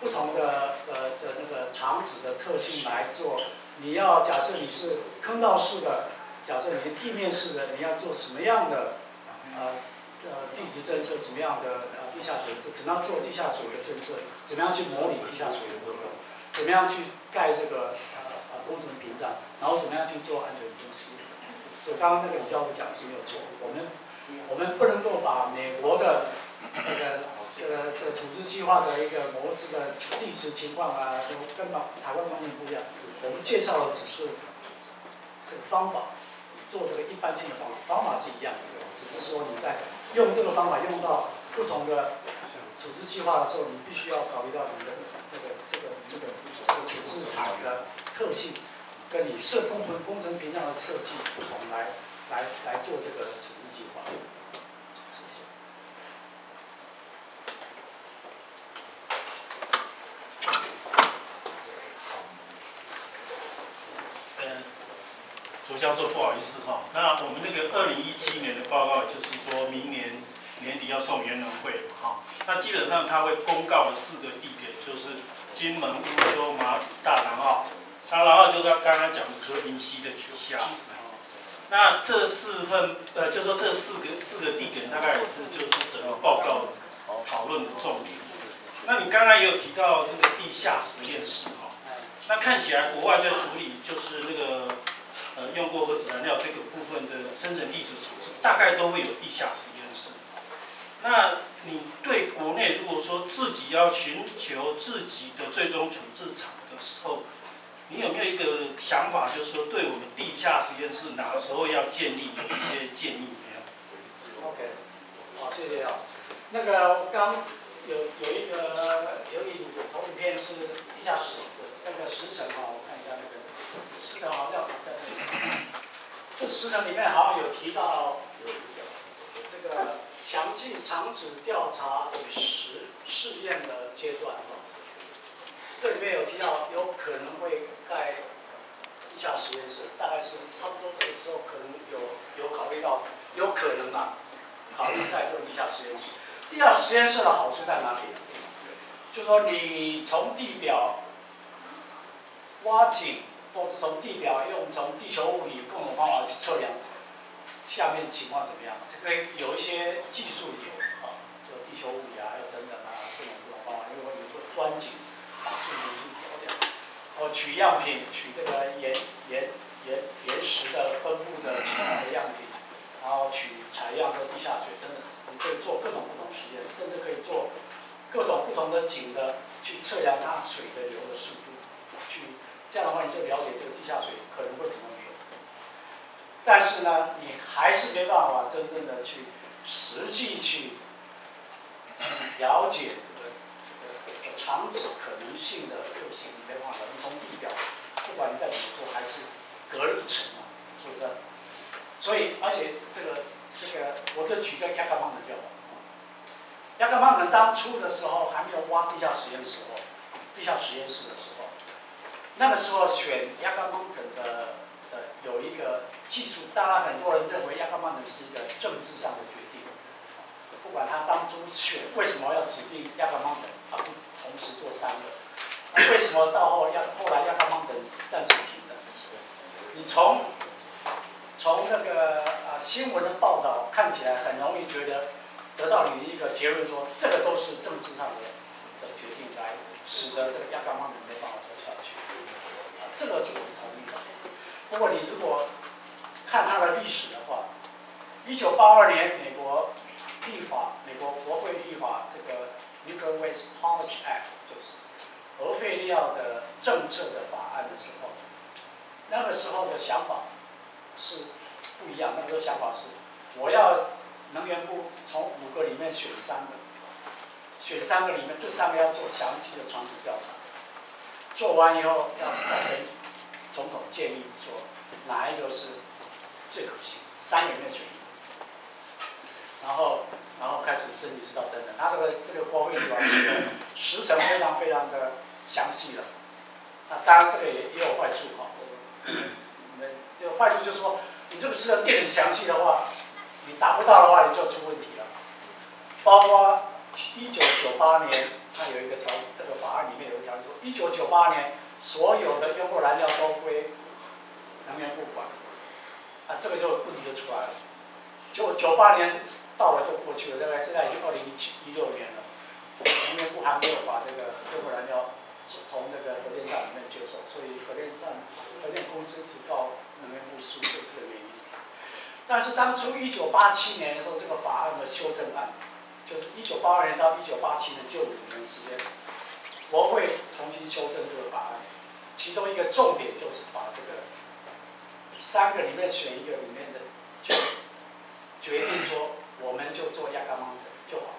不同的呃的那个场址的特性来做。你要假设你是坑道式的，假设你是地面式的，你要做什么样的呃呃地质政策，什么样的呃地下水，怎么样做地下水的政策，怎么样去模拟地下水的作用，怎么样去盖这个呃工程屏障，然后怎么样去做安全分析。所以刚刚那个李教授讲是没有错，我们我们不能够把美国的那个这个这个处置计划的一个模式的历史情况啊，都跟台湾完全不一样。我们介绍的只是这个方法，做这个一般性的方法，方法是一样的，只是说你在用这个方法用到不同的处置计划的时候，你必须要考虑到你的这个这个这个这个处置场的特性。跟你设工程工程屏障的设计不同，来来来做这个处置计划。嗯，教授不好意思哈，那我们那个二零一七年的报告，就是说明年年底要送元能会哈，那基本上他会公告的四个地点，就是金门、乌州、马祖、大南澳。那然后就刚刚刚讲的和平溪的取消，那这四份呃，就说这四个四个地点大概也是就是整个报告讨论的重点。那你刚刚也有提到这个地下实验室哈，那看起来国外在处理就是那个呃用过核子燃料这个部分的生成地质处置，大概都会有地下实验室。那你对国内如果说自己要寻求自己的最终处置场的时候，你有没有一个想法，就是说对我们地下实验室哪时候要建立一些建议没有？OK，好，谢谢啊。那个刚有有一个有一投影片是地下室那个时程啊，我看一下那个时程好像这时程里面好像有提到这个详细场址调查与实试验的阶段。这里面有提到有可能会盖地下实验室，大概是差不多这个时候可能有有考虑到，有可能啊，考虑盖这个地下实验室。地下实验室的好处在哪里？就说你从地表挖井，都是从地表用从地球物理各种方法去测量下面情况怎么样，这个有一些技术也有啊，这个地球物理啊，还有等等啊，各种各种方法，因为有做钻井。把数据去调掉，哦，取样品，取这个岩岩岩岩石的分布的的样品，然后取采样和地下水等等，你可以做各种不同实验，甚至可以做各种不同的井的去测量它水的流的速度，这样的话你就了解这个地下水可能会怎么流。但是呢，你还是没办法真正的去实际去了解。场址可能性的特性，你没办法，你从地表，不管你再怎么做，还是隔了一层嘛，是不是？所以，而且这个这个，我就举个亚克曼的就好。亚克曼当初的时候还没有挖地下实验的时候，地下实验室的时候，那个时候选亚克曼的的有一个技术，当然很多人认为亚克曼是一个政治上的决定，不管他当初选为什么要指定亚克曼他不。同时做三个，为什么到后要后来要他们等暂时停的？你从从那个啊新闻的报道看起来很容易觉得得到你一个结论说这个都是政治上的的决定来使得这个亚干八二年美国立法，美国国会立法这个 Nuclear Waste Policy Act，就是核废料的政策的法案的时候，那个时候的想法是不一样。那个时候想法是，我要能源部从五个里面选三个，选三个里面这三个要做详细的传统调查，做完以后要再跟总统建议说哪一个是最可行，三个里面选一个。然后。然后开始升级指导等等，他这个这个国会立法是时程非常非常的详细的。那当然这个也也有坏处哈，你们就坏处就是说，你这个试料电很详细的话，你达不到的话，你就出问题了。包括一九九八年，它有一个条，这个法案里面有一条说，一九九八年所有的用过燃料都归能源部管，啊，这个就问题就出来了。九九八年到了就过去了，大概现在已经二零一七一六年了，能源部还没有把这个用过燃料从那个核电站里面接手，所以核电站核电公司只告能源部输就是这个原因。但是当初一九八七年的时候，这个法案的修正案。就是一九八二年到一九八七年就五年时间，国会重新修正这个法案，其中一个重点就是把这个三个里面选一个里面的，就决定说我们就做亚干芒的就好。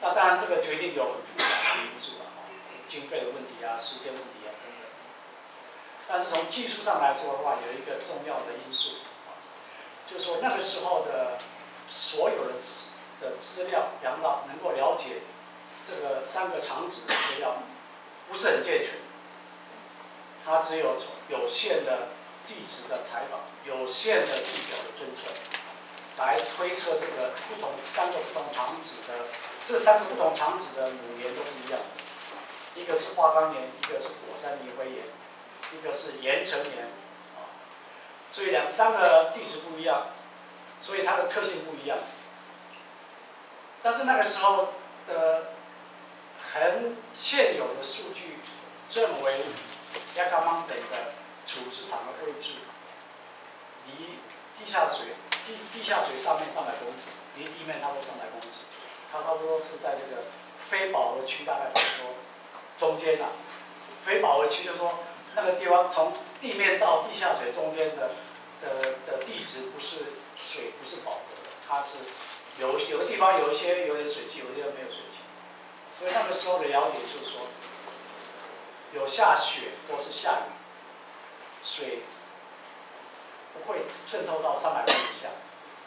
那当然这个决定有很复杂的因素了，经费的问题啊，时间问题啊等等。但是从技术上来说的话，有一个重要的因素，就是说那个时候的所有的。的资料，养老能够了解这个三个厂址的资料，不是很健全。它只有有限的地址的采访、有限的地表的侦测，来推测这个不同三个不同厂址的这三个不同厂址的母岩都不一样。一个是花岗岩，一个是火山泥灰岩，一个是岩层岩，啊，所以两三个地质不一样，所以它的特性不一样。但是那个时候的很现有的数据认为，亚卡芒等的储质场的位置离地下水地地下水上面三百公尺，离地面差不多三百公尺，它差不多是在这个非饱和区，大概比如说中间啊，非饱和区就是说那个地方从地面到地下水中间的的的地质不是水不是饱和的，它是。有有的地方有一些有点水汽，有的地方没有水汽，所以那个时候的了解就是说，有下雪或是下雨，水不会渗透到三百公尺以下，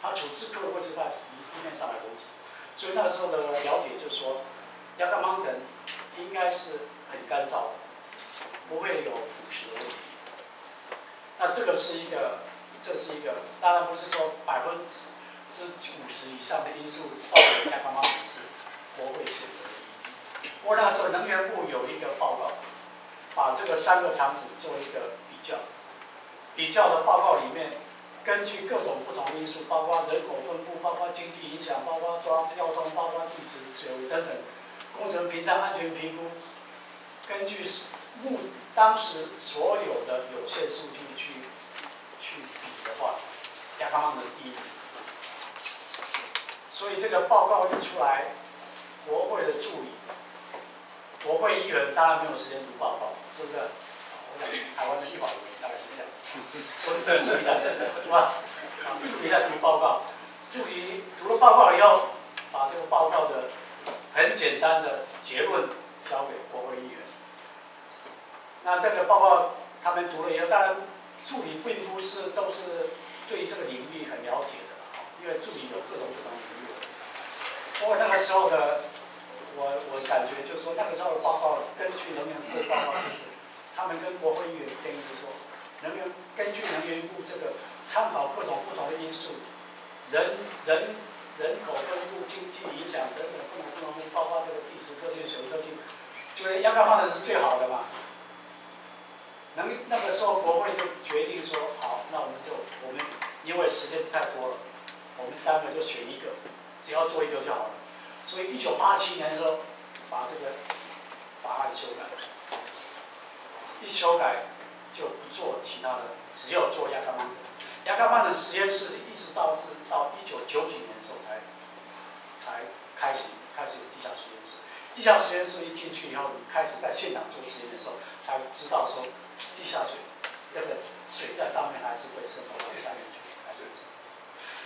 它处置客位置在离地面三百公尺，所以那时候的了解就是说，亚克芒等应该是很干燥的，不会有腐蚀的问题。那这个是一个，这是一个，当然不是说百分之。是五十以上的因素造成亚康马股市国会选择的。不过那时候能源部有一个报告，把这个三个场景做一个比较。比较的报告里面，根据各种不同因素，包括人口分布、包括经济影响、包括交交通、包括地质、水等等，工程屏障安全评估，根据目当时所有的有限数据去去比的话，亚康马的第一。所以这个报告一出来，国会的助理、国会议员当然没有时间读报告，是不是？我想台湾的立法委员大概是这样，是吧？啊，助理在读报告，助理读了报告以后，把这个报告的很简单的结论交给国会议员。那这个报告他们读了以后，当然助理并不是都是对这个领域很了解的，因为助理有各种不同领域。因为那个时候的我，我感觉就是说，那个时候的报告，根据能源部报告，就是他们跟国会议员建议说，能源根据能源部这个参考各种不同的因素，人人人口分布、经济影响等等不同不同，包括这个地质特性、水特性，就是亚干放的是最好的嘛。能那个时候国会就决定说，好，那我们就我们因为时间不太多了，我们三个就选一个。只要做一个就好了，所以一九八七年的时候，把这个法案修改，一修改就不做其他的，只有做亚克曼的。亚克曼的实验室一直到是到一九九几年的时候才才开始开始有地下实验室。地下实验室一进去以后，你开始在现场做实验的时候，才知道说地下水那个水在上面还是会渗透到下面去，还是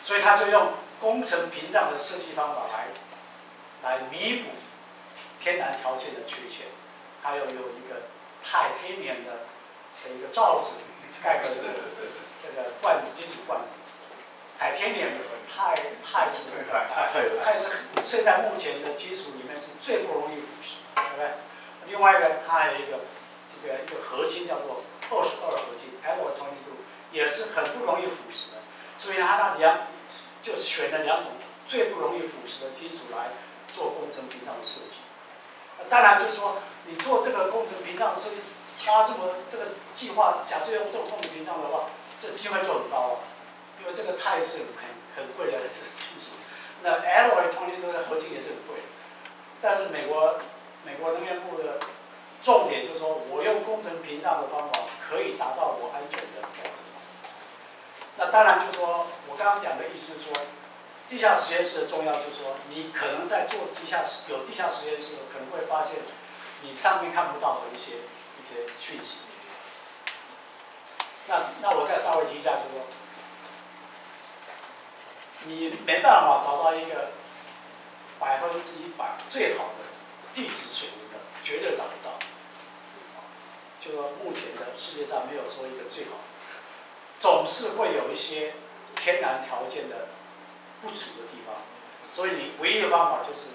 所以他就用。工程屏障的设计方法来来弥补天然条件的缺陷，还有有一个钛天然的的一个罩子盖个这个这个罐子金属罐子，钛天然的钛钛是钛是现在目前的金属里面是最不容易腐蚀，对不对？另外一个它还有一个这个一个合金叫做二十二合金 l l o y 2也是很不容易腐蚀的，所以他那两就选了两种最不容易腐蚀的金属来做工程屏障的设计。当然，就是说你做这个工程屏障设计，花这么这个计划，假设用这种工程屏障的话，这机会就很高了，因为这个钛是很很贵的这个金属，那 alloy 通常都是合金也是很贵，但是美国美国能源部的重点就是说我用工程屏障的方法可以达到我安全的标准。那当然就是说我刚刚讲的意思说。地下实验室的重要就是说，你可能在做地下实有地下实验室，可能会发现你上面看不到的一些些讯息。那那我再稍微提一下，就说，你没办法找到一个百分之一百最好的地质水平的，绝对找不到。就说目前的世界上没有说一个最好，总是会有一些天然条件的。不足的地方，所以你唯一的方法就是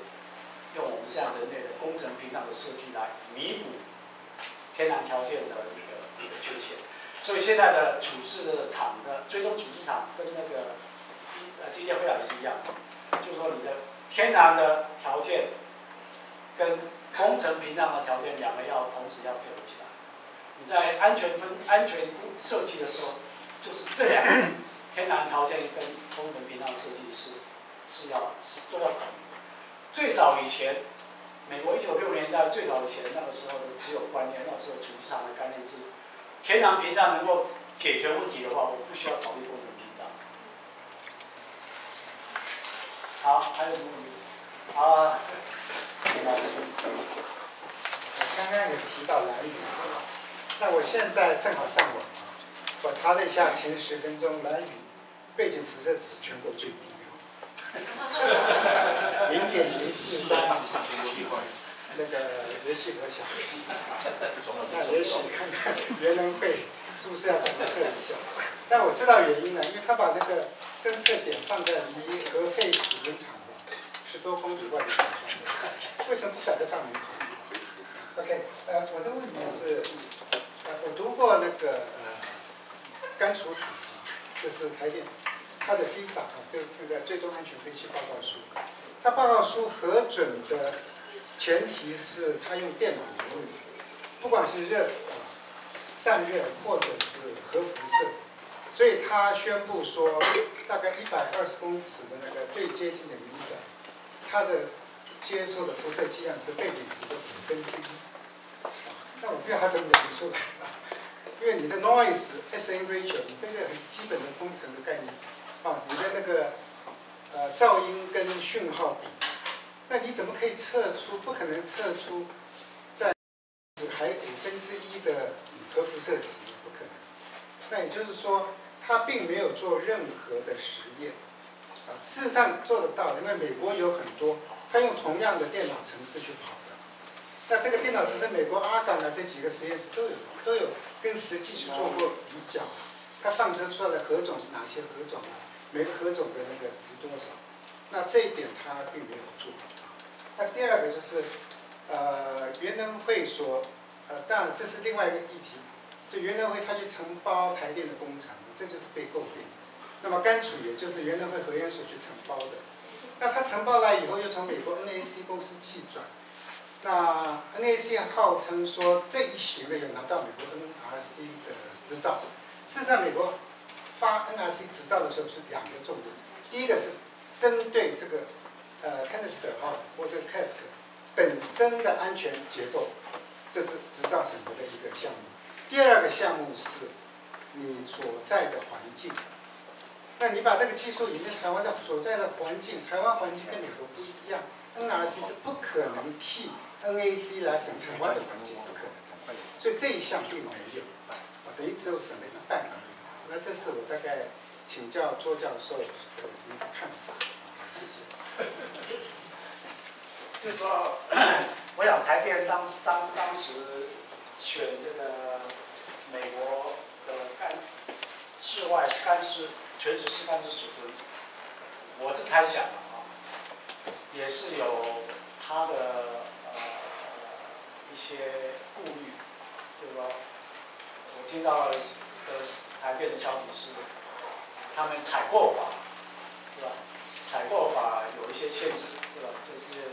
用我们这样人类的工程平常的设计来弥补天然条件的一个一个缺陷。所以现在的处置的厂的最终处置厂跟那个机呃机械会也是一样，就是说你的天然的条件跟工程屏障的条件两个要同时要配合起来。你在安全分安全设计的时候，就是这两个。天然条件跟工程屏障设计是是要是都要考虑。最早以前，美国一九六年代最早以前那个时候的只有观念，那时候处置厂的概念是，天然屏障能够解决问题的话，我不需要考虑工程屏障。好，还有什么问题？啊，老师，我刚刚有提到蓝雨，那我现在正好上网，我查了一下前十分钟蓝雨。背景辐射值是全国最低，零点零四三，那个也许和小，那也许看看原能会是不是要检测一下？但我知道原因了，因为他把那个侦测点放在离核废储存厂十多公里外的，为什么不摆在大门口？OK，呃，我的问题是，呃，我读过那个呃甘楚厂。就是台电，它的 FISA 啊，就是这个最终安全分析报告书。它报告书核准的前提是它用电脑模拟，不管是热啊、散热或者是核辐射，所以他宣布说，大概一百二十公尺的那个最接近的离子，它的接受的辐射剂量是背景值的五分之一。那我不知道他怎么量出来。因为你的 noise S N ratio，你这个很基本的工程的概念，啊，你的那个呃噪音跟讯号比，那你怎么可以测出？不可能测出在只还五分之一的核辐射值，不可能。那也就是说，他并没有做任何的实验，啊，事实上做得到，因为美国有很多，他用同样的电脑程式去跑的。那这个电脑程式，美国阿港啊这几个实验室都有，都有。跟实际去做过比较，它放射出来的核种是哪些核种啊？每个合种的那个值多少？那这一点他并没有做。那第二个就是，呃，袁能会说，呃，当然这是另外一个议题，就袁能会他去承包台电的工厂，这就是被诟病。那么甘楚也就是袁能会核研所去承包的，那他承包来以后又从美国 NAC 公司寄转。那 NAC 号称说这一行为有拿到美国 NRC 的执照，事实上美国发 NRC 执照的时候是两个重点，第一个是针对这个呃 canister 号或者 cask 本身的安全结构，这是执照审核的一个项目；第二个项目是你所在的环境，那你把这个技术引进台湾的所在的环境，台湾环境跟美国不一样，NRC 是不可能替。NAC 来审台湾的环境不可能的，所以这一项并没有，啊，等于只有审了一半。那这次我大概请教周教授的一个看法，谢谢。就说，我想台电当当当时选这个美国的干室外干式全职式干式储存，我是猜想的啊，也是有他的呃。一些顾虑，就是说，我听到了呃，台台电的消息是，他们采购法是吧？采购法有一些限制是吧？就是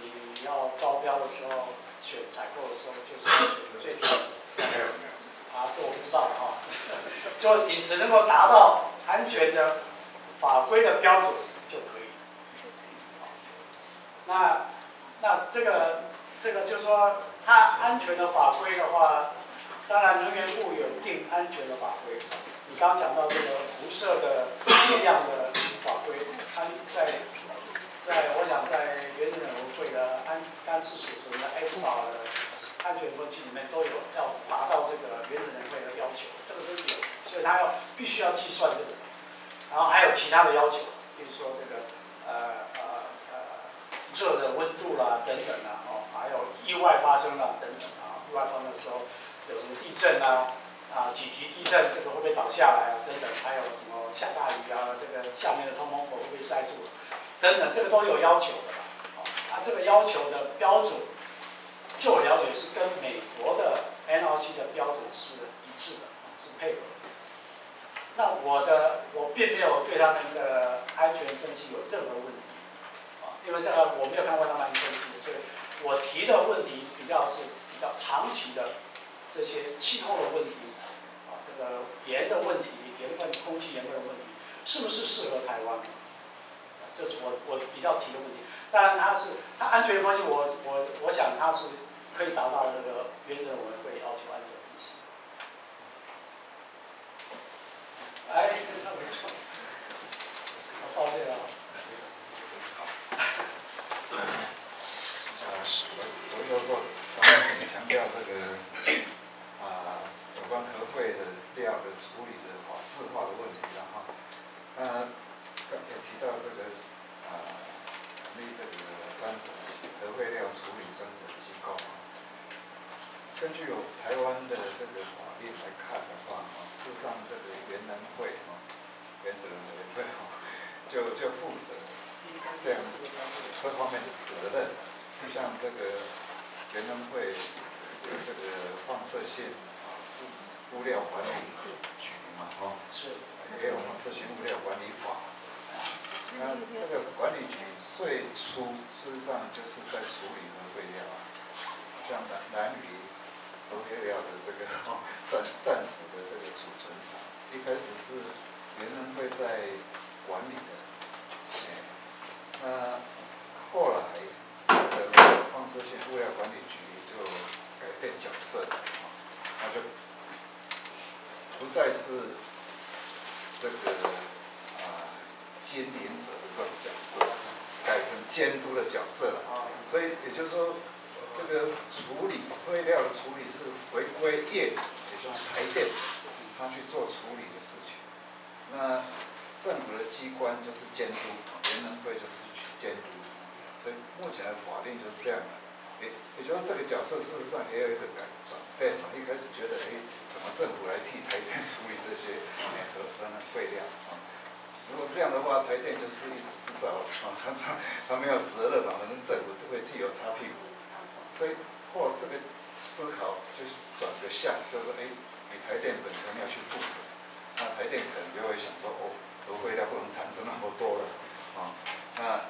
你要招标的时候选采购的时候，就是要选最便宜的。*coughs* 啊，这我不知道啊。*laughs* 就你只能够达到安全的法规的标准就可以。那那这个这个就是说，它安全的法规的话，当然能源部有定安全的法规。你刚刚讲到这个辐射的剂量的法规，它在在我想在原子能会的安干式储存的 X 法的安全分析里面都有要达到这个原子能会的要求，这个都有，所以它要必须要计算这个，然后还有其他的要求，比如说这个呃呃呃热的温度啦等等啊，哦，还有意外发生啦等等啊，意外发生的时候有什么地震啊啊几级地震，这个会不会倒下来啊等等，还有什么下大雨啊，这个下面的通风口会不会塞住等等，这个都有要求的啦，哦，啊这个要求的标准。就我了解是跟美国的 NRC 的标准是一致的，是配合的。那我的我并没有对他们的安全分析有任何问题，啊，因为这个我没有看过他们安全分析，所以我提的问题比较是比较长期的这些气候的问题，啊，这个盐的问题，盐分、空气盐分的问题，是不是适合台湾？这是我我比较提的问题。当然，它是它安全分析，我我我想它是。可以达到这个原则，我们会要求安全分析。哎，那没错，抱歉啊。啊，是，我要做，刚刚我们强调这个啊，有关核废的料的处理的法式化的问题了哈。那刚也提到这个啊，成立这个专责核废料处理专责机构啊。根据有台湾的这个法律来看的话，哈，事实上这个原能会哈，原始人委员会哈，就就负责这样这方面的责任。就像这个原能会这个放射性啊物料管理局嘛，哈，是，也有放射性物料管理法。那这个管理局最初事实上就是在处理核废料啊，像南南屿。核废料的这个暂暂时的这个储存厂，一开始是原能会在管理的，哎那后来这个放射性物料管理局就改变角色，那就不再是这个啊经营者的这种角色，改成监督的角色了，所以也就是说。这个处理废料的处理是回归业主，也就是台电，他去做处理的事情。那政府的机关就是监督，联能会就是去监督。所以目前的法令就是这样的。也也就是这个角色事实上也有一个改转变嘛。一开始觉得，哎，怎么政府来替台电处理这些核核废料啊？如果这样的话，台电就是一直制造，常常他没有责任嘛，反正政府都会替我擦屁股。所以，或这个思考就转个向，就是说，哎，你台电本身要去负责，那台电可能就会想说，哦，核废料不能产生那么多了，啊，那，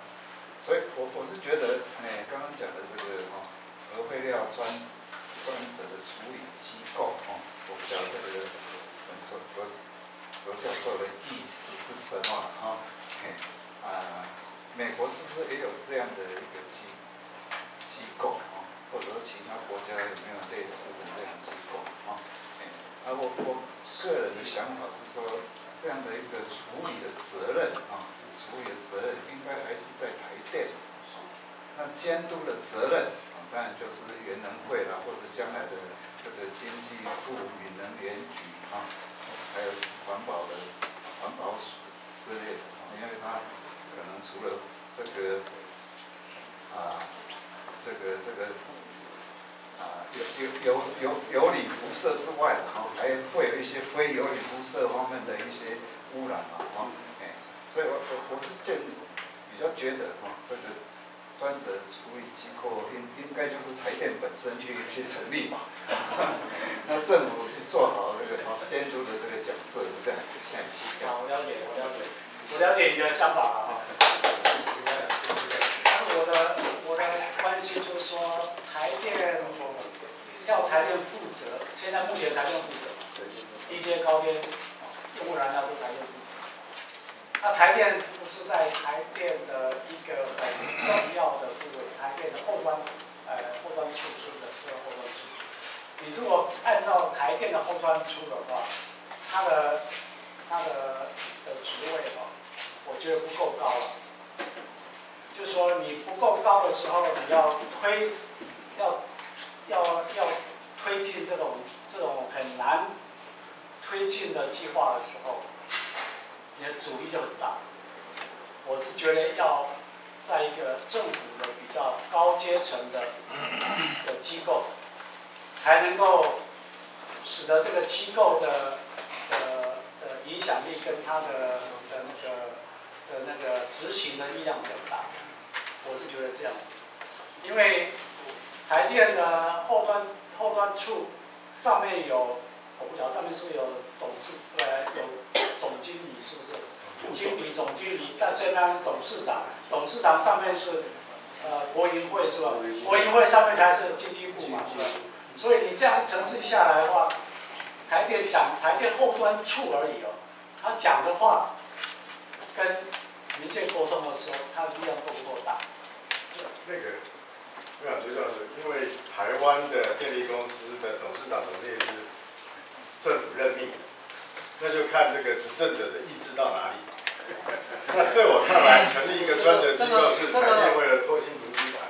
所以我我是觉得，哎，刚刚讲的这个哈，核废料专专责的处理机构，哦，我不知道这个所所所教授的意思是什么，哈，啊，美国是不是也有这样的一个机机构啊？或者说其他国家有没有类似的这样机构啊？而我我个人的想法是说，这样的一个处理的责任啊，处理的责任应该还是在台电。那监督的责任，当然就是原能会啦，或者将来的这个与能源局啊，还有环保的环保署之类的，因为它可能除了这个啊，这个这个。啊，有有有有有理辐射之外，哦，还会有一些非有理辐射方面的一些污染嘛，哦，哎，所以我我我是建比较觉得，哦，这个专责处理机构应应该就是台电本身去去成立嘛。*laughs* 那政府去做好这个监督的这个角色，是这样下去。好，我了解，我了解，我了解你的想法了哈。我的我的关心就是说，台电要台电负责，现在目前台电负责，一些高阶用户燃料都台电负责。那台电是在台电的一个很重要的部位，台电的后端，呃，后端处是的，这个后端处。你如果按照台电的后端出的话，它的它的的职位哦，我觉得不够高了。就说你不够高的时候，你要推，要要要推进这种这种很难推进的计划的时候，你的阻力就很大。我是觉得要在一个政府的比较高阶层的的机构，才能够使得这个机构的呃的影响力跟它的的那个的那个执行的力量比较大。我是觉得这样，因为台电的后端后端处上面有，我不晓得上面是不是有董事呃有总经理是不是？经理、总经理在下面董事长，董事长上面是呃国营会是吧？国营会上面才是经济部嘛，是吧？所以你这样层次下来的话，台电讲台电后端处而已哦，他讲的话跟民间沟通的时候，他的力量够不够大？那个，我想追教授，因为台湾的电力公司的董事长、总经理是政府任命，那就看这个执政者的意志到哪里。那 *laughs* 对我看来，成立一个专责机构是台电为了脱新竹资产，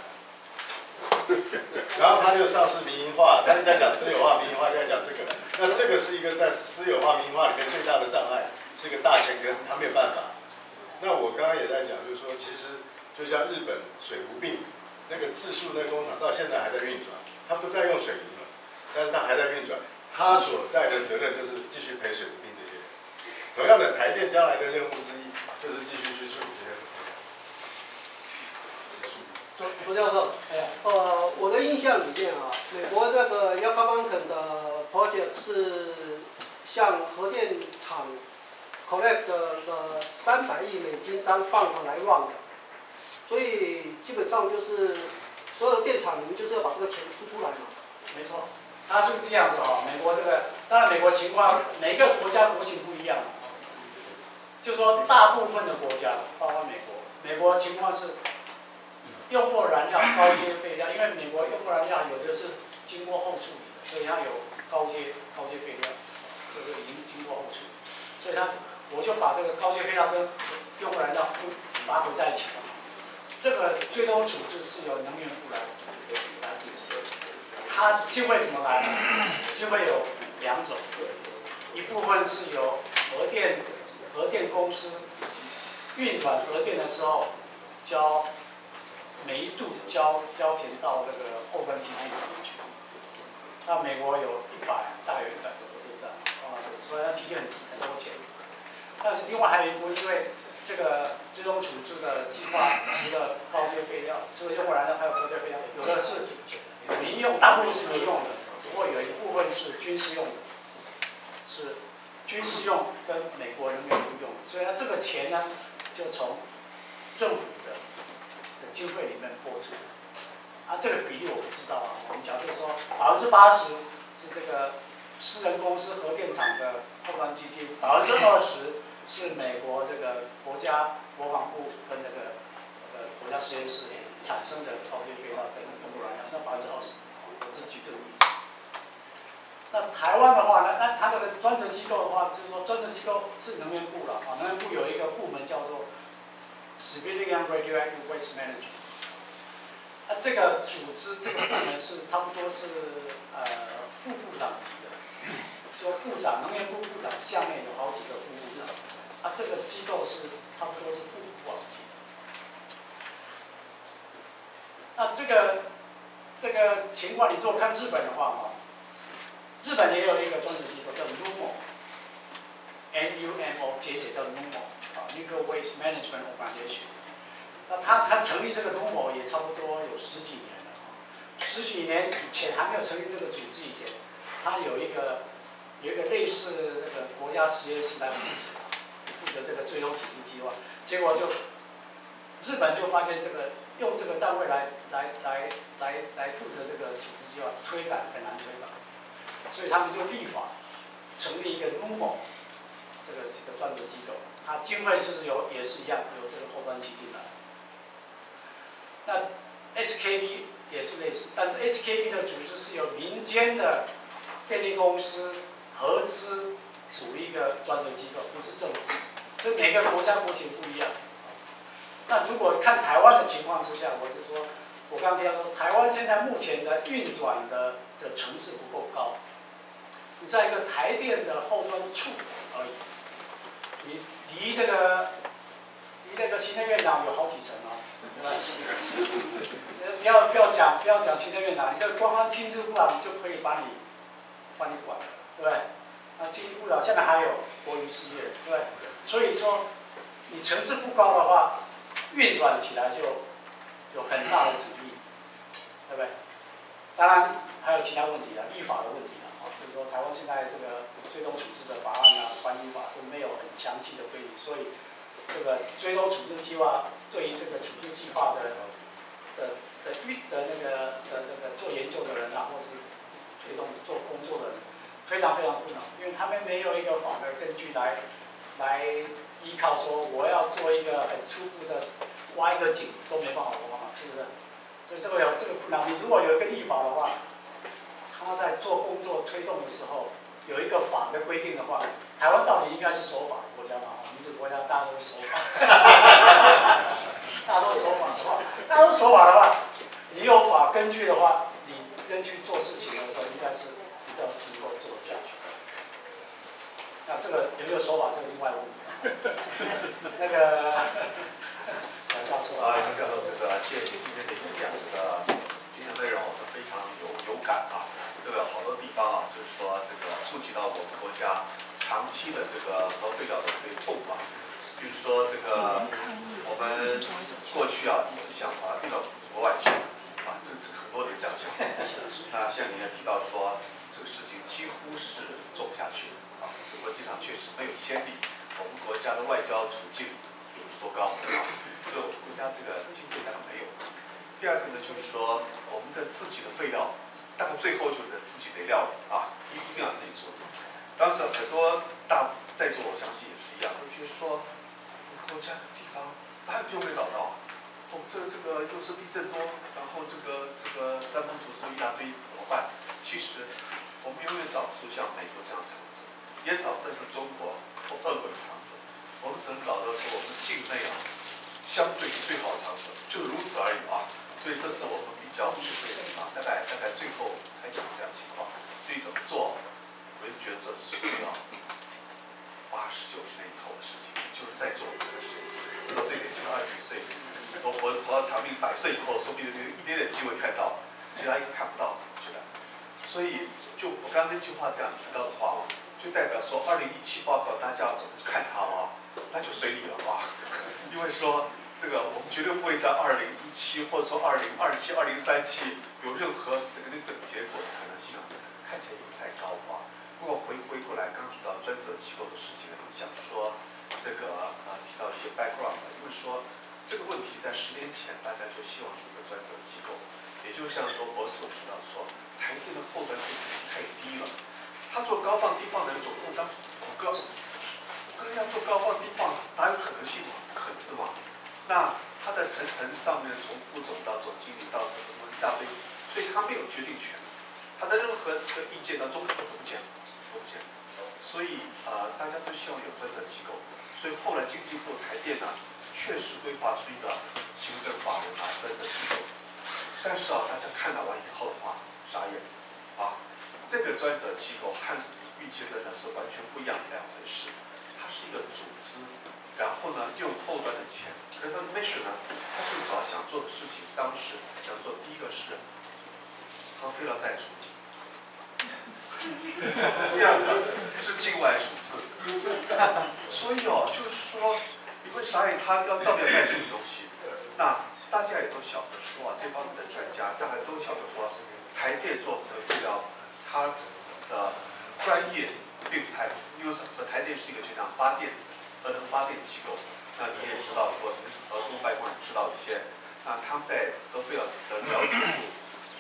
然后他就上市民营化，他就在讲私有化、民营化，就在讲这个。那这个是一个在私有化、民营化里面最大的障碍，是一个大前根，他没有办法。那我刚刚也在讲，就是说，其实就像日本水无病，那个质数那工厂到现在还在运转，他不再用水银了，但是他还在运转，他所在的责任就是继续赔水无病。同样的，台电将来的任务之一就是继续去处理这些。左左教授，呃，我的印象里面啊，美国那个 y a k a m a n k 的 project 是向核电厂 collect 了三百亿美金当放款来用的，所以基本上就是所有的电厂，你们就是要把这个钱付出来嘛。没错，它是这样子哈、美国这个，当然美国情况每个国家国情不一样，就说大部分的国家，包括美国，美国情况是用过燃料高阶废料，因为美国用过燃料有的是经过后处理的，所以它有高阶高阶废料，这个已经经过后处理，所以它我就把这个高阶废料跟用过燃料混把它合在一起了。这个最终处置是由能源部来来负责。它经费怎么来呢？经费有两种，一部分是由核电核电公司运转核电的时候交每一度交交钱到这个后端基金里去。那美国有一百大约一百个核电站，啊，所以它提很很多钱。但是另外还有一部分，因为这个最终处置的计划除了高阶废料，除了用过燃料还有高阶废料，有的是民用，大部分是民用的，不过有一部分是军事用的，是军事用跟美国能源部用，所以呢这个钱呢，就从政府的的经费里面拨出。啊，这个比例我不知道啊。我们假设说百分之八十是这个私人公司核电厂的后端基金，百分之二十是美国这个国家国防部跟那个呃国家实验室产生的高阶废料跟用过燃料，那百分之二十，我是举。那台湾的话呢，那它这个专责机构的话，就是说专责机构是能源部了啊，能源部有一个部门叫做 Civilian Radioactive Waste Management。那这个组织这个部门是差不多是呃副部长级的，就部长能源部部长下面有好几个部部长，啊这个机构是差不多是副部长级的。那这个这个情况，你如果看日本的话哈，日本也有一个专职机构叫 NUMO，N U M O 简写叫 NUMO 啊一个 Waste Management Organization。那他他成立这个东某也差不多有十几年了，十几年以前还没有成立这个组织以前，他有一个有一个类似那个国家实验室来负责，负责这个最终处置计划，结果就日本就发现这个用这个单位来来来来来负责这个处置计划推展很难推展，所以他们就立法成立一个 NUMO 这个这个专责机构，它经费就是由也是一样由这个后端基金来。那 SKB 也是类似，但是 SKB 的组织是由民间的电力公司合资组一个专责机构，不是政府。所以每个国家国情不一样。那如果看台湾的情况之下，我就说，我刚刚提到说，台湾现在目前的运转的的层次不够高。你在一个台电的后端处而已，你离这个离那个行政院长有好几层啊，对吧？不要不要讲不要讲行政院长，你这光光经济部长就可以把你把你管了，对不对？那经济部长下面还有国营事业，对不对？所以说你层次不高的话，运转起来就有很大的阻力，对不对？当然还有其他问题了，立法的问题，说台湾现在这个追踪处置的法案啊、管理法都没有很详细的规定，所以这个追踪处置计划对于这个处置计划的的的运的那个的那个做研究的人啊，或是推动做工作的人，非常非常困难，因为他们没有一个法的根据来来依靠说我要做一个很初步的挖一个井都没办法挖，是不是？所以这个有这个困难。你如果有一个立法的话，他在做工作推动的时候有一个法的规定的话，台湾到底应该是守法的国家嘛？民主国家大家都守法，大家都守法的话，大家都守法的话，你有法根据的话，你根据做事情的时候应该是比较能够做下去。那这个有没有守法，这个另外问题。那个蒋教授啊，蒋教授，这个谢谢今天的演讲，这个今天内容非常有有感啊。这个好多地方啊，就是说这个触及到我们国家长期的这个核废料的这个痛啊。比如说这个我们过去啊一直想把它运到国外去啊，这这很多人这样想。那像您也提到说，这个事情几乎是做不下去啊，国际上确实没有先例。我们国家的外交处境有多高啊？所以我们国家这个经费上没有。第二个呢，就是说我们的自己的废料，大概最后就是自己的料理啊，一一定要自己做。当时很多大在座，我相信也是一样，会觉得说，国家的地方哪有就没找到？哦，这这个又是地震多，然后这个这个山崩土石一大堆，怎么办？其实我们永远找不出像美国这样的厂子，也找不到像中国或俄国的厂子，我们只能找到说我们境内啊相对最好的厂子，就如此而已啊。所以这是我们较吃亏的地方。大概大概最后才讲这样的情况，至于怎么做，我一直觉得这是需要八十九十年以后的事情，就是在做这个事情。到最年轻二十几岁，我活活到长命百岁以后，说不定有一点点机会看到，其他应该看不到，是吧。所以就我刚刚那句话这样提到的话，就代表说二零一七报告大家要怎么看它啊？那就随你了啊，*laughs* 因为说。这个我们绝对不会在二零一七或者说二零二七、二零三七有任何 significant 结果的可能性，看起来也不太高啊。不过回回过来，刚提到专责机构的事情，想说这个啊提到一些 background，因为说这个问题在十年前大家就希望出个专责机构，也就像说博士所提到说，台电的后端水平太低了，他做高放低放的总共当时五个，五个要做高放低放，哪有可能性？可能的嘛。那他的层层上面，从副总到总经理到什么什么一大堆，所以他没有决定权，他的任何的意见呢，综合都不讲，不讲。所以呃，大家都希望有专责机构，所以后来经济部台电呢，确实规划出一个行政法人啊专责机构，但是啊，大家看到完以后的话，傻眼，啊，这个专责机构和预期的呢是完全不一样的两回事，它是一个组织。然后呢，用后端的钱，可是他的 mission 呢，他最主要想做的事情，当时想做第一个是他非要再处理，第二个是境外数字，所以哦，就是说你会傻眼，他要到底要卖什么东西？那大家也都晓得说啊，这方面的专家大家都晓得说，台电做核废料，它的专业并不太，因为和台电是一个这样发电核能发电机构。那你也知道说，你是核中外公知道一些，那他们在核废料的了解度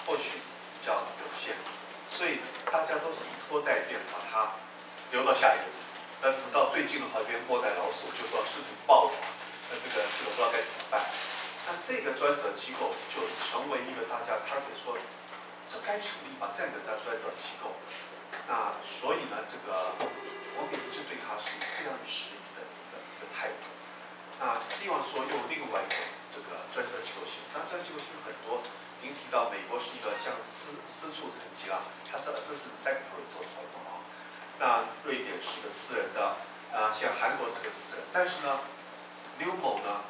或许比较有限，所以大家都是以拖代变，把它留到下一个。那直到最近的话，变末代老鼠，就说事情爆了，那这个这个不知道该怎么办。那这个专责机构就成为一个大家他可以说，这该成立吧这样一个专专责机构。那所以呢，这个我给一直对他是非常质疑的一个一个态度。那希望说用另外一种这个专责机构性质，当然专责机构性质很多。您提到美国是一个像私私处层级啦，它是 assistant secretary 做头的啊。那瑞典是个私人的，啊，像韩国是个私人，但是呢，刘某呢，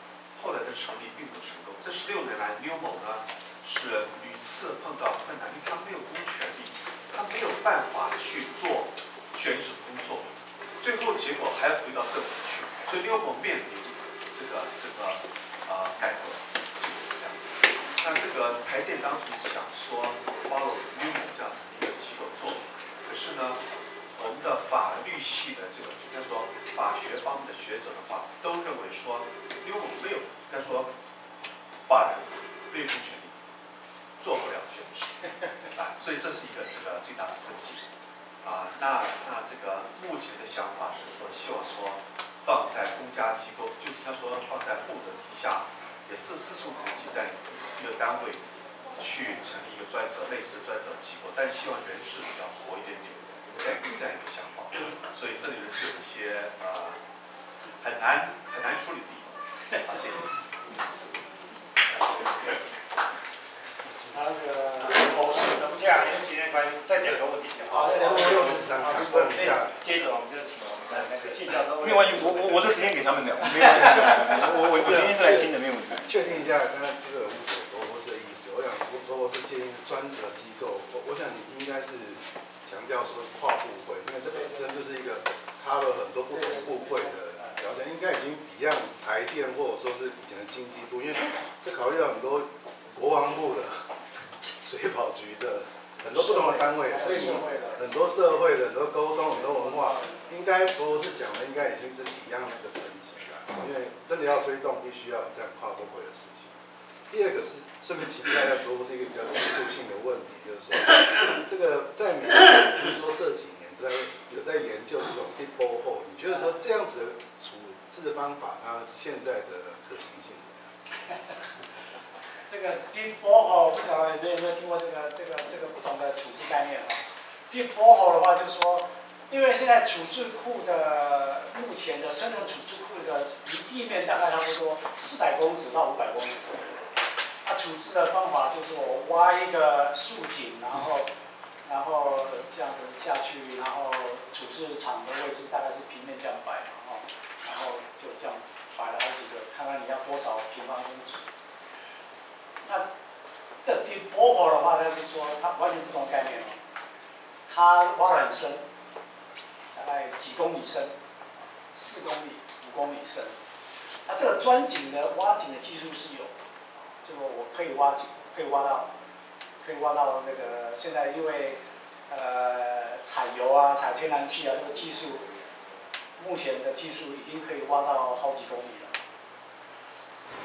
后来的成立并不成功。这十六年来，刘某呢是屡次碰到困难，因为他没有公权力，他没有办法去做选址工作，最后结果还要回到政府去，所以刘某面临这个这个呃改革，这样子。那这个台电当初想说 follow 刘某这样子的一个机构做，可是呢。我们的法律系的这个，应该说法学方面的学者的话，都认为说，因为我们没有，应该说法人没有公权力，做不了选举，啊，所以这是一个这个最大的困境。啊，那那这个目前的想法是说，希望说放在公家机构，就是他说放在部的底下，也是四处成绩在一个单位去成立一个专责类似专责机构，但希望人事比较活一点点。这样这样一个想法，所以这里呢是有一些呃很难很难处理的。好，谢谢。那个博士，那不这样，因为时间关系，再讲个问题。好，那我又是想问一下，接着我们就请我们的那个谢教授。没有关系，我我我的时间给他们聊，没有问题。我我我今天是来听的，没有问题。确定一下刚才这个吴博博士的意思，我想吴博士建议专责机构，我我想你应该是。强调说跨部会，因为这本身就是一个 cover 很多不同部会的条件，应该已经比让台电或者说是以前的经济部，因为这考虑到很多国防部的、*laughs* 水保局的很多不同的单位，所以很多社会的很多沟通、很多文化，应该博士讲的应该已经是一样的一个层级了，因为真的要推动，必须要这样跨部会的事情。第二个是顺便请大家，不是一个比较技术性的问题，就是说，*coughs* 这个在美国听说这几年在有在研究这种 deep bore 你觉得说这样子的处置的方法，它现在的可行性怎么样？*laughs* 这个 deep bore 不晓得有没有没有听过这个这个这个不同的处置概念啊？deep bore 的话就是说，因为现在处置库的目前的深层处置库的离地面大概差不多四百公尺到五百公尺。它处置的方法就是我挖一个竖井，然后，然后这样子下去，然后处置场的位置大概是平面这样摆，然后，然后就这样摆了好几个，看看你要多少平方公尺。那这听波火的话呢，就是说它完全不同概念哦，它挖得很深，大概几公里深，四公里、五公里深。那这个钻井的挖井的技术是有。就说我可以挖井，可以挖到，可以挖到那个现在因为呃采油啊、采天然气啊这个技术，目前的技术已经可以挖到好几公里。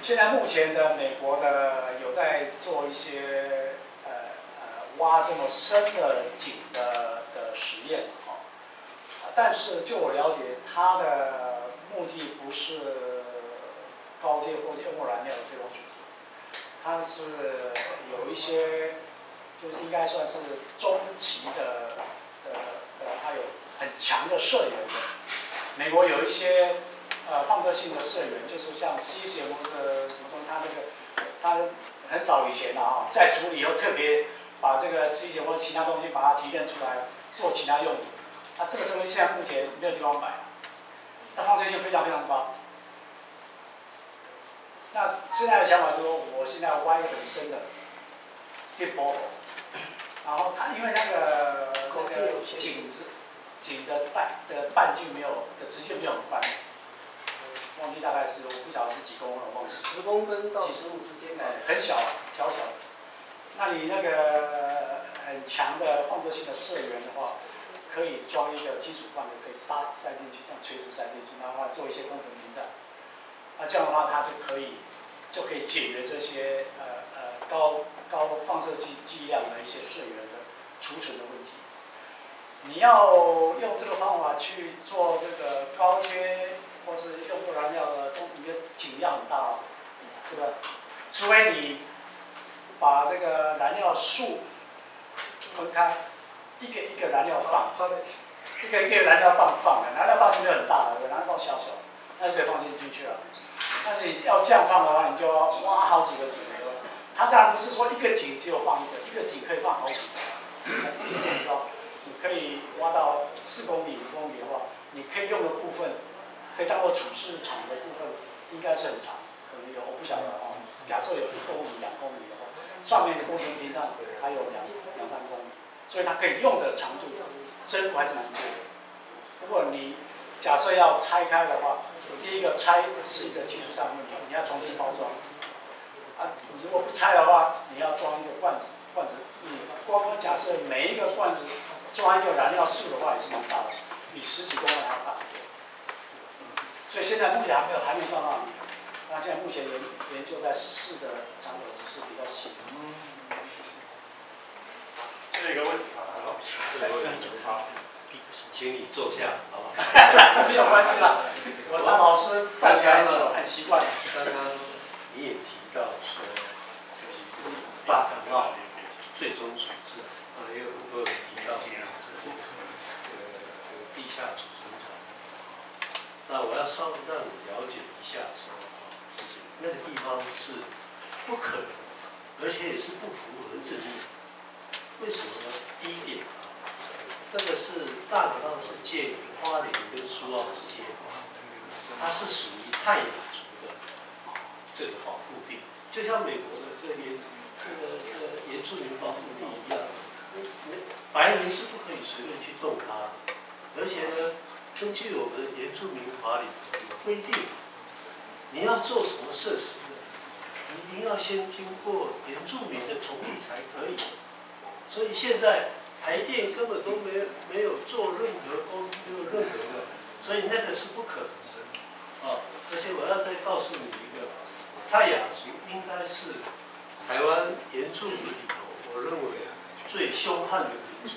现在目前的美国的有在做一些呃呃挖这么深的井的的实验哈，但是就我了解，它的目的不是高阶或者用燃料的这种组织。它是有一些，就是应该算是中期的，呃呃，它有很强的射源的。美国有一些呃放射性的射源，就是像 C 型或者什么东西，它那个它很早以前的啊，在处理以后特别把这个 C 型或其他东西把它提炼出来做其他用途。那这个东西现在目前没有地方买，它放射性非常非常高。那现在的想法说，我现在挖一个很深的地波，然后它因为那个那个井子井的半的半径没有的直径没有很宽，忘记大概是我不晓得是几公分，我忘记。十公分到十五之间。哎，很小，小小。那你那个很强的放射性的射源的话，可以装一个金属罐，可以塞塞进去，这样垂直塞进去，然后做一些工程屏障。那这样的话，它就可以就可以解决这些呃呃高高放射剂剂量的一些射源的储存的问题。你要用这个方法去做这个高阶或是用过燃料的，都你的井量很大哦，是吧？除非你把这个燃料束分开，一个一个燃料棒，一个一个燃料棒放的，燃料棒就没有很大的，燃料棒小小，那就可以放进去了。但是你要这样放的话，你就要挖好几个井它当然不是说一个井只有放一个，一个井可以放好几个。你可以挖到四公里、五公里的话，你可以用的部分，可以当做储市场的部分，应该是很长，可能有我不晓得哦。假设有一公里、两公里的话，上面的工程平上还有两两三公里，所以它可以用的长度深度还是蛮多的。如果你假设要拆开的话，第一个拆是一个技术上问题，你要重新包装。啊，如果不拆的话，你要装一个罐子，罐子，你光光假设每一个罐子。装一个燃料素的话也是蛮大的，比十几公分还要大。所以现在目前还没有还没到那，现在目前研研究在试的场所只是比较细。这一个问题啊，这个问题好，请你坐下，好吧？没有关系啦，我当老师站起来了，很习惯。刚刚你也提到说，大港澳最终处置，啊，也有很多人提到。下储存厂，那我要稍微让你了解一下，说那个地方是不可能，而且也是不符合正义。为什么呢？第一点，这个是大港是介于花莲跟苏澳之间，它是属于太阳族的这个保护地，就像美国的这个原这个这个原住民保护地一样，白人是不可以随便去动它。而且呢，根据我们原住民法里规定，你要做什么设施，一定要先经过原住民的同意才可以。所以现在台电根本都没没有做任何工，没有任何的，所以那个是不可能的。啊，而且我要再告诉你一个，泰雅族应该是台湾原住民里头，我认为最凶悍的民族。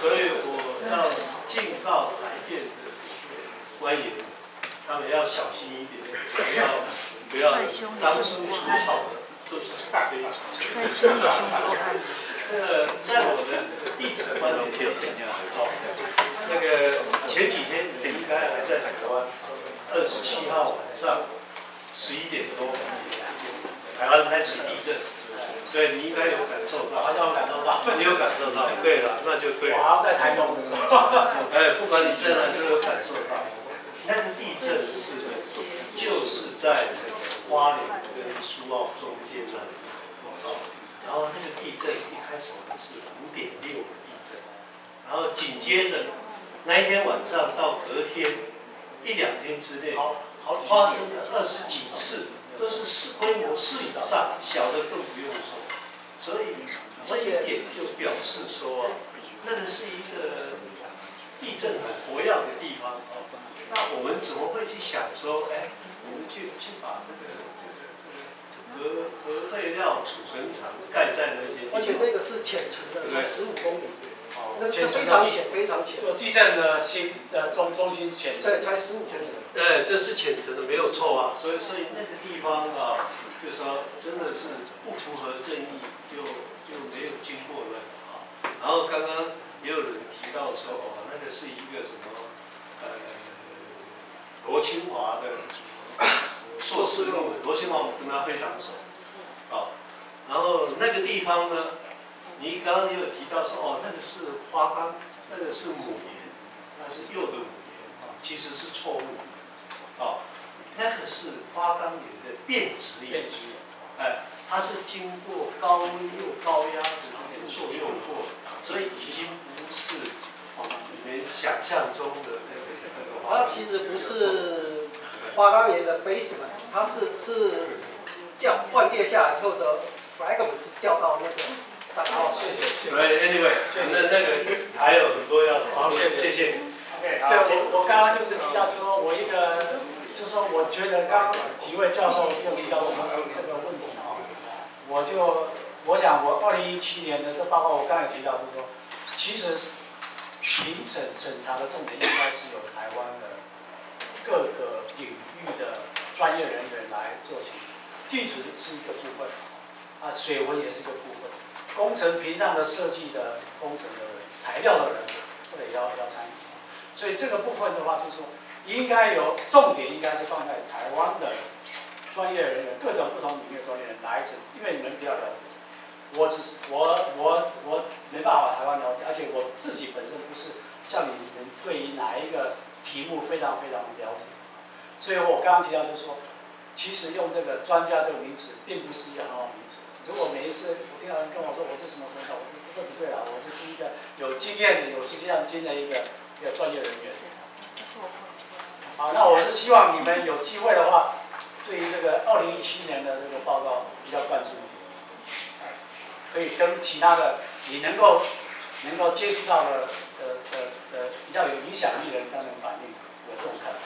所以我。要进到台电的官员，他们要小心一点，不要不要当初出草的都是这一种。那个在我的地址官网有讲，好，那个前几天你应该还在台湾，二十七号晚上十一点多，台湾开始地震。对你应该有感受到，好像有感受到，你有感受到，对了，那就对。我好像在台东的时候，哎，不管你在哪都有感受到。那个地震是，就是在那个花莲跟苏澳中间那里，哦，然后那个地震一开始是五点六的地震，然后紧接着那一天晚上到隔天一两天之内，发生了二十几次，都是四规模四以上，小的更不用说。所以这一点就表示说，那个是一个地震很活跃的地方。那我们怎么会去想说，哎，我们去去把这个这个这个核核废料储存厂盖在那些？而且那个是浅层的，才十五公里，那个非常浅，非常浅。就地震的心呃中中心浅，对，才十五公里。哎，这是浅层的，没有错啊。所以所以那个地方啊，就说真的是不符合正义。就就没有经过了啊，然后刚刚也有人提到说，哦，那个是一个什么，呃，罗清华的硕士论文，罗清华我跟他非常熟，啊，然后那个地方呢，你刚刚也有提到说，哦，那个是花岗，那个是母岩，那是幼的母岩，啊，其实是错误的，啊，那个是花岗岩的变质岩，哎。它是经过高温又高压的作用过，所以已经不是你们想象中的那个。它其实不是花岗岩的 basement，它是是掉断裂下来后的 fragments 掉到那个大家好，谢谢。对，Anyway，那那个还有很多要好，谢谢谢。OK，对我我刚刚就是提到，就说我一个，就是说我觉得刚几位教授就提到我们这个，我就我想我二零一七年的这报告，我刚才提到就是说，其实评审审查的重点应该是由台湾的各个领域的专业人员来做起，地质是一个部分，啊，水文也是一个部分，工程屏障的设计的工程的，材料的人，这个也要要参与。所以这个部分的话，就是说应该有重点，应该是放在台湾的专业人员，各种不同领域的专业人来整，因为你们比较了解。我只是我我我没办法台湾了解，而且我自己本身不是像你们对于哪一个题目非常非常了解，所以我刚刚提到就是说，其实用这个专家这个名词，并不是一个很好的名词。如果每一次我听到人跟我说我是什么什么，我说这不对啊，我就是一个有经验的、有实际上经验的一个。一个专业人员。好，那我是希望你们有机会的话，对于这个二零一七年的这个报告比较关注，可以跟其他的你能够能够接触到的的的的比较有影响力的人，他们反映有这种看法。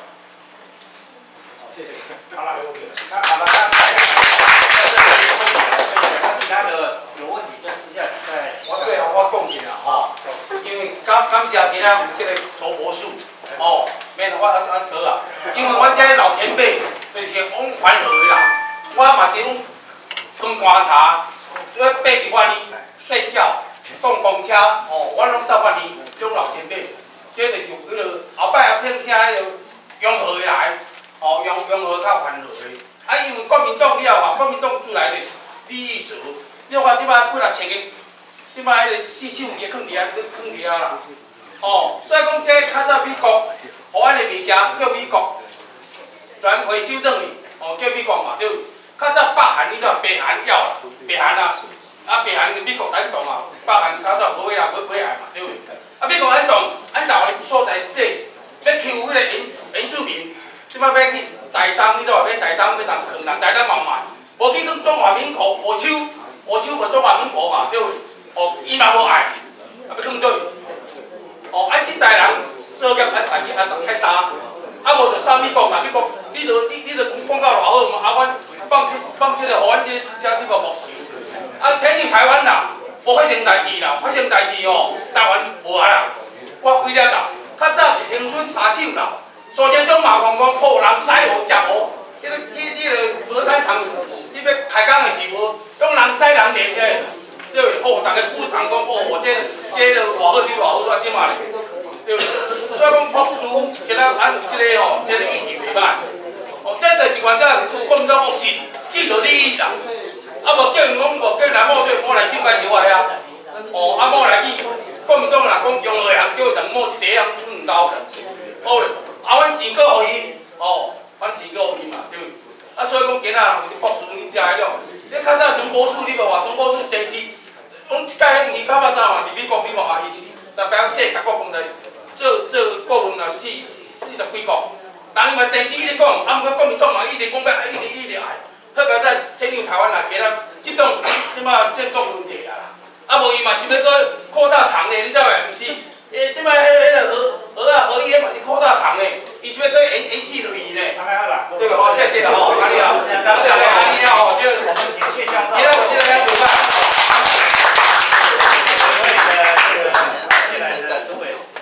好，谢谢。好了，那好了，那那其他的有问题就私下再。我对我讲起啦，吼，因为感感谢今仔有这个土博士，哦，免我安安讨啊，因为我这老前辈就是往环河的啦，我嘛是讲当观察，要爬伫外哩睡觉，坐公车，哦，我拢十八年，种老前辈，这就是迄个后摆也听听迄个永和的来，哦，永永和较环河的，啊，因为国民党了啊，国民党出来就是李义哲，你看即摆几若千个。即摆迄个四手物件放伫遐，搁放伫遐啦。哦，所以讲这较早美国，互安尼物件叫美国转回收转去，哦叫美国嘛对。较早北韩你知北韩要啦，北韩啊，啊北韩美国来动啊，北韩较早无呀，无买来嘛对。啊美国来动，咱台湾所在地要欺负迄个原原住民，即摆要去台东，你知无？要台东要当坑人，台东嘛卖，无去跟中华民国握手，握手无中华民国嘛对。哦，伊嘛无爱，啊要囥对，哦，啊，即代人做业啊，大家啊，大太大，啊无就啥物讲嘛？你讲，你着你你着讲讲到偌好嘛？啊，阮放即放即个，互阮这遮这个木头，啊，天去台湾啦，无发生代志啦，发生代志哦，台湾无啊啦，我几了啦，较早是乡村三手啦，所以种麻烦讲破人使无食无，迄个迄迄个无产厂，你要开工的时无，用人使人练的。对，哦，大家鼓掌讲，哦，我这这个偌好，你偌好，啊，即嘛咧，对，所以讲博士，今仔按即个吼，即个意义袂歹，哦，这就是反正国民党恶制，制度利益啦，啊无叫人讲无叫人某对某来手解招来啊，哦，啊某来去，国民党人讲用何人叫人某一地人。唔到，哦，啊，阮钱过互伊，哦，阮钱过互伊嘛，对，啊，所以讲今仔人有一博士你食迄种，你较早从博士你无话从博士第四。讲一届伊较较早嘛，伫美国，美国嘛，伊是逐摆说甲国公来做做顾问啊，四四十几个，人伊嘛电视一直讲，啊，毋过国民党嘛一直讲要一直一直爱，好佳在迁入台湾啦，今仔即种即马政党问题啊，啊无伊嘛是要搁扩大厂的，你知袂？毋是，诶，即摆迄迄个河河啊河伊迄嘛是扩大厂的，伊是要搁延延续落去呢。对吧？好，谢谢吼，阿你好，谢谢阿你好，就我们请谢教授，今天我现在要怎办？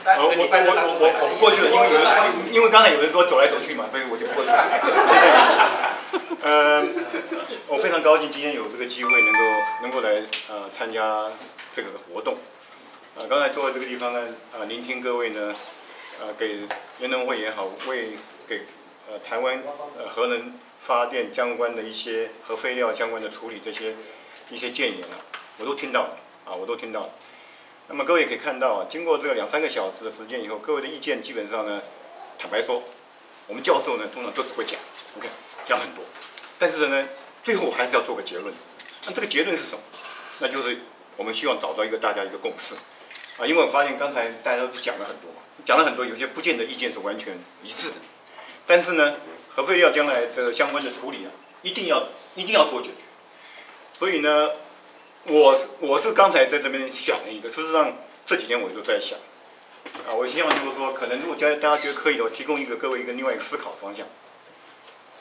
我我我我我我不过去了，因为有人因为刚才有人说走来走去嘛，所以我就不过去了。呃，我非常高兴今天有这个机会能够能够来呃参加这个活动。呃，刚才坐在这个地方呢，呃，聆听各位呢，呃，给联能会也好，为给呃台湾呃核能发电相关的一些核废料相关的处理这些一些建言啊，我都听到了啊，我都听到了。那么各位可以看到啊，经过这个两三个小时的时间以后，各位的意见基本上呢，坦白说，我们教授呢通常都只会讲，OK，讲很多，但是呢，最后还是要做个结论。那这个结论是什么？那就是我们希望找到一个大家一个共识啊，因为我发现刚才大家都讲了很多，讲了很多，有些不见得意见是完全一致的，但是呢，核废料将来的相关的处理啊，一定要一定要做解决。所以呢，我是我是刚才在这边想了一个，事实上这几天我都在想，啊，我希望就是说，可能如果大家大家觉得可以的话，提供一个各位一个另外一个思考方向。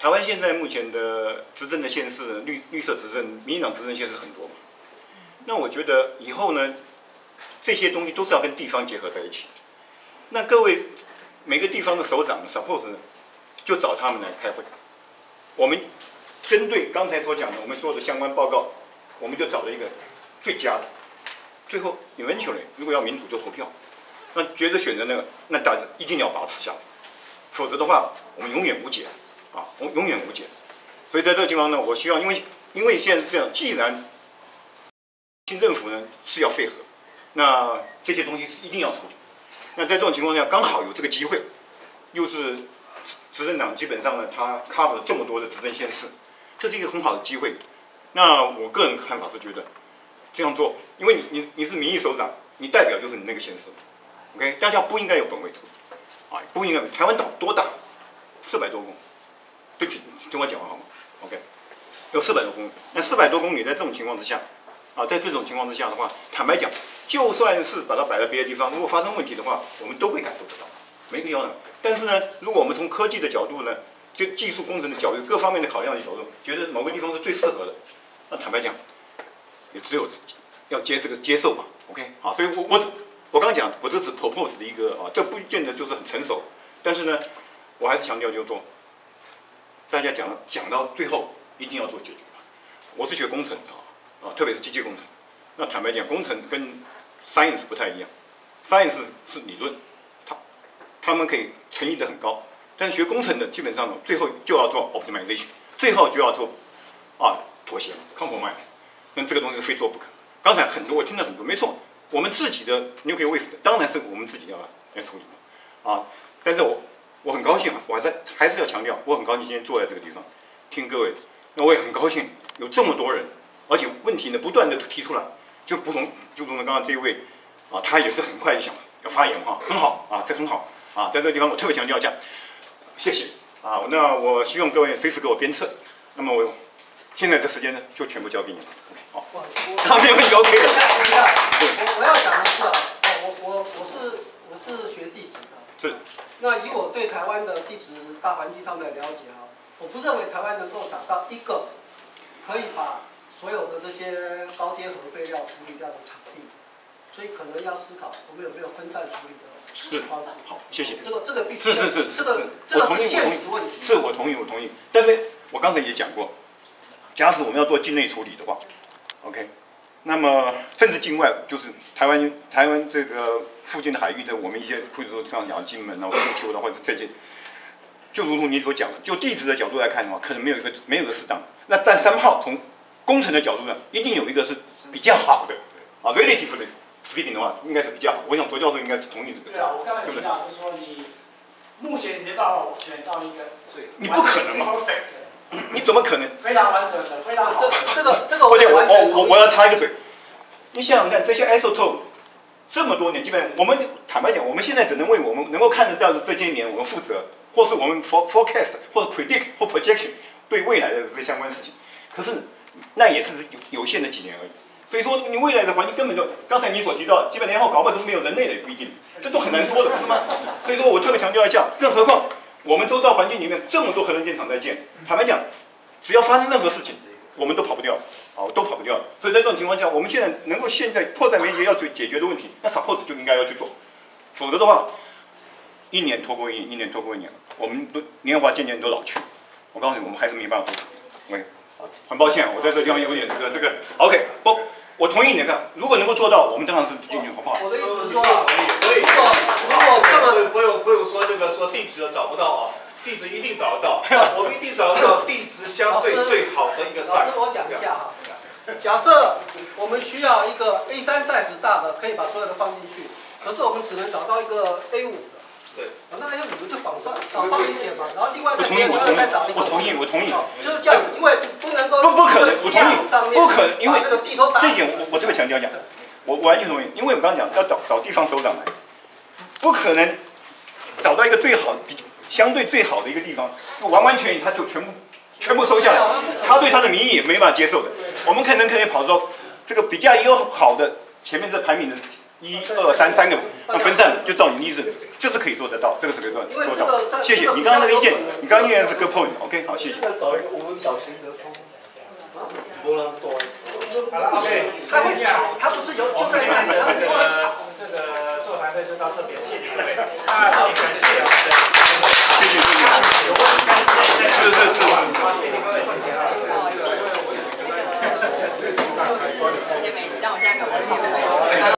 台湾现在目前的执政的县市，绿绿色执政、民进党执政县市很多嘛。那我觉得以后呢，这些东西都是要跟地方结合在一起。那各位每个地方的首长，suppose 就找他们来开会。我们针对刚才所讲的，我们说的相关报告，我们就找了一个最佳的。最后 eventually 如果要民主就投票，那觉得选择那个，那大家一定要把持下，否则的话，我们永远无解。啊，我永远无解。所以在这个地方呢，我希望，因为因为现在是这样，既然新政府呢是要废核，那这些东西是一定要处理。那在这种情况下，刚好有这个机会，又是执政党基本上呢，他 cover 这么多的执政县市，这是一个很好的机会。那我个人看法是觉得这样做，因为你你你是民意首长，你代表就是你那个县市，OK，大家不应该有本位图，啊，不应该。台湾岛多大？四百多公。对不起，听我讲完好吗？OK，有四百多公里，那四百多公里在这种情况之下，啊，在这种情况之下的话，坦白讲，就算是把它摆在别的地方，如果发生问题的话，我们都会感受得到，没必要的。但是呢，如果我们从科技的角度呢，就技术工程的角度，各方面的考量的角度，觉得某个地方是最适合的，那坦白讲，也只有要接这个接受吧。OK，好，所以我我我刚刚讲，我这是 propose 的一个啊，这不见得就是很成熟，但是呢，我还是强调就是说。大家讲讲到最后一定要做解决。我是学工程的啊，啊，特别是机械工程。那坦白讲，工程跟 science 不太一样，science 是理论，他他们可以诚意的很高。但是学工程的基本上最后就要做 optimization，最后就要做啊妥协 compromise。那这个东西非做不可。刚才很多我听了很多，没错，我们自己的 nuclear waste 当然是我们自己要来处理啊。但是我。我很高兴啊！我还在还是要强调，我很高兴今天坐在这个地方听各位。那我也很高兴有这么多人，而且问题呢不断的提出来，就不同就如同刚刚这一位啊，他也是很快就想要发言哈，很好啊，这很好啊，在这个地方我特别强调一下，谢谢啊。那我希望各位随时给我鞭策。那么我现在的时间呢，就全部交给你了。好，好，没问题 OK 的。我我要讲的是啊，我我我是我是学地质的。是。那以我对台湾的地质大环境上面的了解啊，我不认为台湾能够找到一个可以把所有的这些高阶核废料处理掉的场地，所以可能要思考我们有没有分散处理的方式。好，谢谢。这个这个必须是是是，这个这个是现实问题。是我同意，我同意。但是我刚才也讲过，假使我们要做境内处理的话，OK。那么，甚至境外，就是台湾台湾这个附近的海域的，我们一些，比如说像讲金门啊、琉球的，或者这些，就如同你所讲的，就地质的角度来看的话，可能没有一个没有一个适当。那占三号从工程的角度呢，一定有一个是比较好的啊，relatively speaking 的话，应该是比较好。我想卓教授应该是同意这个。对啊，我刚才提到就是说，你目前你没办法选到一个最，你不可能嘛。*coughs* 你怎么可能？非常完整的，非常好。这这个这个，我我我我要插一个嘴。你想想看，这些 isotope 这么多年，基本我们坦白讲，我们现在只能为我们能够看得到的这些年我们负责，或是我们 for forecast 或者 predict 或 projection 对未来的这相关事情。可是那也是有有限的几年而已。所以说，你未来的环境根本就刚才你所提到，几百年后搞不好都没有人类的也不一定，这都很难说的，不是吗？所以说我特别强调一下，更何况。我们周遭环境里面这么多核能电厂在建，坦白讲，只要发生任何事情，我们都跑不掉，啊，都跑不掉。所以在这种情况下，我们现在能够现在迫在眉睫要解解决的问题，那 support 就应该要去做，否则的话，一年拖过一年，一年拖过一年，我们都年华渐渐都老去。我告诉你，我们还是没办法。喂，很抱歉，我在这地方有点这个这个。OK，不。我同意你看，如果能够做到，我们当然是进行好不好？我的意思是说，可以可以。如果如果这么不用不用说这个说地址找不到啊，地址一定找得到，*laughs* 我们一定找得到地址相对最好的一个 size。老师，我讲一下哈，假设我们需要一个 A3 size 大的，可以把所有的放进去，可是我们只能找到一个 A5。对，那那些五个就仿上少放一点嘛，然后另外再另外再找一个。我同意，我同意。就是这样，因为不能够不不可能，我同意，不可能，因为那个地都打。这点我我特别强调讲，我完全同意，因为我刚刚讲要找找地方首长来，不可能找到一个最好相对最好的一个地方，完完全全他就全部全部收下来，他对他的民意也没办法接受的。我们可能可以跑到这个比较友好的前面这排名的一二三三个分散，就照你意思，就是可以做得到，这个是可以做做到。谢谢你刚刚那个意见，你刚刚意见是个 point，OK，好，谢谢。找一个五角形的，OK，他会跑，他不是有就在那里，他是。这个座谈会就到这边，谢谢。那也感谢啊，谢谢谢谢。有问题，是是是。好，谢。谢各位，谢。谢啊。谢谢。美女，让我现在给我再上。